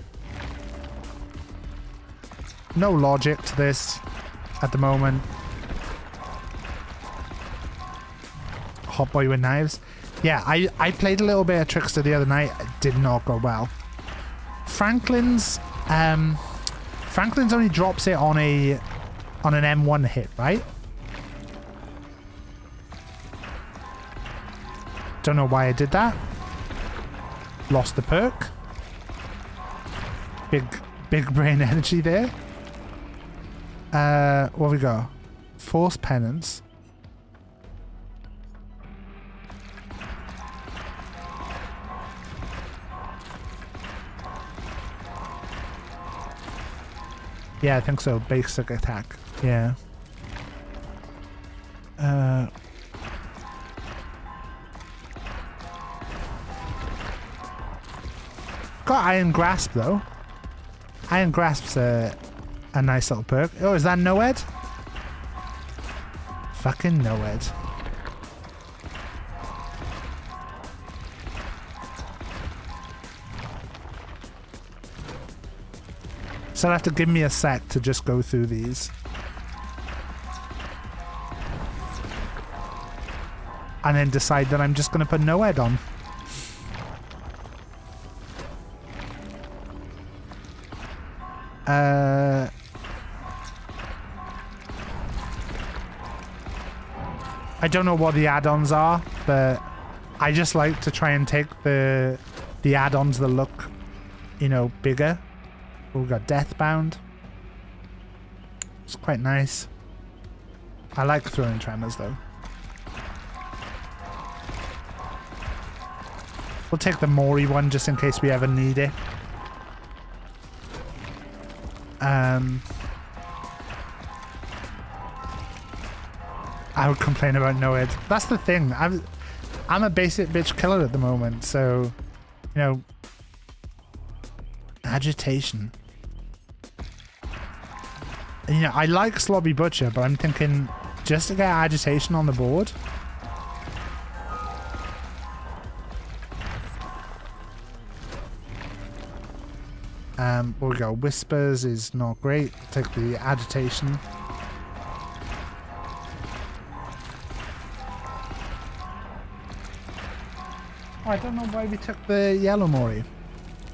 No logic to this at the moment. Hot Boy with Knives. Yeah, I, I played a little bit of Trickster the other night. It did not go well. Franklin's um Franklin's only drops it on a on an M1 hit, right? Don't know why I did that. Lost the perk. Big big brain energy there. Uh what we got? Force penance. Yeah, I think so. Basic attack. Yeah. Uh. Got Iron Grasp though. Iron Grasp's a, a nice little perk. Oh, is that Noed? Fucking Noed. So I'll have to give me a sec to just go through these. And then decide that I'm just going to put NOED on. Uh, I don't know what the add-ons are, but I just like to try and take the the add-ons that look, you know, bigger. We've got Deathbound. It's quite nice. I like Thrilling Tremors though. We'll take the Mori one just in case we ever need it. Um, I would complain about NOED. That's the thing. I'm, I'm a basic bitch killer at the moment, so you know, agitation. You know, I like Sloppy Butcher, but I'm thinking just to get agitation on the board. Um, we go. Whispers is not great. Take the agitation. Oh, I don't know why we took the yellow Mori.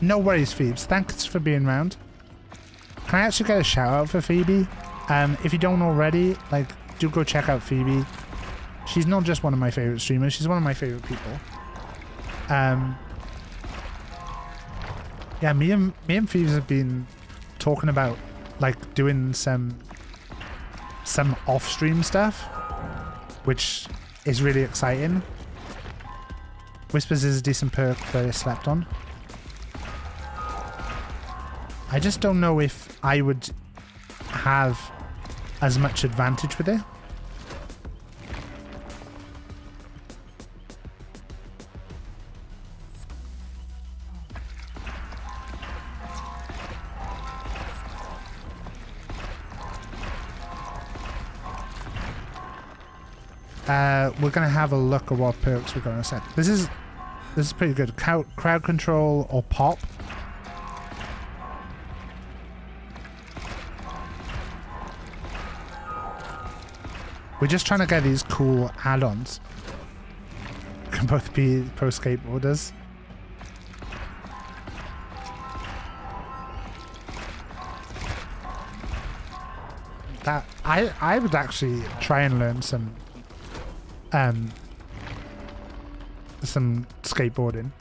No worries, Phoebes. Thanks for being around. Can I actually get a shout out for Phoebe? Um, if you don't already, like, do go check out Phoebe. She's not just one of my favorite streamers. She's one of my favorite people. Um, yeah, me and me and Phoebes have been talking about like doing some some off-stream stuff, which is really exciting. Whispers is a decent perk that I slept on. I just don't know if I would have as much advantage with it. Uh, we're gonna have a look at what perks we're gonna set. This is this is pretty good. Crowd, crowd control or pop. We're just trying to get these cool add-ons. Can both be pro skateboarders. That I I would actually try and learn some um some skateboarding.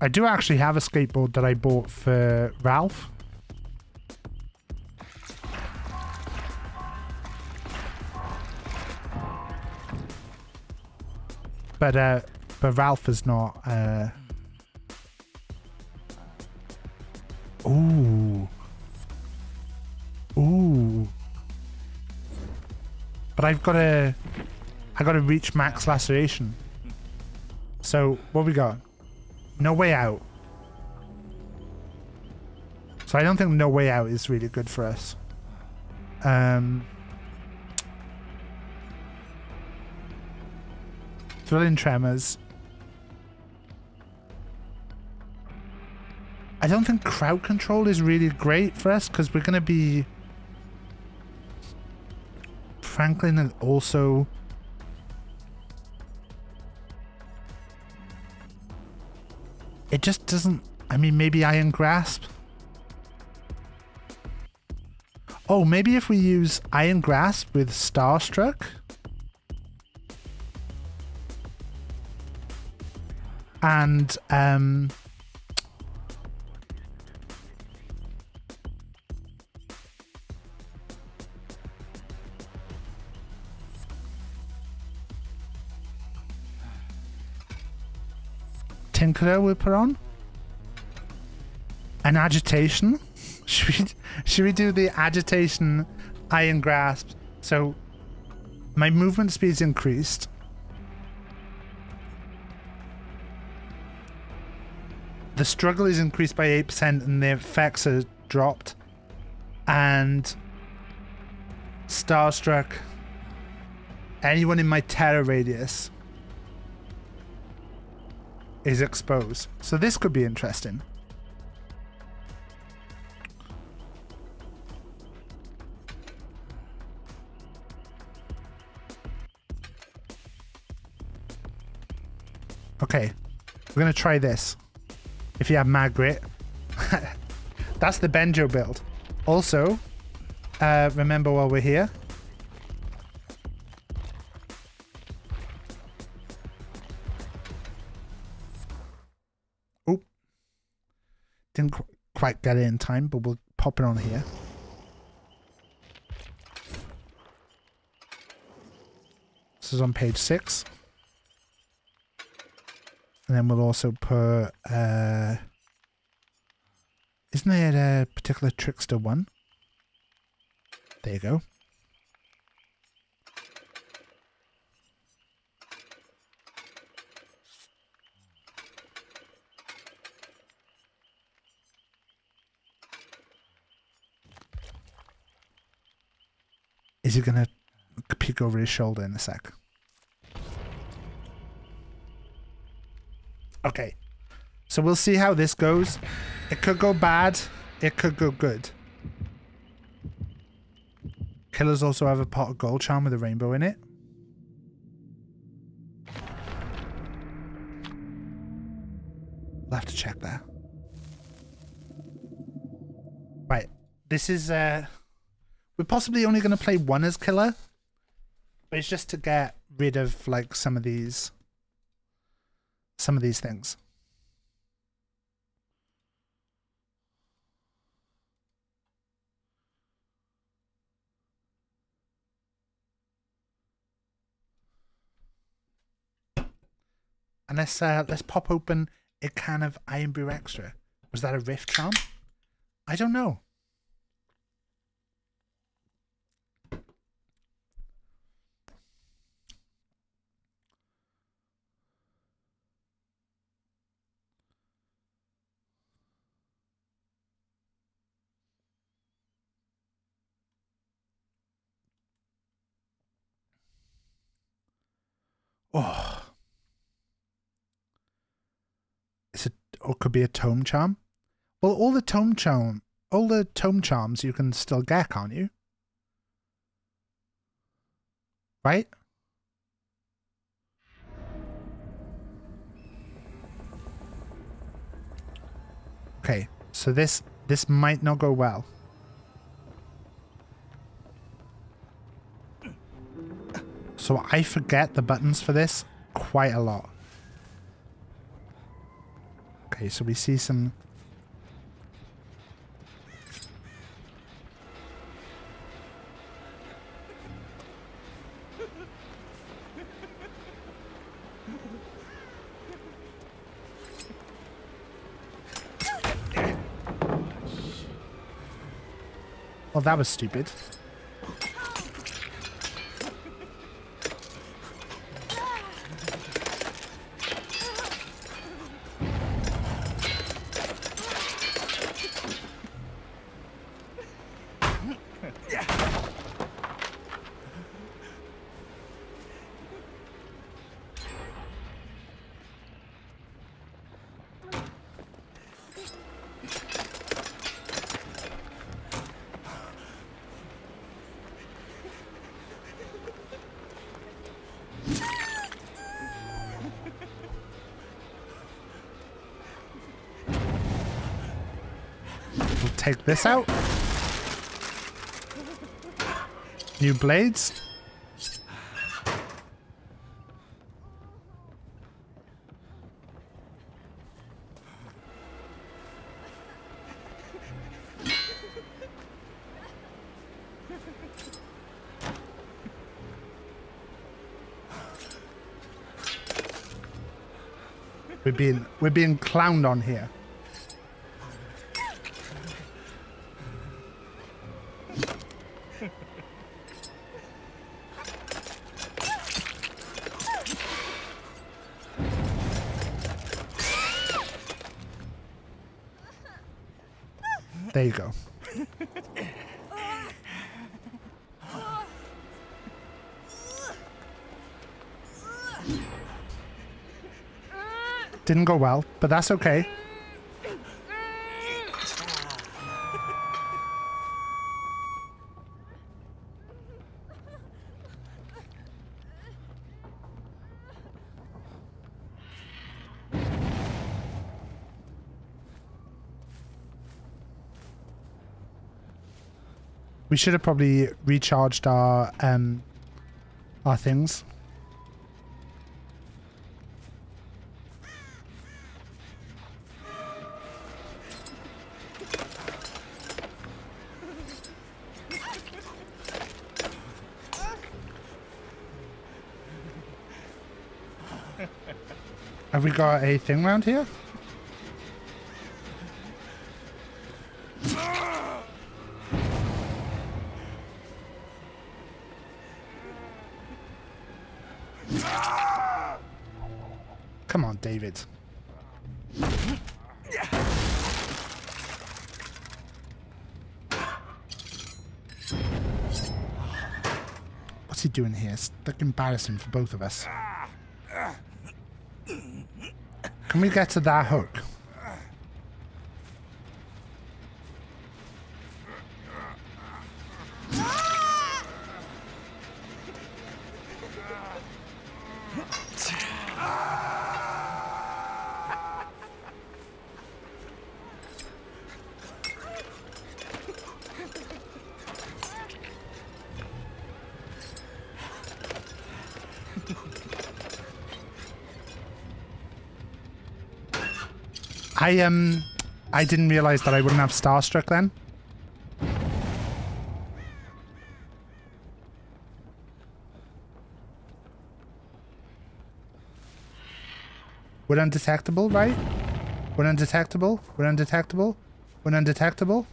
I do actually have a skateboard that I bought for Ralph. But uh but Ralph is not uh Ooh. Ooh. But I've got to I got to reach max laceration. So, what we got? No way out. So I don't think no way out is really good for us. Um Thrilling Tremors. I don't think crowd control is really great for us because we're going to be Franklin and also it just doesn't I mean maybe Iron Grasp Oh maybe if we use Iron Grasp with Starstruck and um Tinkerer put on? An agitation? Should we should we do the agitation iron grasp? So my movement speed's increased the struggle is increased by 8% and the effects are dropped. And Starstruck, anyone in my terror radius is exposed. So this could be interesting. Okay, we're going to try this if you have Margaret. That's the Benjo build. Also, uh, remember while we're here, Oh, didn't qu quite get it in time, but we'll pop it on here. This is on page six. And then we'll also put, uh, isn't there a particular trickster one? There you go. Is he gonna peek over his shoulder in a sec? Okay. So we'll see how this goes. It could go bad. It could go good. Killers also have a pot of gold charm with a rainbow in it. We'll have to check that. Right. This is uh we're possibly only going to play one as killer. But it's just to get rid of like some of these some of these things. And let's uh, let's pop open a can of Irn-Bru Extra. Was that a rift charm? I don't know. Oh. It's a or could be a tome charm. Well, all the tome charm, all the tome charms you can still get, can't you? Right? Okay, so this this might not go well. So I forget the buttons for this quite a lot. Okay, so we see some... Well, that was stupid. This out. New blades. We're being we're being clowned on here. There you go. Didn't go well, but that's okay. We should have probably recharged our um, our things. Have we got a thing around here? Doing here? It's like embarrassing for both of us. Can we get to that hook? I um I didn't realize that I wouldn't have Starstruck then. We're undetectable, right? We're undetectable. We're undetectable. We're undetectable.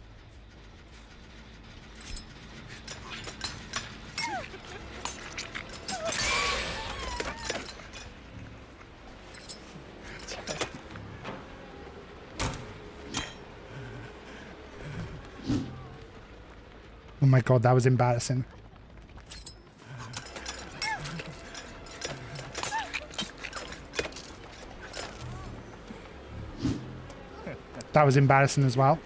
My god, that was embarrassing. That was embarrassing as well.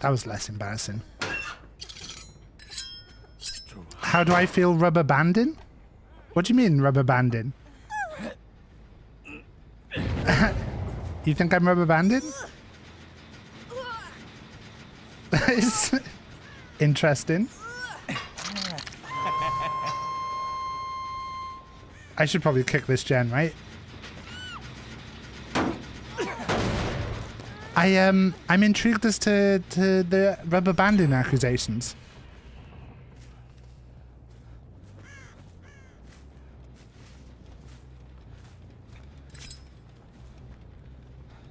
That was less embarrassing. How do I feel rubber banding? What do you mean rubber banding? you think I'm rubber banding? Interesting. I should probably kick this gen, right? I um I'm intrigued as to, to the rubber banding accusations.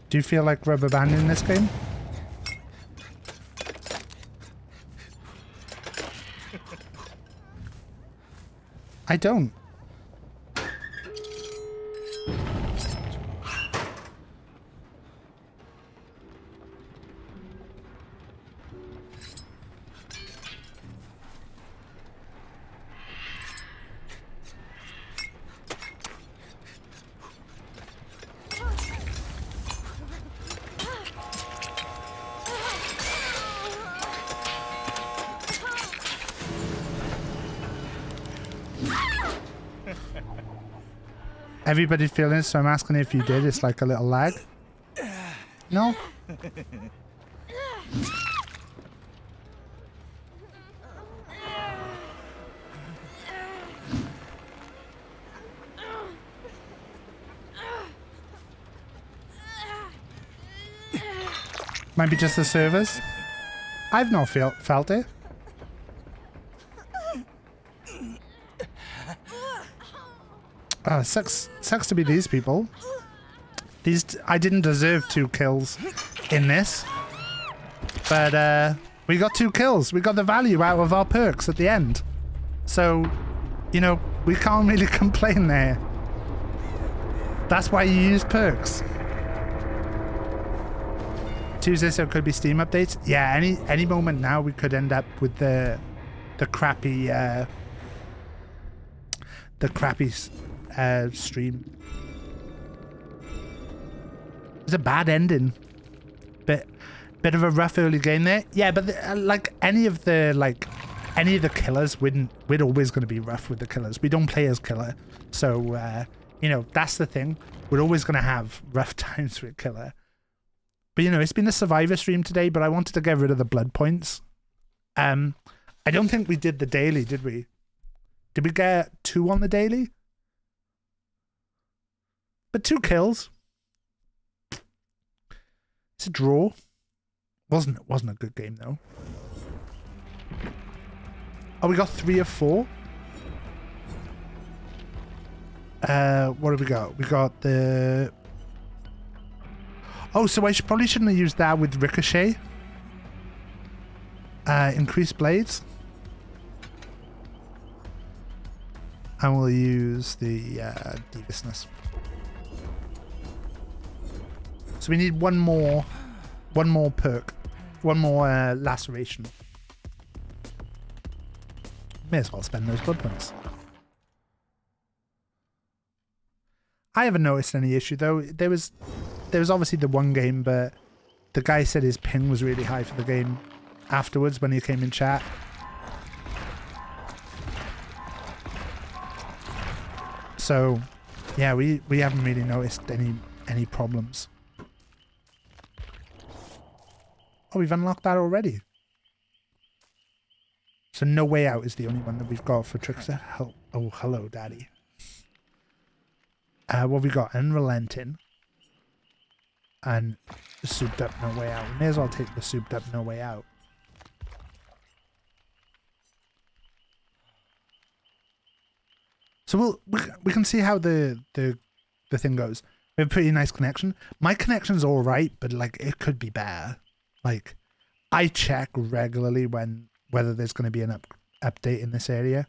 Do you feel like rubber banding in this game? I don't. Everybody feeling it, so I'm asking if you did. It's like a little lag. No? Might be just the servers. I've not felt felt it. Uh, sucks, sucks to be these people. These, I didn't deserve two kills in this. But, uh, we got two kills. We got the value out of our perks at the end. So, you know, we can't really complain there. That's why you use perks. Tuesday, so it could be Steam updates. Yeah, any any moment now we could end up with the the crappy uh, the crappy uh, stream. It's a bad ending. Bit bit of a rough early game there. Yeah, but the, uh, like any of the like any of the killers, we're we're always going to be rough with the killers. We don't play as killer, so uh, you know that's the thing. We're always going to have rough times with killer. But you know, it's been a survivor stream today, but I wanted to get rid of the blood points. Um, I don't think we did the daily, did we? Did we get two on the daily? But two kills. It's a draw. Wasn't it wasn't a good game though. Oh, we got three of four. Uh, what have we got? We got the. Oh, so I should, probably shouldn't have used that with Ricochet. Uh, increase blades. And we'll use the uh, deviousness. So we need one more, one more perk, one more uh, laceration. May as well spend those blood points. I haven't noticed any issue though. There was, there was obviously the one game, but the guy said his ping was really high for the game afterwards when he came in chat. So, yeah, we we haven't really noticed any any problems. Oh, we've unlocked that already. So no way out is the only one that we've got for Trickster. Hel- Oh, hello, Daddy. Uh, what have we got? Unrelenting. And souped up no way out. We may as well take the souped up no way out. So we'll we, we can see how the the the thing goes. We have a pretty nice connection. My connection's all right, but like it could be better. Like I check regularly when whether there's going to be an up, update in this area.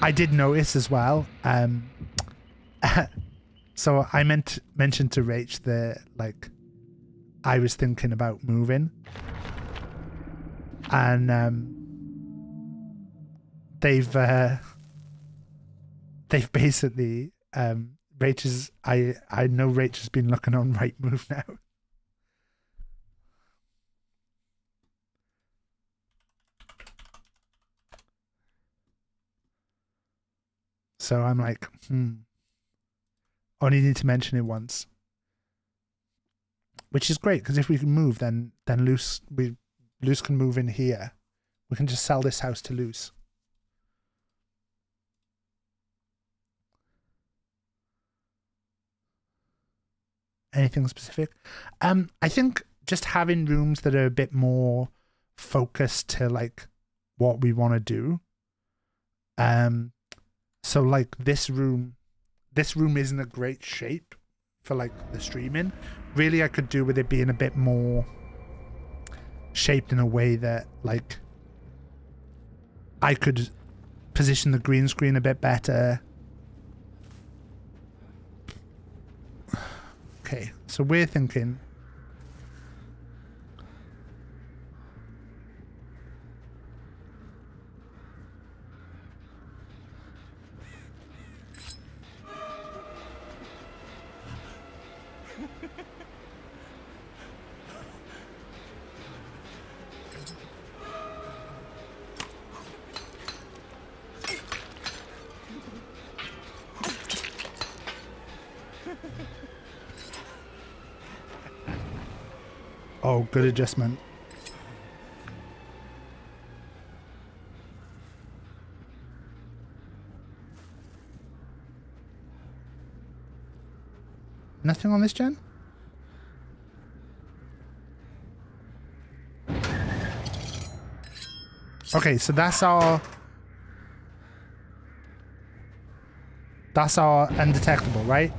I did notice as well. Um, so I meant mentioned to Rach that like I was thinking about moving, and um, they've uh, they've basically um, Rach is I I know Rach has been looking on Rightmove now. So I'm like, hmm. Only need to mention it once. Which is great because if we can move, then then Luce we Luce can move in here. We can just sell this house to Luce. Anything specific? Um, I think just having rooms that are a bit more focused to like what we want to do. Um, so like this room, this room isn't a great shape for like the streaming. Really, I could do with it being a bit more shaped in a way that like I could position the green screen a bit better. Okay, so we're thinking Oh, good adjustment. Nothing on this gen? Okay, so that's our... That's our undetectable, right?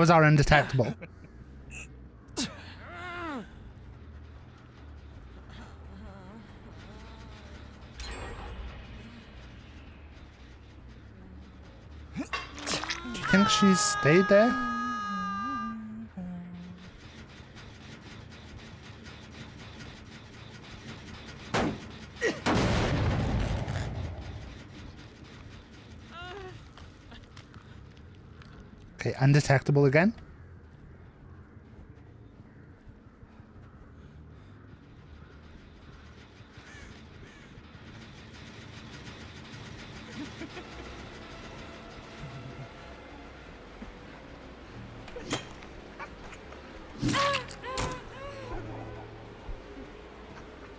That was our undetectable. Do you think she's stayed there? Okay, undetectable again.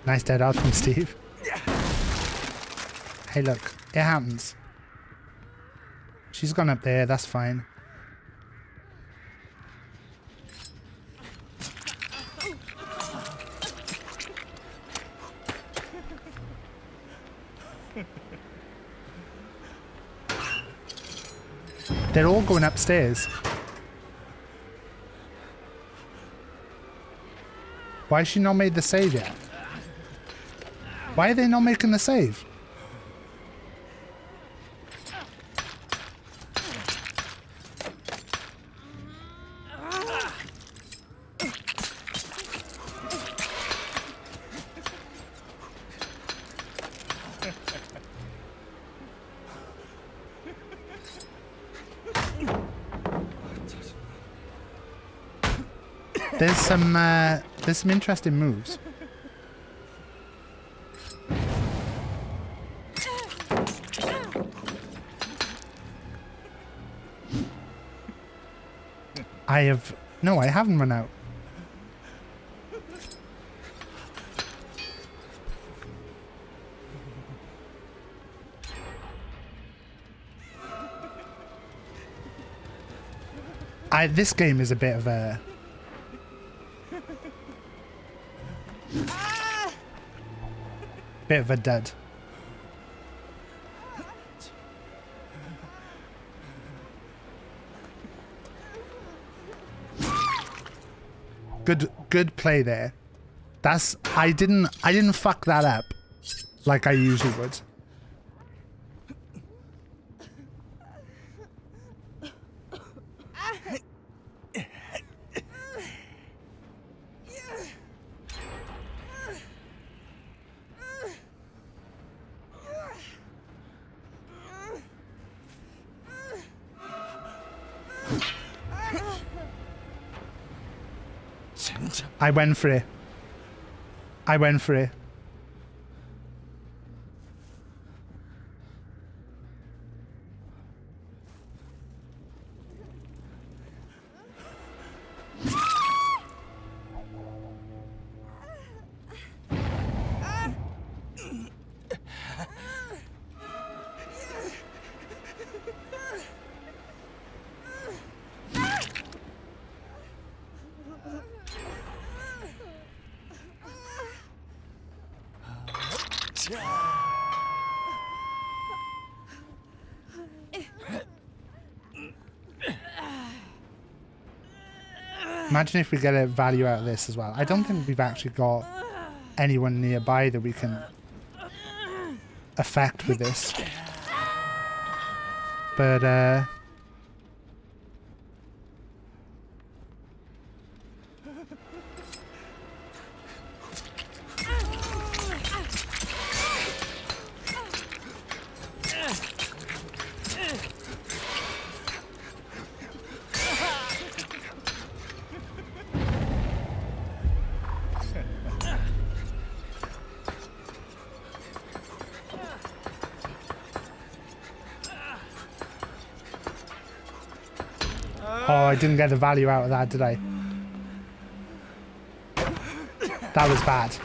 Nice dead out from Steve. Hey, look. It happens. She's gone up there. That's fine. They're all going upstairs. Why has she not made the save yet? Why are they not making the save? There's some uh, there's some interesting moves. I have no, I haven't run out. I this game is a bit of a bit of a dud. Good good play there. That's I didn't I didn't fuck that up like I usually would. I went for it. I went for it. Imagine if we get a value out of this as well. I don't think we've actually got anyone nearby that we can affect with this. But, uh... didn't get the value out of that, did I? That was bad.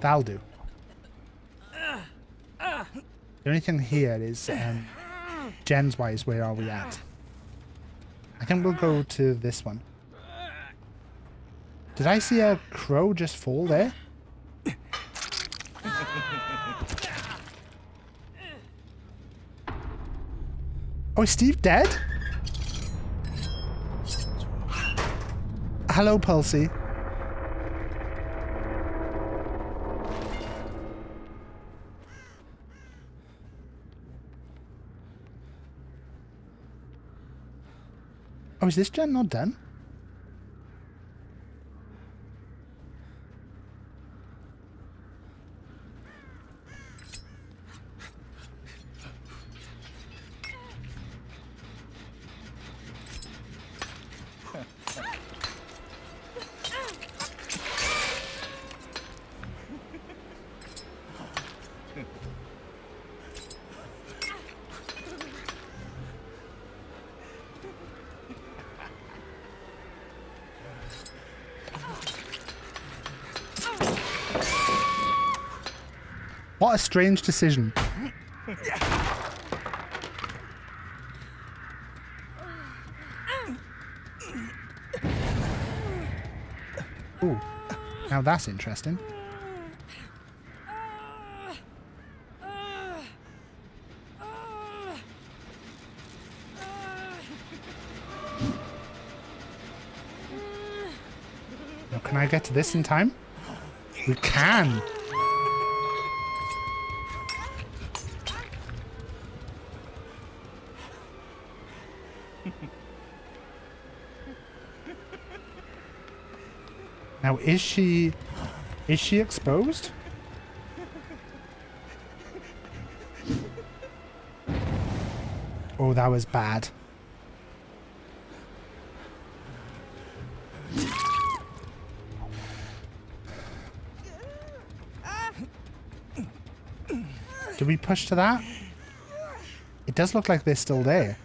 That'll do. The only thing here is, um, gens wise, where are we at? I think we'll go to this one. Did I see a crow just fall there? Oh, is Steve dead? Hello, Pulsey. Oh, is this gen not done? A strange decision. Ooh, now that's interesting. Now, can I get to this in time? We can. Is she... Is she exposed? Oh, that was bad. Do we push to that? It does look like they're still there.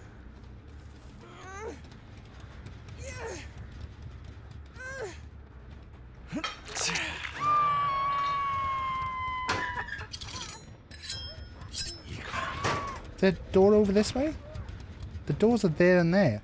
This way? The doors are there and there.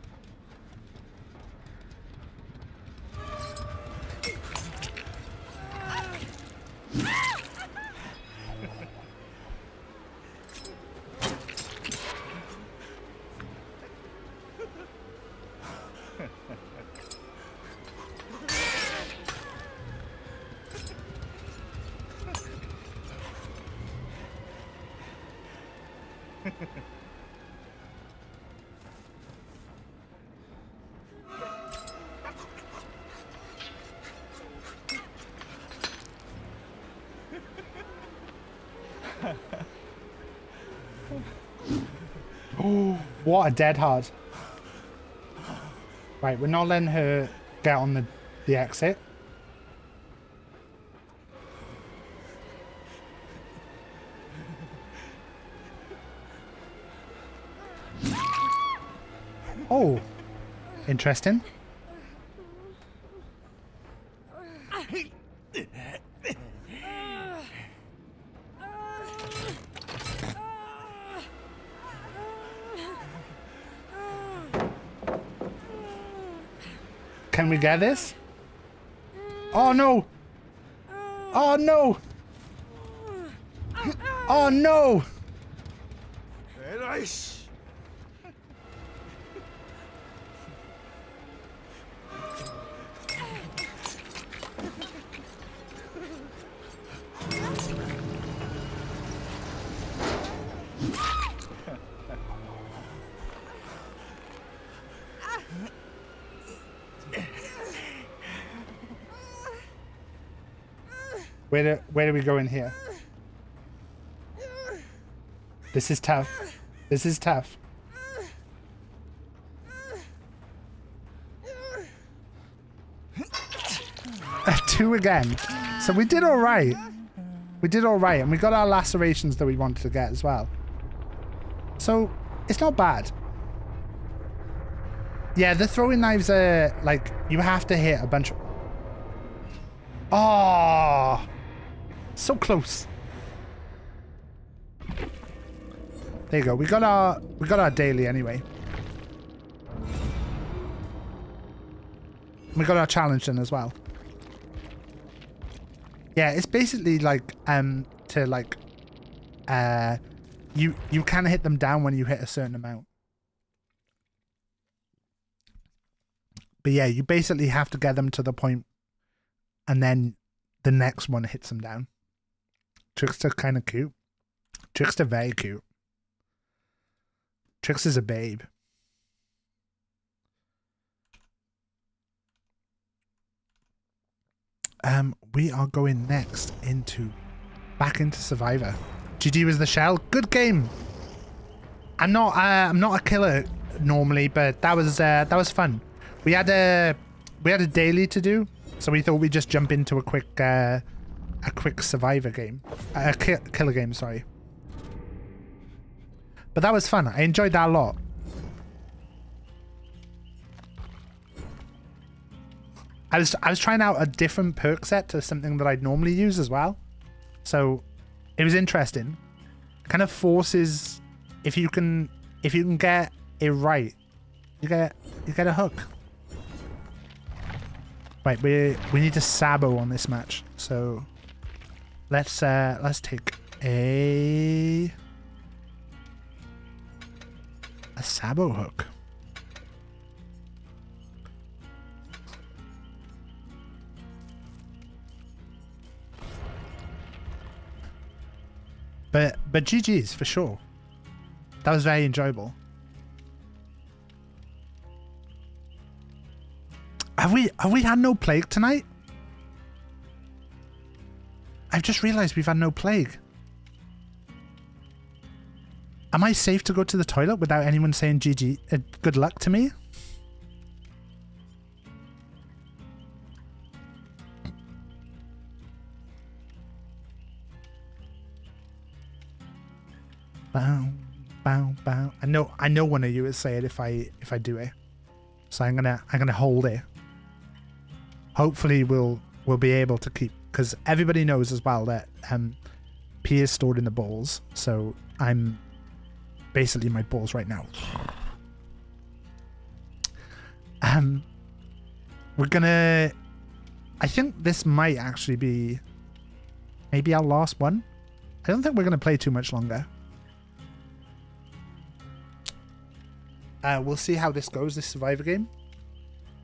What a dead hard. Right, we're not letting her get on the, the exit. Oh, interesting. Can we get this? Oh no! Oh no! Oh no! Oh, Where do, we go in here? This is tough. This is tough. Uh, two again. So we did all right. We did all right, and we got our lacerations that we wanted to get as well. So it's not bad. Yeah, the throwing knives are like you have to hit a bunch of. Oh, so close. There you go. We got our we got our daily anyway. We got our challenge done as well. Yeah, it's basically like um to like uh you you can hit them down when you hit a certain amount. But yeah, you basically have to get them to the point and then the next one hits them down. Trickster kind of cute. Trickster very cute. Trickster's a babe. Um, we are going next into back into Survivor. GG was the shell. Good game. I'm not. Uh, I'm not a killer normally, but that was uh, that was fun. We had a we had a daily to do, so we thought we'd just jump into a quick uh, a quick Survivor game, a ki killer game. Sorry. But that was fun. I enjoyed that a lot. I was I was trying out a different perk set to something that I'd normally use as well. So it was interesting. Kind of forces if you can if you can get it right, you get you get a hook. Right, we we need to sabo on this match. So let's uh let's take a a sabo hook. But but GG's for sure. That was very enjoyable. Have we have we had no plague tonight? I've just realized we've had no plague. Am I safe to go to the toilet without anyone saying GG uh, good luck to me? Bow, bow, bow. I know I know one of you will say it if I if I do it. So I'm gonna I'm gonna hold it. Hopefully we'll we'll be able to keep because everybody knows as well that um P is stored in the balls, so I'm basically my balls right now. Um we're gonna I think this might actually be maybe our last one. I don't think we're gonna play too much longer. Uh, we'll see how this goes, this Survivor game.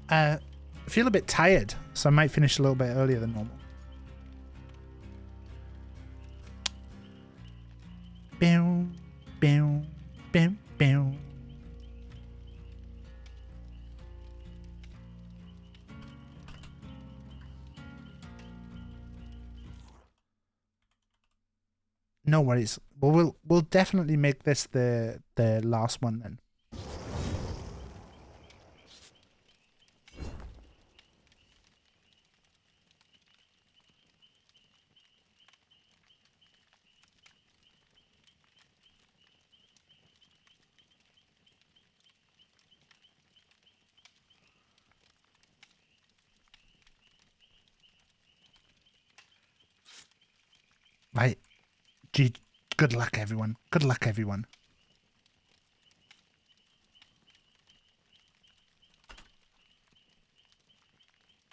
Uh, I feel a bit tired, so I might finish a little bit earlier than normal. Bow, bow, bow, bow. No worries. Well, we'll we'll definitely make this the the last one then. Right. Good luck, everyone. Good luck, everyone.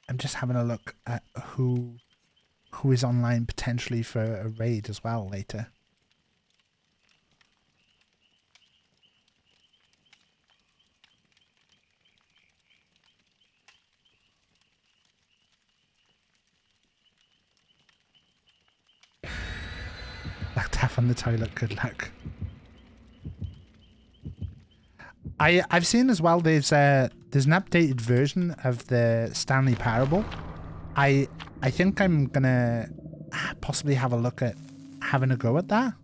I'm just having a look at who who is online potentially for a raid as well later. Tap on the toilet. Good luck. I I've seen as well. There's uh there's an updated version of the Stanley Parable. I I think I'm gonna possibly have a look at having a go at that.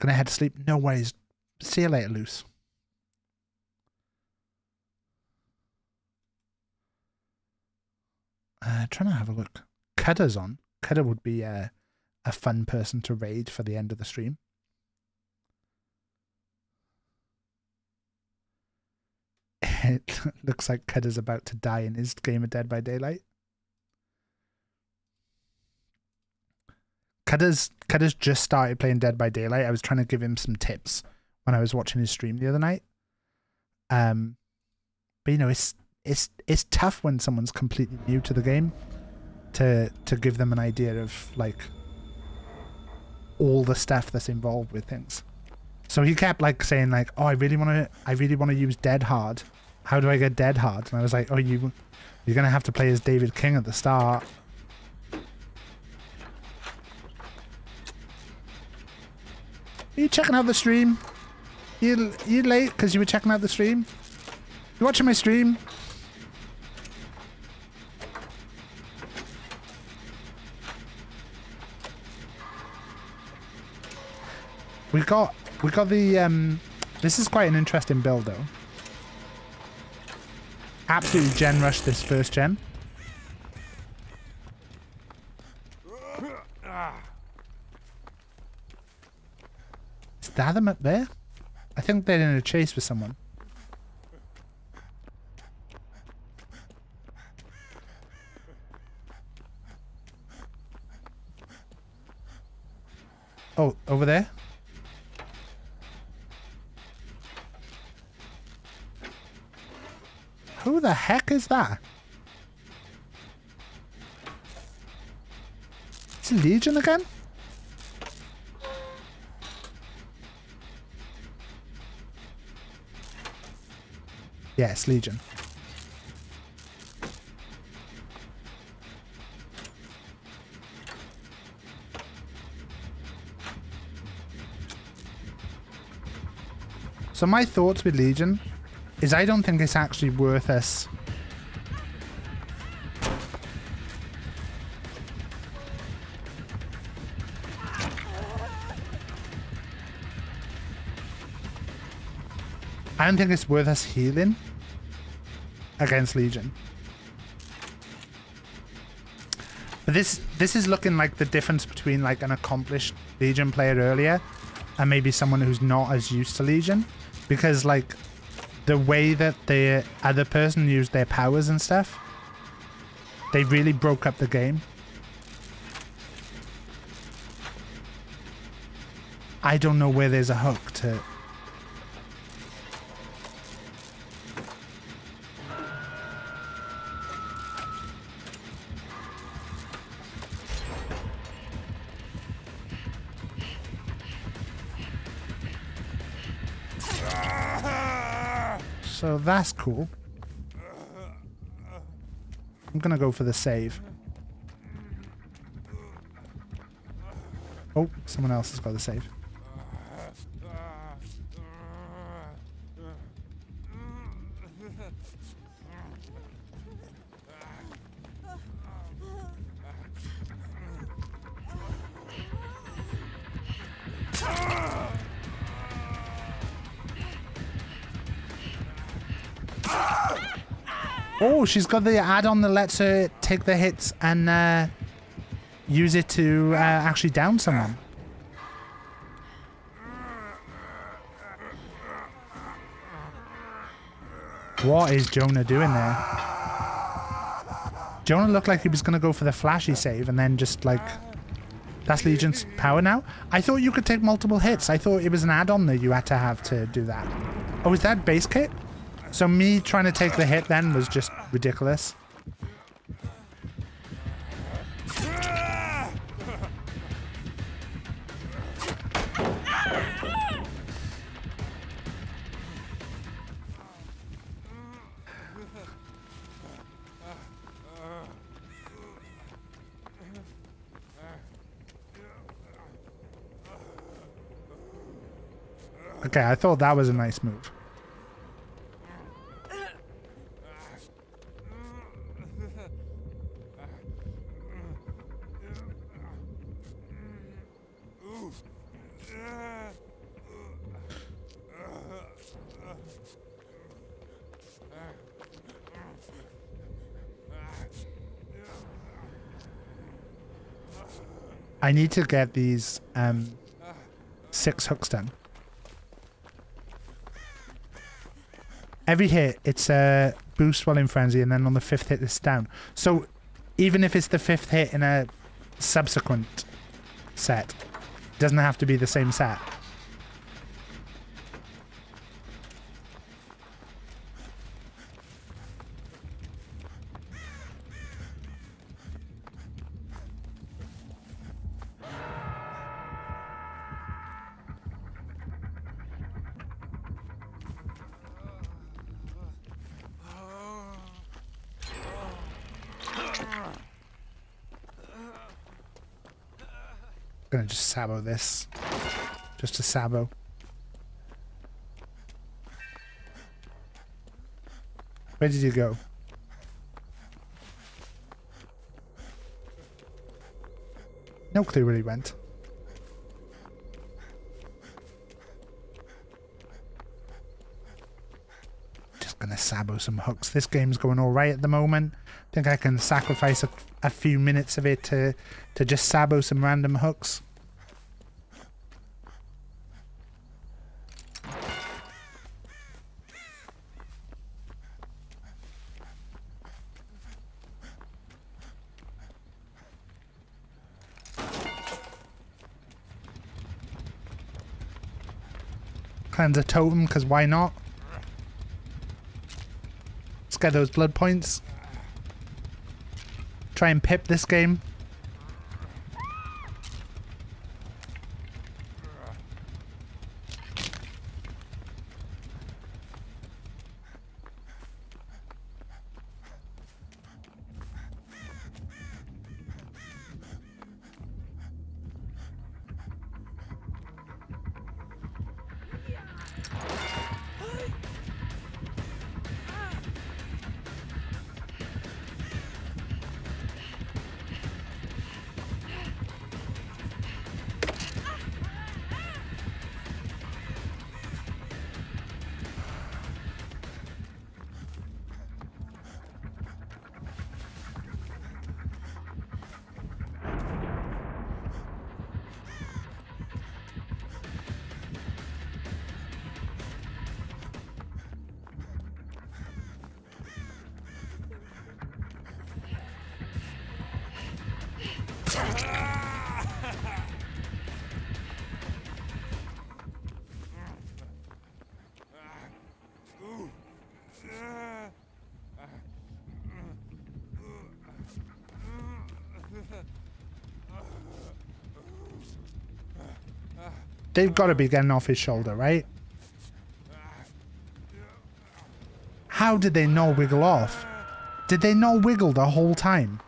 Gonna head to sleep. No worries. See you later, Loose. Uh, trying to have a look. Cudder's on. Cudder would be a, a fun person to raid for the end of the stream. It looks like Cudder's about to die in his game of Dead by Daylight. Cudder's, Cudder's just started playing Dead by Daylight. I was trying to give him some tips when I was watching his stream the other night. Um, but you know, it's it's it's tough when someone's completely new to the game to to give them an idea of like all the stuff that's involved with things. So he kept like saying like, "Oh, I really want to I really want to use Dead Hard. How do I get Dead Hard?" And I was like, "Oh, you you're going to have to play as David King at the start." Are you checking out the stream? You you late because you were checking out the stream? You watching my stream? We got we got the um this is quite an interesting build though. Absolutely gen rush this first gen. Is that them up there? I think they're in a chase with someone. Oh, over there? Who the heck is that? It's Legion again? Yes, Legion. So my thoughts with Legion is I don't think it's actually worth us I don't think it's worth us healing against Legion. But this this is looking like the difference between like an accomplished Legion player earlier and maybe someone who's not as used to Legion. Because like the way that the other person used their powers and stuff, they really broke up the game. I don't know where there's a hook to that's cool. I'm gonna go for the save. Oh, someone else has got the save. Oh, she's got the add-on that lets her take the hits and uh, use it to uh, actually down someone. What is Jonah doing there? Jonah looked like he was going to go for the flashy save and then just like... That's Legion's power now? I thought you could take multiple hits. I thought it was an add-on that you had to have to do that. Oh, is that base kit? So me trying to take the hit then was just ridiculous. Okay, I thought that was a nice move. I need to get these um, six hooks done. Every hit, it's a boost while in frenzy, and then on the fifth hit, it's down. So even if it's the fifth hit in a subsequent set, doesn't have to be the same set. gonna just sabo this. Just a sabo. Where did you go? No clue where he went. Just gonna sabo some hooks. This game's going alright at the moment. I think I can sacrifice a, a few minutes of it to, to just sabo some random hooks. Cleanse a totem, because why not? Let's get those blood points. Try and pip this game. They've got to be getting off his shoulder, right? How did they not wiggle off? Did they not wiggle the whole time?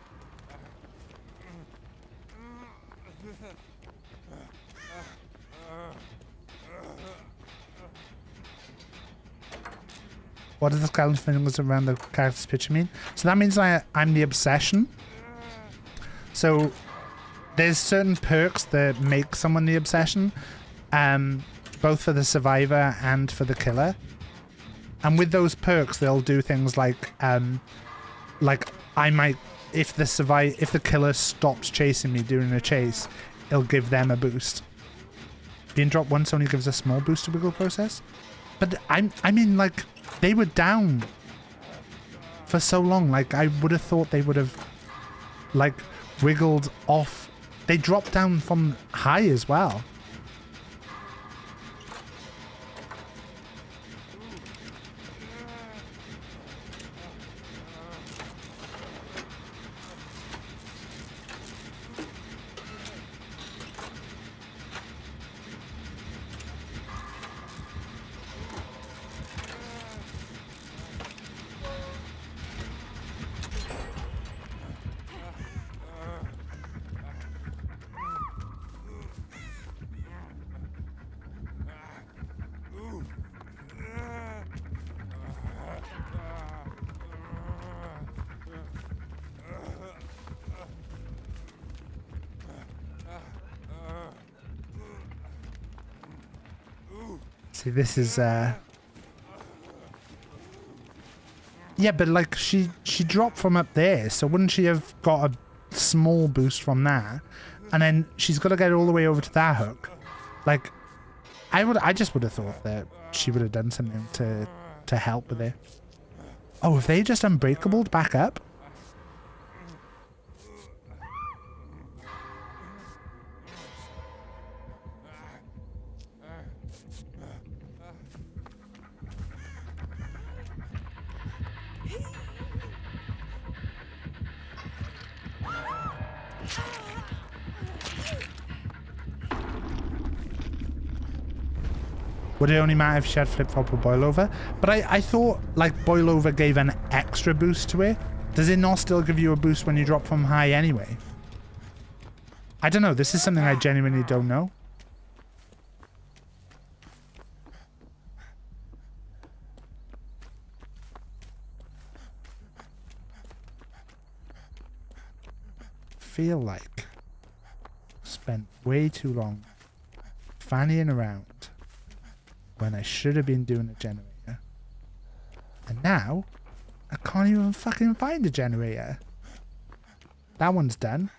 What does the skeleton fingers around the character's picture mean? So that means I, I'm the obsession. So there's certain perks that make someone the obsession, um, both for the survivor and for the killer. And with those perks, they'll do things like, um, like I might, if the survive, if the killer stops chasing me during a chase, it'll give them a boost. Being dropped once only gives a small boost to wiggle process, but I'm, I mean, like they were down for so long. Like I would have thought they would have, like, wiggled off. They dropped down from high as well. See, this is uh Yeah, but like she she dropped from up there, so wouldn't she have got a small boost from that? And then she's got to get all the way over to that hook. Like I would I just would have thought that she would have done something to to help with it. Oh, if they just unbreakable back up? Only matter if she had flip flop or boil over? But I, I thought like boil over gave an extra boost to it. Does it not still give you a boost when you drop from high anyway? I don't know. This is something I genuinely don't know. Feel like spent way too long fannying around when I should have been doing a generator. And now, I can't even fucking find a generator. That one's done.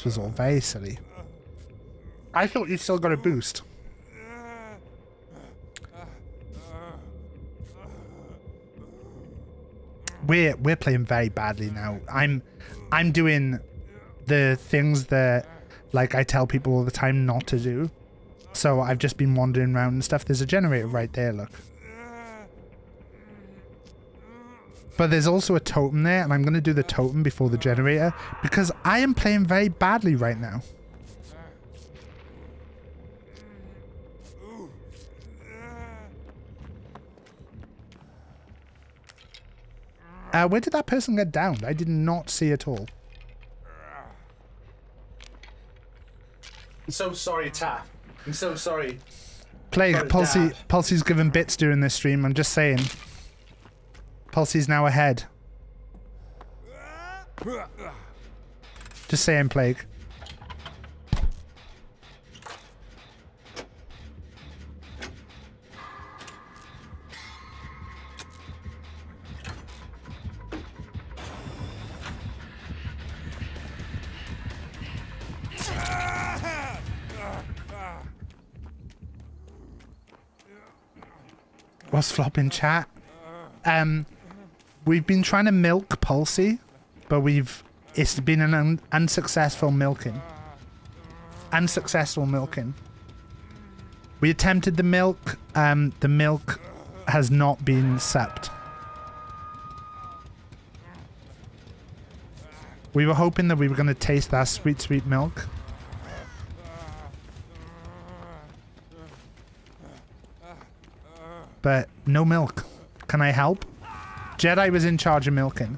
This was all very silly. I thought you still got a boost. We're we're playing very badly now. I'm I'm doing the things that like I tell people all the time not to do. So I've just been wandering around and stuff. There's a generator right there, look. But there's also a totem there, and I'm going to do the totem before the generator because I am playing very badly right now. Uh, where did that person get downed? I did not see at all. I'm so sorry, Taff. I'm so sorry. Plague, Sorry, Pulsey, Pulsey's given bits during this stream, I'm just saying. Pulsey's now ahead. Just saying, Plague. What's flopping chat? Um, we've been trying to milk Pulsey, but we've it's been an un- unsuccessful milking. Unsuccessful milking. We attempted the milk. Um, the milk has not been sapped. We were hoping that we were going to taste that sweet, sweet milk. But no milk. Can I help? Jedi was in charge of milking.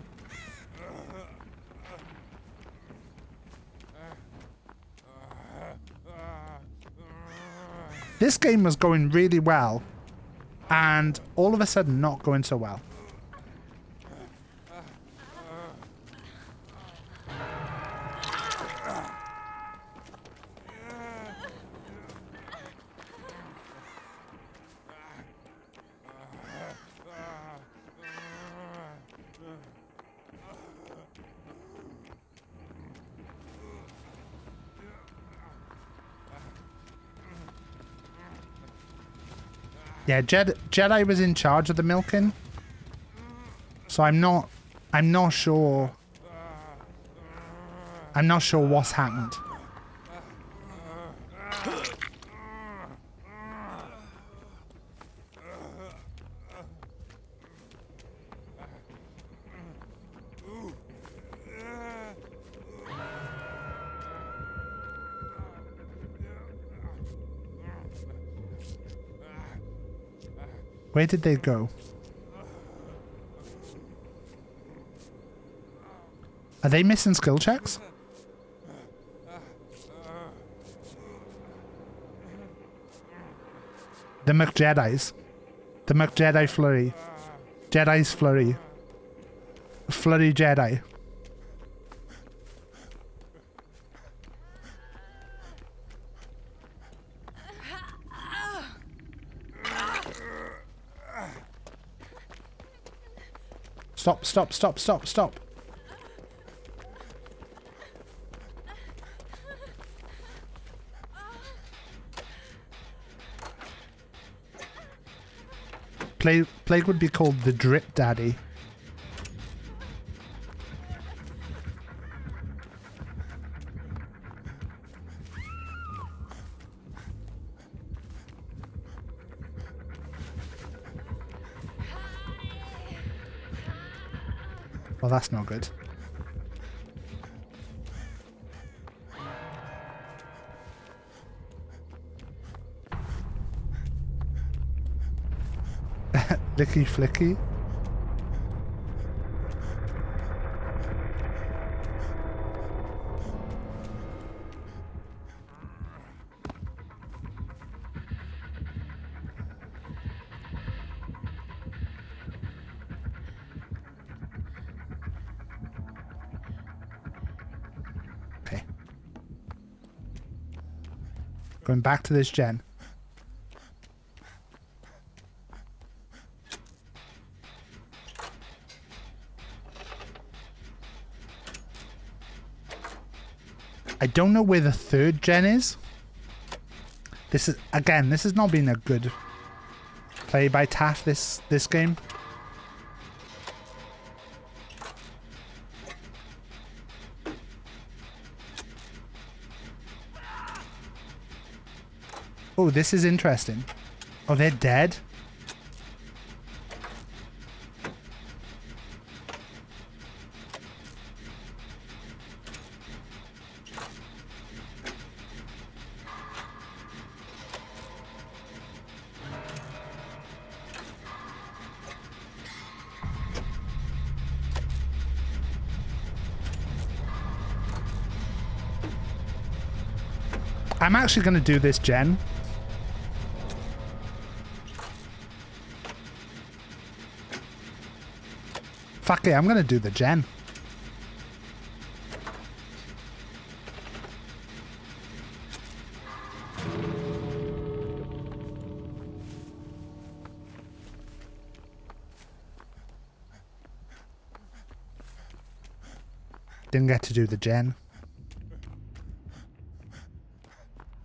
This game was going really well, and all of a sudden not going so well. Yeah, Jed Jedi was in charge of the milking. So I'm not I'm not sure I'm not sure what's happened. Where did they go? Are they missing skill checks? The McJedi's. The McJedi Flurry. Jedi's Flurry. Flurry Jedi. Stop, stop, stop, stop. Plague, Plague would be called the Drip Daddy. Well, that's not good. Licky flicky. Back to this gen. I don't know where the third gen is. This is again, this has not been a good play by Taff this this game. Oh, this is interesting. Oh, they're dead? I'm actually going to do this gen. Fuck it, I'm to do the gen. Didn't get to do the gen.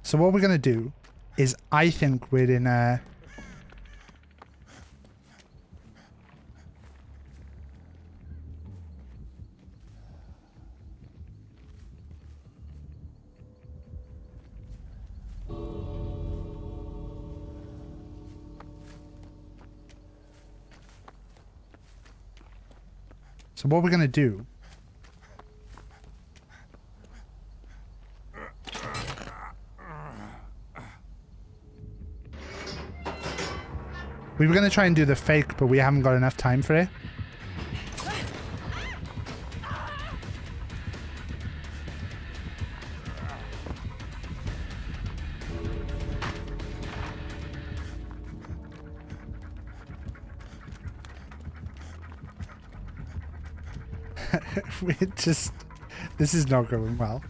So what we're going to do is I think we're in a... So what we're going to do We were going to try and do the fake, but we haven't got enough time for it. Is not going well.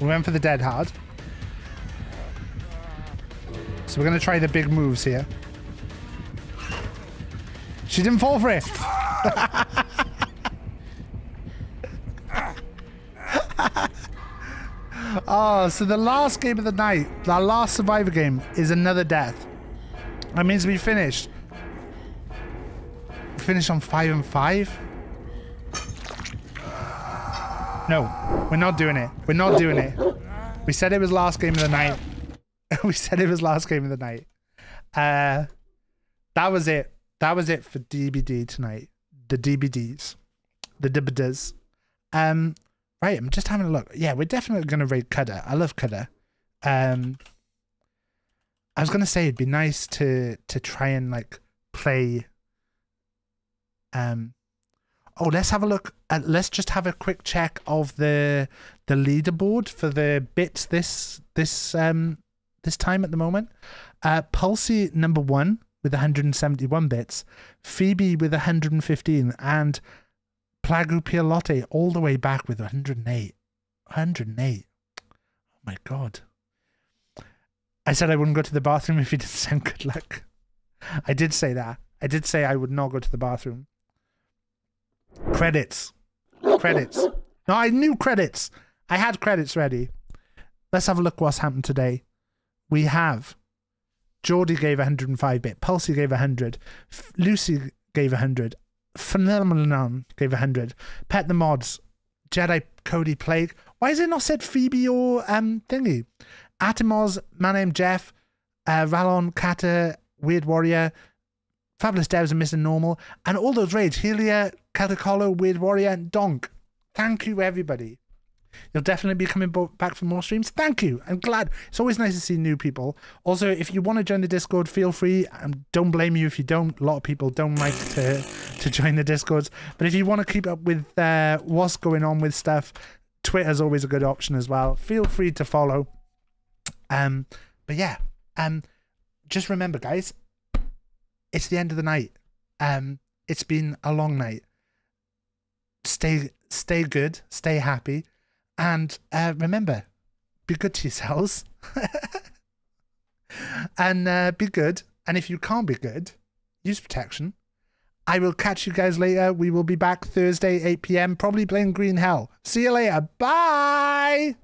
We went for the dead hard. So we're going to try the big moves here. She didn't fall for it. so the last game of the night, our last survivor game, is another death. That means we finished. Finished on five and five. No, we're not doing it. We're not doing it. We said it was last game of the night. we said it was last game of the night. Uh, that was it. That was it for DBD tonight. The DBDs, the DBDs. Um, right. I'm just having a look. Yeah, we're definitely gonna raid Cutter. I love Cutter. Um, I was gonna say it'd be nice to to try and like play. Um, Oh, let's have a look. At, let's just have a quick check of the the leaderboard for the bits this this um this time at the moment. Uh, Pulsey number one with 171 bits, Phoebe with 115, and Plagu Pialote all the way back with 108. 108. Oh my god. I said I wouldn't go to the bathroom if you didn't send good luck. I did say that. I did say I would not go to the bathroom. Credits. Credits. No, I knew credits. I had credits ready. Let's have a look what's happened today. We have Geordie gave 105 bit, Pulsey gave 100, F- Lucy gave 100, Phenomenon gave 100, Pet the Mods, Jedi Cody Plague. Why is it not said Phoebe or um thingy? Atomos, man named Jeff, uh, Rallon, Kata, Weird Warrior, Fabulous Devs and Mr. Normal, and all those raids, Helia, Catacolo, Weird Warrior, and Donk. Thank you, everybody. You'll definitely be coming back for more streams. Thank you. I'm glad. It's always nice to see new people. Also, if you want to join the Discord, feel free. Um, don't blame you if you don't. A lot of people don't like to to join the Discords. But if you want to keep up with uh, what's going on with stuff, Twitter's always a good option as well. Feel free to follow. Um, but yeah, um, just remember, guys, it's the end of the night. Um, it's been a long night. Stay, stay good, stay happy, and uh, remember, be good to yourselves. and uh, be good. And if you can't be good, use protection. I will catch you guys later. We will be back Thursday, 8 p.m., probably playing Green Hell. See you later. Bye.